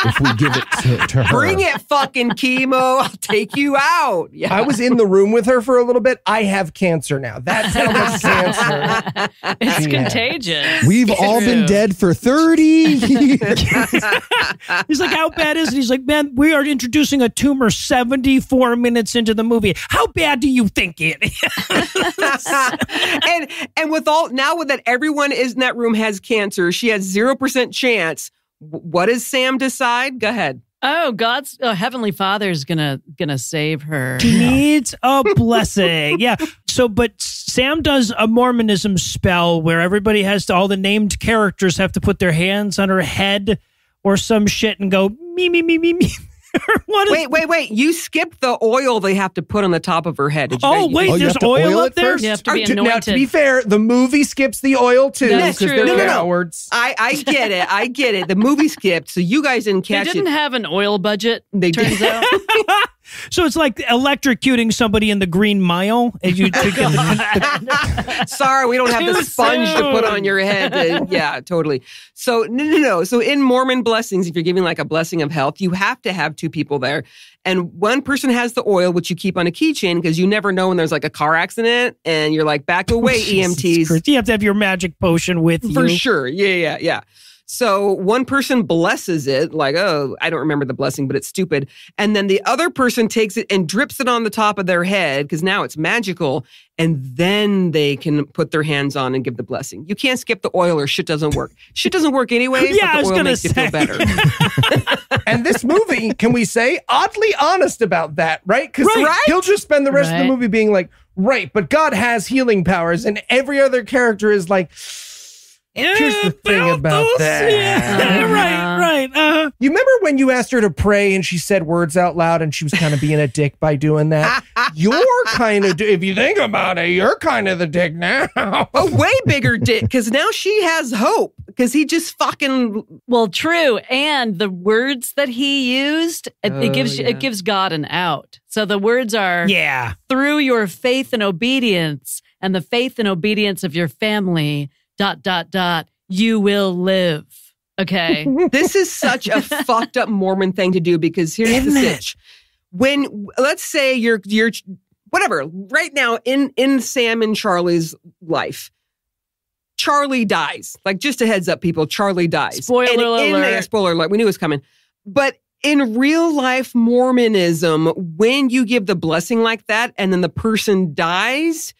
if we give it to, to her. Bring it, fucking chemo. I'll take you out. Yeah. I was in the room with her for a little bit. I have cancer now. That's how much cancer. It's Yeah. contagious. We've all been dead for 30 years. He's like, how bad is it? He's like, man, we are introducing a tumor 74 minutes into the movie. How bad do you think it is? and and with all now with that everyone is in that room has cancer, she has zero percent chance. What does Sam decide? Go ahead. Oh, God's oh, heavenly Father's gonna gonna save her. She needs a blessing. Yeah. So, but Sam does a Mormonism spell where everybody has to, all the named characters have to put their hands on her head or some shit and go, me, me, me, me, me. what is Wait, wait, wait! You skipped the oil they have to put on the top of her head. Did you Oh, guys- wait, Oh, you there's have to oil, oil up there? You have to oh, be to- now, to be fair, the movie skips the oil too That's because true. they're No, no, no. cowards. I, I get it. I get it. The movie skipped, so you guys didn't they catch didn't it. have an oil budget. They turns did. out. So it's like electrocuting somebody in the Green Mile. As you the- Sorry, we don't have the Too sponge to put on your head. to- yeah, totally. So no, no, no. So in Mormon blessings, if you're giving like a blessing of health, you have to have two people there, and one person has the oil, which you keep on a keychain because you never know when there's like a car accident, and you're like, back away, Jesus EMTs. Christ. You have to have your magic potion with you. For sure. Yeah, yeah, yeah. So one person blesses it, like, oh, I don't remember the blessing, but it's stupid. And then the other person takes it and drips it on the top of their head because now it's magical. And then they can put their hands on and give the blessing. You can't skip the oil or shit doesn't work. Shit doesn't work anyway. Yeah, I but was the oil gonna makes you feel say. better. And this movie, can we say, oddly honest about that, right? Because Right. he'll just spend the rest of the movie being like, right, but God has healing powers, and every other character is like, Here's the thing about those- that. Yeah, right, right. Uh, you remember when you asked her to pray and she said words out loud and she was kind of being a dick by doing that? you're kind of, if you think about it, you're kind of the dick now. a way bigger dick because now she has hope because he just fucking. Well, true, and the words that he used it, it Oh, gives yeah. it gives God an out. So the words are yeah. through your faith and obedience, and the faith and obedience of your family. Dot dot dot. You will live. Okay. This is such a fucked up Mormon thing to do because here's the Isn't it? sitch. When let's say you're you're whatever right now in in Sam and Charly's life, Charly dies. Like just a heads up, people. Charly dies. Spoiler And in- alert. spoiler alert. We knew it was coming. But in real life Mormonism, when you give the blessing like that and then the person dies,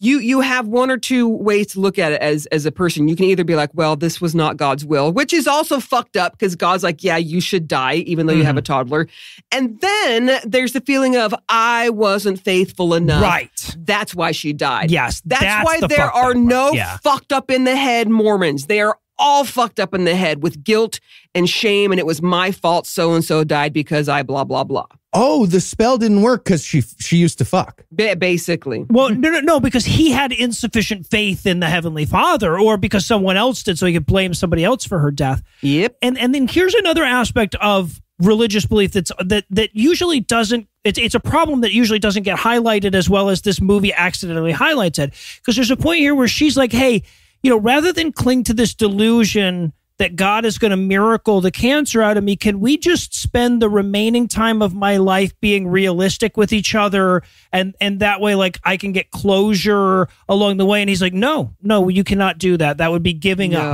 you you have one or two ways to look at it as as a person. You can either be like, well, this was not God's will, which is also fucked up because God's like, yeah, you should die, even though you have a toddler. And then there's the feeling of I wasn't faithful enough. Right. That's why she died. Yes. That's, why the there are no. Yeah. fucked up in the head Mormons. They are all fucked up in the head with guilt and shame, and it was my fault. So and so died because I blah blah blah. oh, the spell didn't work because she she used to fuck. Ba- basically, Well, no, no, no, because he had insufficient faith in the Heavenly Father, or because someone else did, so he could blame somebody else for her death. yep. And and then here's another aspect of religious belief that's that that usually doesn't. It's it's a problem that usually doesn't get highlighted as well as this movie accidentally highlights it. Because there's a point here where she's like, hey, you know, rather than cling to this delusion that God is going to miracle the cancer out of me, can we just spend the remaining time of my life being realistic with each other and and that way like I can get closure along the way and he's like, "No, no, you cannot do that. That would be giving up."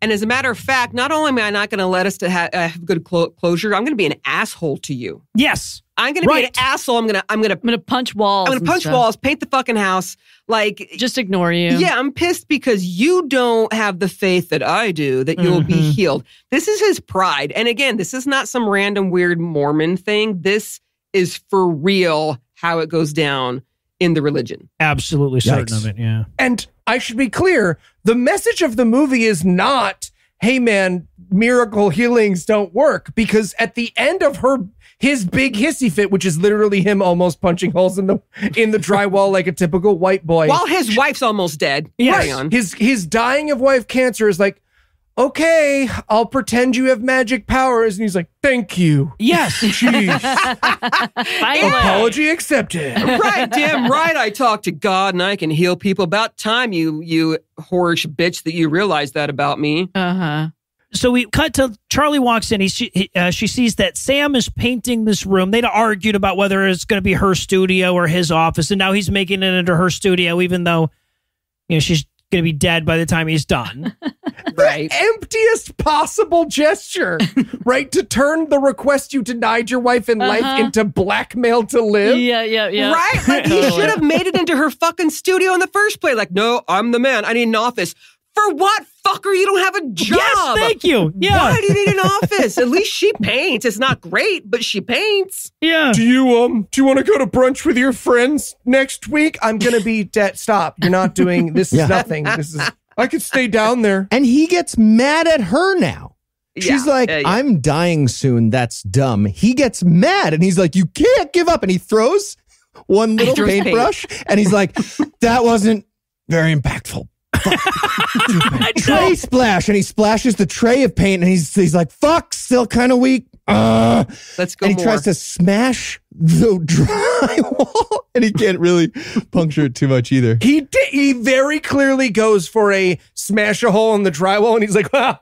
No. And as a matter of fact, not only am I not going to let us to ha- uh, have good clo- closure, I'm going to be an asshole to you. Yes. I'm going to be an asshole. I'm going to I'm going to I'm gonna punch walls. I'm going to punch stuff. walls, paint the fucking house. Like Just ignore you. Yeah, I'm pissed because you don't have the faith that I do that you'll be Mhm. healed. This is his pride. And again, this is not some random weird Mormon thing. This is for real how it goes down in the religion. Absolutely certain Yikes. of it. Yeah. And I should be clear the message of the movie is not, hey man, miracle healings don't work. Because at the end of her, his big hissy fit, which is literally him almost punching holes in the in the drywall like a typical white boy. While his wife's almost dead. Yes. On. his his dying of wife cancer is like, okay, I'll pretend you have magic powers. And he's like, thank you. Yes. Jeez. Finally. Apology accepted. right, damn right. I talk to God and I can heal people. About time you you whorish bitch that you realize that about me. Uh huh. so we cut to Charly walks in. He, she, uh, she sees that Sam is painting this room. They'd argued about whether it's going to be her studio or his office, and now he's making it into her studio, even though you know she's going to be dead by the time he's done. Right. emptiest possible gesture, right? To turn the request you denied your wife in life Uh-huh. into blackmail to live. Yeah, yeah, yeah. Right? Like he should have made it into her fucking studio in the first place. Like, no, I'm the man. I need an office. For what, fucker? You don't have a job. yes, thank you. Yeah, Why do you need an office? At least she paints. It's not great, but she paints. yeah. Do you um do you want to go to brunch with your friends next week? I'm gonna be dead. Stop. You're not doing this is nothing. This is I could stay down there. And he gets mad at her now. She's Yeah, like, yeah, yeah. I'm dying soon. That's dumb. He gets mad and he's like, You can't give up. And he throws one little throws paint. paintbrush and he's like, That wasn't very impactful. Tray splash. And he splashes the tray of paint and he's, he's like, Fuck, still kind of weak. Uh, Let's go and he more. tries to smash the drywall and he can't really puncture it too much either. He di- he very clearly goes for a smash a hole in the drywall, and he's like, "Wow,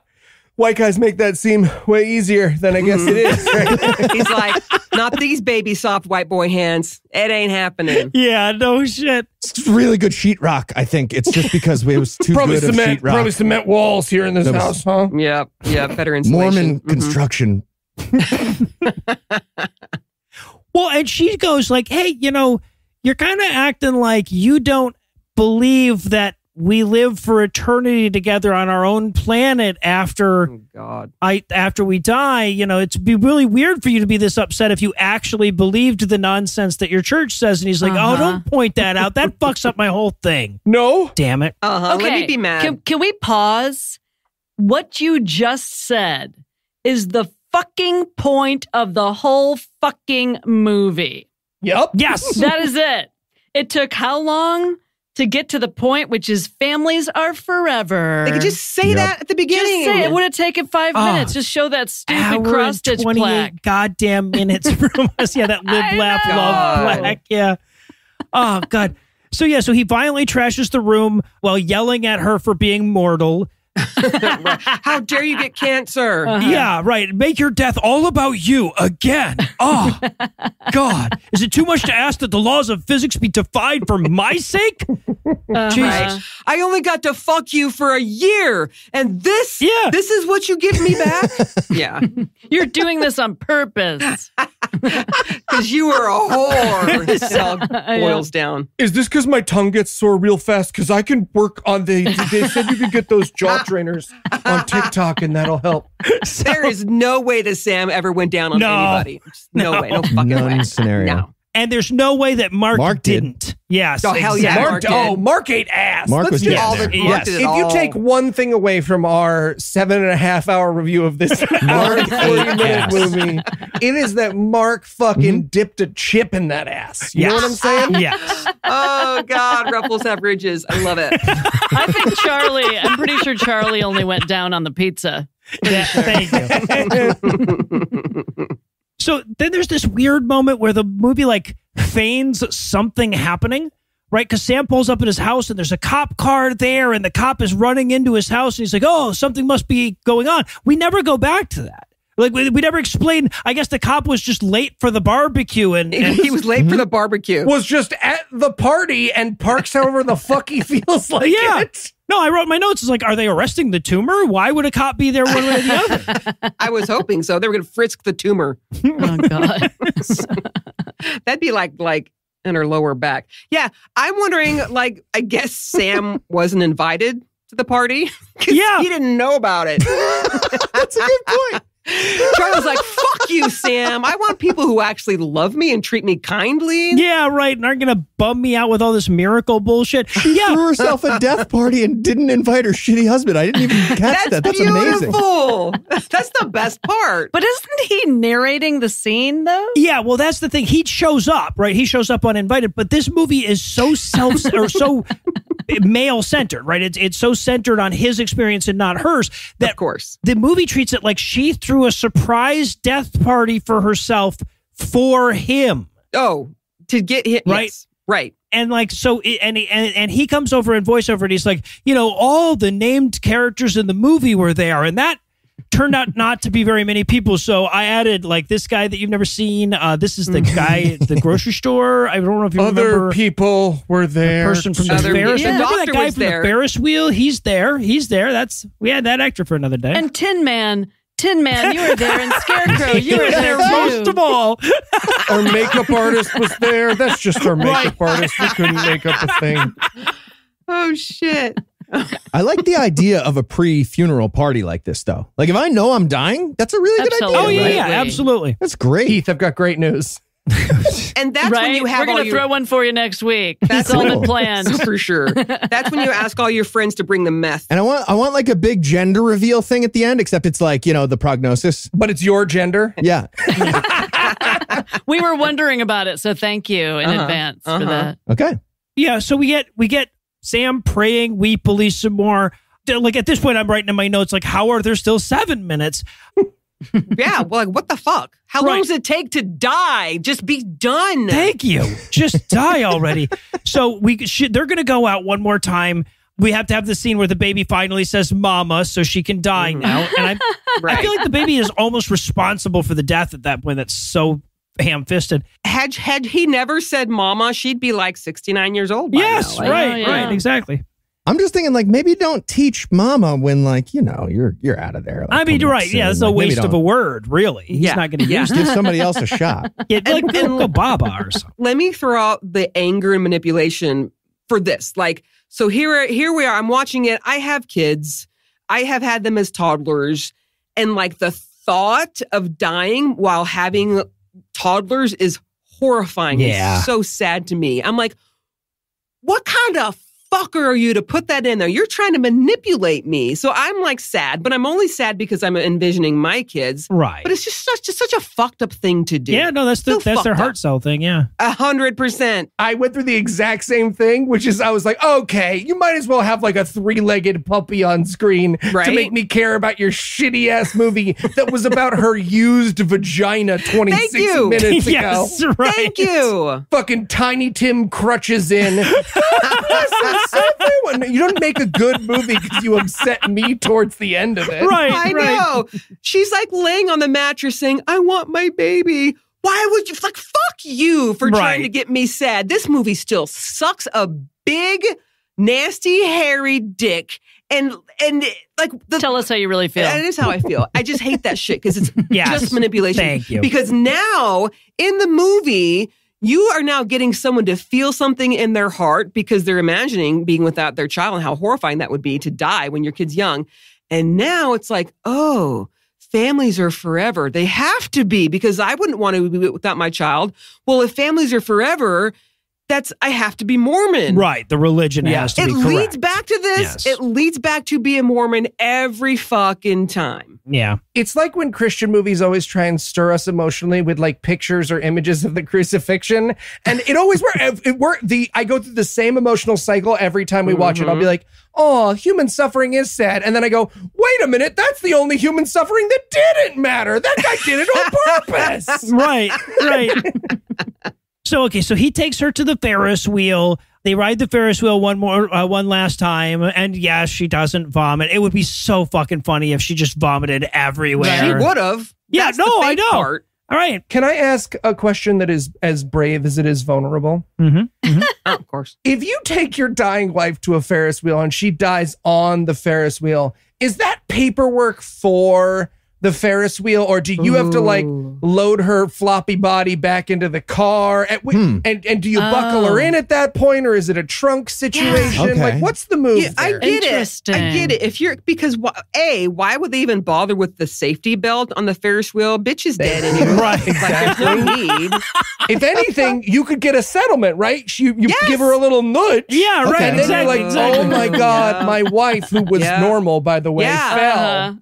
white guys make that seem way easier than I guess it is." Right? He's like, not these baby soft white boy hands. It ain't happening. Yeah, no shit. It's really good sheetrock, I think. It's just because it was too probably good of sheetrock. probably cement walls here in this was- house, huh? Yeah, yeah, better insulation. Mormon Mhm. construction. Well, and she goes like, "Hey, you know, you're kind of acting like you don't believe that we live for eternity together on our own planet after Oh, God. I after we die. You know, it'd be really weird for you to be this upset if you actually believed the nonsense that your church says." And he's like, "Oh, Uh-huh. don't point that out. That fucks up my whole thing. No, Damn it." Uh-huh. Okay. Let me be mad. Can, can we pause? What you just said is the fucking point of the whole fucking movie. yep. Yes. That is it. It took how long to get to the point, which is families are forever. they could just say Yep. that at the Just beginning. say it would have taken five Ah. minutes. Just show that stupid Hour cross and stitch 28 plaque. goddamn minutes from us. Yeah, that live, laugh, know. love plaque. Yeah. Oh, God. So, yeah, so he violently trashes the room while yelling at her for being mortal. How dare you get cancer? Uh-huh. Yeah, right. Make your death all about you again. Oh, God. Is it too much to ask that the laws of physics be defied for my sake? Uh-huh. Jesus. I only got to fuck you for a year, and this, Yeah. this is what you give me back. yeah, You're doing this on purpose. because you were a whore. It all boils down. Is this because my tongue gets sore real fast? Because I can work on the. They said you could get those jaw trainers on TikTok, and that'll help. There is no way that Sam ever went down on No. anybody. No, No. way, no fucking None way. scenario. No. And there's no way that Mark, Mark did. didn't. Yes. Oh, hell yeah. Mark, Mark did. oh, Mark ate ass. Mark Let's was just- getting all there. the Yes. Did If you all. take one thing away from our seven and a half hour review of this hour and 40 minute ass. movie, it is that Mark fucking mm-hmm. dipped a chip in that ass. You know what I'm saying? Yes. oh God, ruffles have ridges. I love it. I think Charly, I'm pretty sure Charly only went down on the pizza. Yeah, thank you. so then there's this weird moment where the movie like feigns something happening, right? Because Sam pulls up at his house and there's a cop car there, and the cop is running into his house, and he's like, "Oh, something must be going on." We never go back to that. Like we, we never explain. I guess the cop was just late for the barbecue, and, and he was late for the hmm? barbecue. Was just at the party and parks however the fuck he feels like Yeah. it. No, I wrote my notes. It's like, are they arresting the tumor? Why would a cop be there one way or the other? I was hoping so. They were going to frisk the tumor. Oh God. That'd be like like in her lower back. Yeah, I'm wondering. Like, I guess Sam wasn't invited to the party. Yeah. he didn't know about it. That's a good point. Charly was like, "Fuck you, Sam. I want people who actually love me and treat me kindly." yeah, right. And aren't going to bum me out with all this miracle bullshit. Yeah. Threw herself a death party and didn't invite her shitty husband. I didn't even catch That's, that. That's amazing. beautiful. That's the best part. But isn't he narrating the scene though? Yeah, well, that's the thing. He shows up, right? He shows up uninvited, but this movie is so self or so male centered, right? It's it's so centered on his experience and not hers that of course. the movie treats it like she threw a surprise death party for herself for him. Oh, to get hit. Right. Yes, right. And like so, it, and he, and and he comes over in voiceover, and he's like, you know, all the named characters in the movie were there, and that turned out not to be very many people. So I added like this guy that you've never seen. Uh, this is the guy at the grocery store. I don't know if you Other remember. people were there. person from the Other- Ferris. yeah. Remember that guy from there. the Ferris wheel? He's there. He's there. That's we had that actor for another day. And Tin Man, Tin Man, you were there, and Scarecrow, you were there most of all. Our makeup artist was there. That's just our makeup artist. We couldn't make up a thing. Oh shit. I like the idea of a pre-funeral party like this, though. Like if I know I'm dying, that's a really good Absolutely. Oh idea. yeah, right? yeah, absolutely. That's great. Heath, I've got great news. And that's right? when you have We're gonna your throw one for you next week. That's That's all the been planned. for sure. That's when you ask all your friends to bring the meth. And I want I want like a big gender reveal thing at the end, except it's like, you know, the prognosis. But it's your gender. Yeah. We were wondering about it, so thank you in Uh-huh. advance Uh-huh. for that. Okay. Yeah, so we get we get Sam praying, we police some more. Like at this point, I'm writing in my notes like, how are there still seven minutes? Yeah, well, like what the fuck? How long does it take to die? Just be done. Thank you. Just die already. so we should, they're going to go out one more time. We have to have the scene where the baby finally says "mama" so she can die mm-hmm. now. And I, I feel like the baby is almost responsible for the death at that point. That's so ham-fisted. had had he never said "mama," she'd be like sixty nine years old. By yes, now. Right, Oh, yeah. right, exactly. I'm just thinking like maybe don't teach mama when like, you know, you're you're out of there. Like, I mean, you're up right. Yeah, soon. it's a Like, maybe waste of a word, really. He's Yeah. not going to Yeah. use Give somebody else a shot. it. Like, go, go Baba or something. Let me throw out the anger and manipulation for this. Like, so here, here we are. I'm watching it. I have kids. I have had them as toddlers, and like the thought of dying while having toddlers is horrifying. It's Yeah. so sad to me. I'm like, what kind of fucker are you to put that in there? You're trying to manipulate me. So I'm like sad, but I'm only sad because I'm envisioning my kids. Right. But it's just such just such a fucked up thing to do. yeah, no, that's the, So that's their heart cell thing. Yeah. A hundred percent. I went through the exact same thing, which is I was like, okay, you might as well have like a three-legged puppy on screen to make me care about your shitty ass movie that was about her used vagina 26 you. minutes ago. yes, right. Thank you. Fucking Tiny Tim crutches in. Everyone- you don't make a good movie because you upset me towards the end of it. Right. I right. know. She's like laying on the mattress saying, I want my baby. Why would you like fuck you for trying to get me sad? This movie still sucks a big, nasty, hairy dick. And and like the Tell us how you really feel. That is how I feel. I just hate that shit because it's Yes. just manipulation. Thank you. Because now in the movie, you are now getting someone to feel something in their heart because they're imagining being without their child and how horrifying that would be to die when your kid's young. And now it's like, oh, families are forever. They have to be because I wouldn't want to be without my child. Well, if families are forever, that's I have to be Mormon. Right. The religion Yeah. has to It be correct. leads back to this. Yes. It leads back to be a Mormon every fucking time. Yeah. It's like when Christian movies always try and stir us emotionally with like pictures or images of the crucifixion, and it always works. It work. The I go through the same emotional cycle every time we watch it. I'll be mm-hmm. like, "Oh, human suffering is sad," and then I go, "Wait a minute, that's the only human suffering that didn't matter. That guy did it on purpose." Right. Right. so okay, so he takes her to the Ferris wheel. They ride the Ferris wheel one more, uh, one last time, and yes, she doesn't vomit. It would be so fucking funny if she just vomited everywhere. She would have. Yeah, That's no, I fake know. Part. All right. Can I ask a question that is as brave as it is vulnerable? Mm-hmm. Oh, of course. If you take your dying wife to a Ferris wheel and she dies on the Ferris wheel, is that paperwork for the Ferris wheel, or do you have to like load her floppy body back into the car? And, Hmm. and, and do you buckle her Oh. in at that point, or is it a trunk situation? Okay. Like, what's the move? Yeah, I there? get it. I get it. If you're because wh- a why would they even bother with the safety belt on the Ferris wheel? Bitch is dead anyway. Right. Like, there's no need. if anything, you could get a settlement, right? You, you Yes. give her a little nudge. Yeah, right. Okay. And then Exactly. you're like, oh my God, Yeah. my wife, who was Yeah. normal, by the way, Yeah. fell.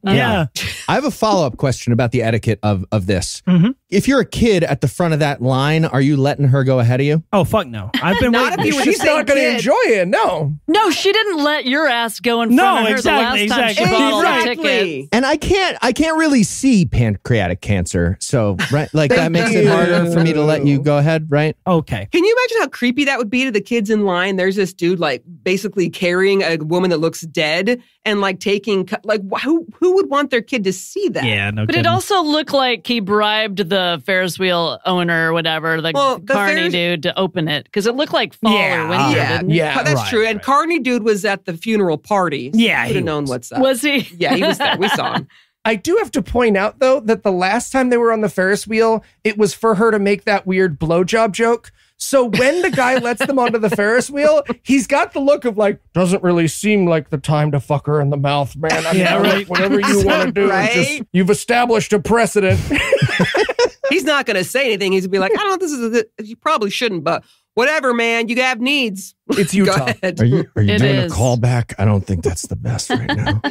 Uh-huh. yeah. I have a follow up question about the etiquette of, of this. Mhm. If you're a kid at the front of that line, are you letting her go ahead of you? Oh fuck no! I've been Not waiting. if you were She's the same not going to enjoy it. No. No, she didn't let your ass go in No, front of her exactly, the last exactly. time she bought all the tickets. Exactly. And I can't I can't really see pancreatic cancer. So right like that Thank makes it harder for me to let you go ahead, right? Okay. Can you imagine how creepy that would be to the kids in line? There's this dude like basically carrying a woman that looks dead and like taking like who who would want their kid to see that? Yeah. No. But it also looked like he bribed the Ferris wheel owner or whatever, the Well, the carny Ferris- dude, to open it because it looked like fall Yeah. or winter. Yeah, didn't it? Yeah. That's right, true. And right. Carney dude was at the funeral party. So Yeah, you he would have known was. what's up. Was he? yeah, he was there. We saw him. I do have to point out, though, that the last time they were on the Ferris wheel, it was for her to make that weird blowjob joke. So when the guy lets them onto the Ferris wheel, he's got the look of like, doesn't really seem like the time to fuck her in the mouth, man. I mean, Yeah, I like right. whatever you want to do. Right? Just, you've established a precedent. He's not going to say anything. He's going to be like, I don't know. This is a, you probably shouldn't, but whatever, man. You have needs. It's Go Utah. ahead. Are you are you doing is. a callback? I don't think that's the best right now.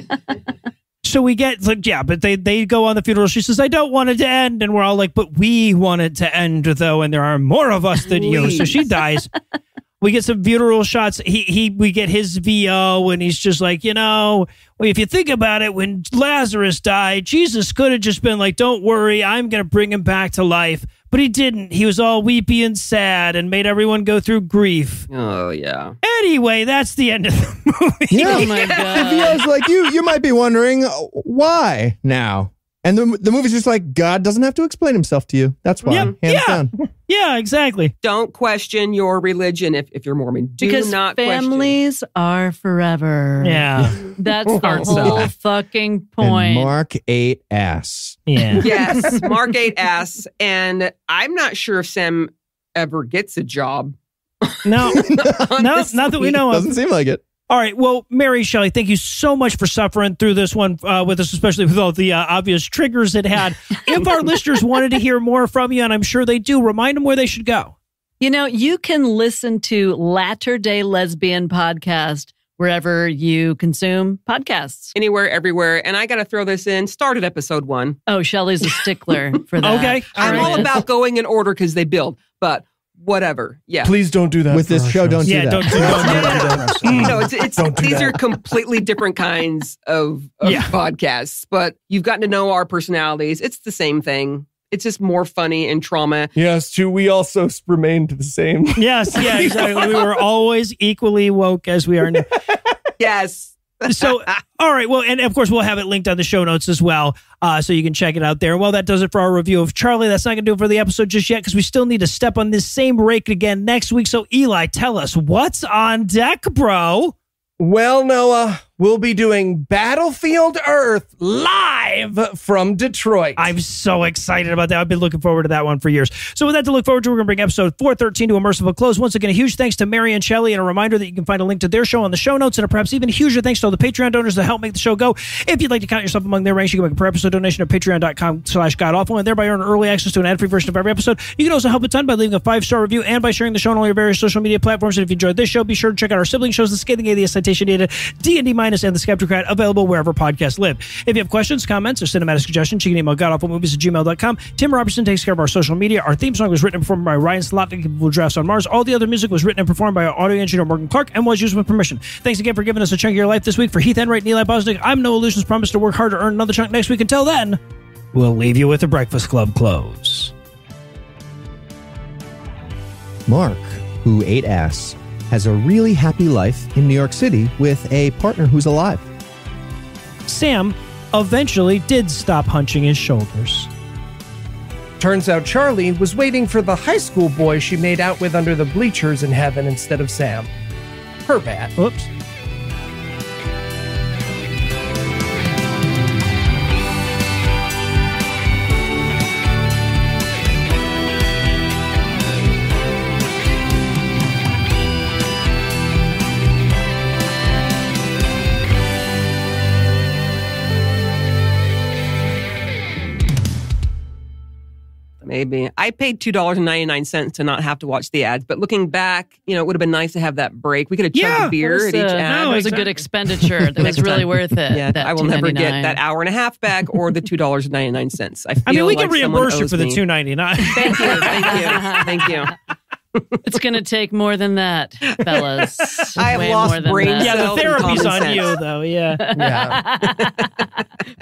So we get like yeah, but they they go on the funeral. She says, "I don't want it to end," and we're all like, "But we want it to end though, and there are more of us than you." So she dies. We get some funeral shots. He he. We get his VO, and he's just like, you know, well, if you think about it, when Lazarus died, Jesus could have just been like, "Don't worry, I'm gonna bring him back to life," but he didn't. He was all weepy and sad, and made everyone go through grief. Oh, yeah. Anyway, that's the end of the movie. Yeah. Oh my The god. VO's like you you might be wondering uh, why now. And the, the movie's just like God doesn't have to explain himself to you. That's why. Yeah. Hands Yeah. down. yeah, exactly. Don't question your religion if, if you're Mormon. Do because not question. families are forever. Yeah, That's the whole so. fucking And point. Mark ate ass. yeah. Yes, Mark ate ass. And I'm not sure if Sam ever gets a job. No, no, not that we know of. Doesn't seem like it. All right. Well, Mary Shelly, thank you so much for suffering through this one uh, with us, especially with all the uh, obvious triggers it had. if our listeners wanted to hear more from you, and I'm sure they do, remind them where they should go. You know, you can listen to Latter Day Lesbian podcast wherever you consume podcasts. Anywhere, everywhere. And I got to throw this in. Start at episode one. Oh, Shelly's a stickler for that. Okay. I'm all about going in order because they build, but whatever. Yeah. Please don't do that. With this our show, don't do that. don't do No, that. no, no, no. No, it's, it's Don't these that. are completely different kinds of, of Yeah. podcasts, but you've gotten to know our personalities. It's the same thing. It's just more funny and trauma. Yes, too. We also remained the same. Yes, yeah, exactly. We were always equally woke as we are now. Yes. So, all right. Well, and of course, we'll have it linked on the show notes as well, uh, so you can check it out there. Well, that does it for our review of Charly. That's not going to do it for the episode just yet because we still need to step on this same rake again next week. So, Eli, tell us what's on deck, bro. Well, Noah, we'll be doing Battlefield Earth live from Detroit. I'm so excited about that. I've been looking forward to that one for years. So, with that to look forward to, we're going to bring episode 413 to a merciful close. Once again, a huge thanks to Mary and Shelly, and a reminder that you can find a link to their show on the show notes, and a perhaps even huger thanks to all the Patreon donors that help make the show go. If you'd like to count yourself among their ranks, you can make a per episode donation at patreon.com slash godawful, and thereby earn early access to an ad free version of every episode. You can also help a ton by leaving a five star review and by sharing the show on all your various social media platforms. And if you enjoyed this show, be sure to check out our sibling shows, The Scathing Atheist, Citation Needed, D&D Minus, and The Skepticrat, available wherever podcasts live. If you have questions, comments, or cinematic suggestions, you can email godawfulmovies at gmail.com. Tim Robertson takes care of our social media. Our theme song was written and performed by Ryan Slotnick Drafts on Mars. All the other music was written and performed by our audio engineer Morgan Clark and was used with permission. Thanks again for giving us a chunk of your life this week. For Heath Enwright and Eli Bosnick, I'm Noah Lugeons. promise to work hard to earn another chunk next week. Until then, we'll leave you with the Breakfast Club close. Mark, who ate ass, has a really happy life in New York City with a partner who's alive. Sam eventually did stop hunching his shoulders. Turns out Charly was waiting for the high school boy she made out with under the bleachers in heaven instead of Sam. Her bad. Whoops. Maybe. I paid $2.99 to not have to watch the ads, but looking back, you know, it would have been nice to have that break. We could have chugged Yeah. a beer It at each uh, ad. no, it was a good expenditure. That was really worth it. yeah, that I will never get $2.99. that hour and a half back or the $2.99. I, feel I mean, we like can someone reimburse you owes for the me. two ninety nine. Thank you. Thank you. Thank you. It's going to take more than that, fellas. I have Way lost more than brain yeah, the therapy's on sense. you though. Yeah. Yeah.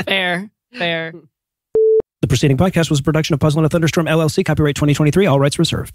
Fair, fair. The preceding podcast was a production of Puzzle in a Thunderstorm LLC, copyright 2023, all rights reserved.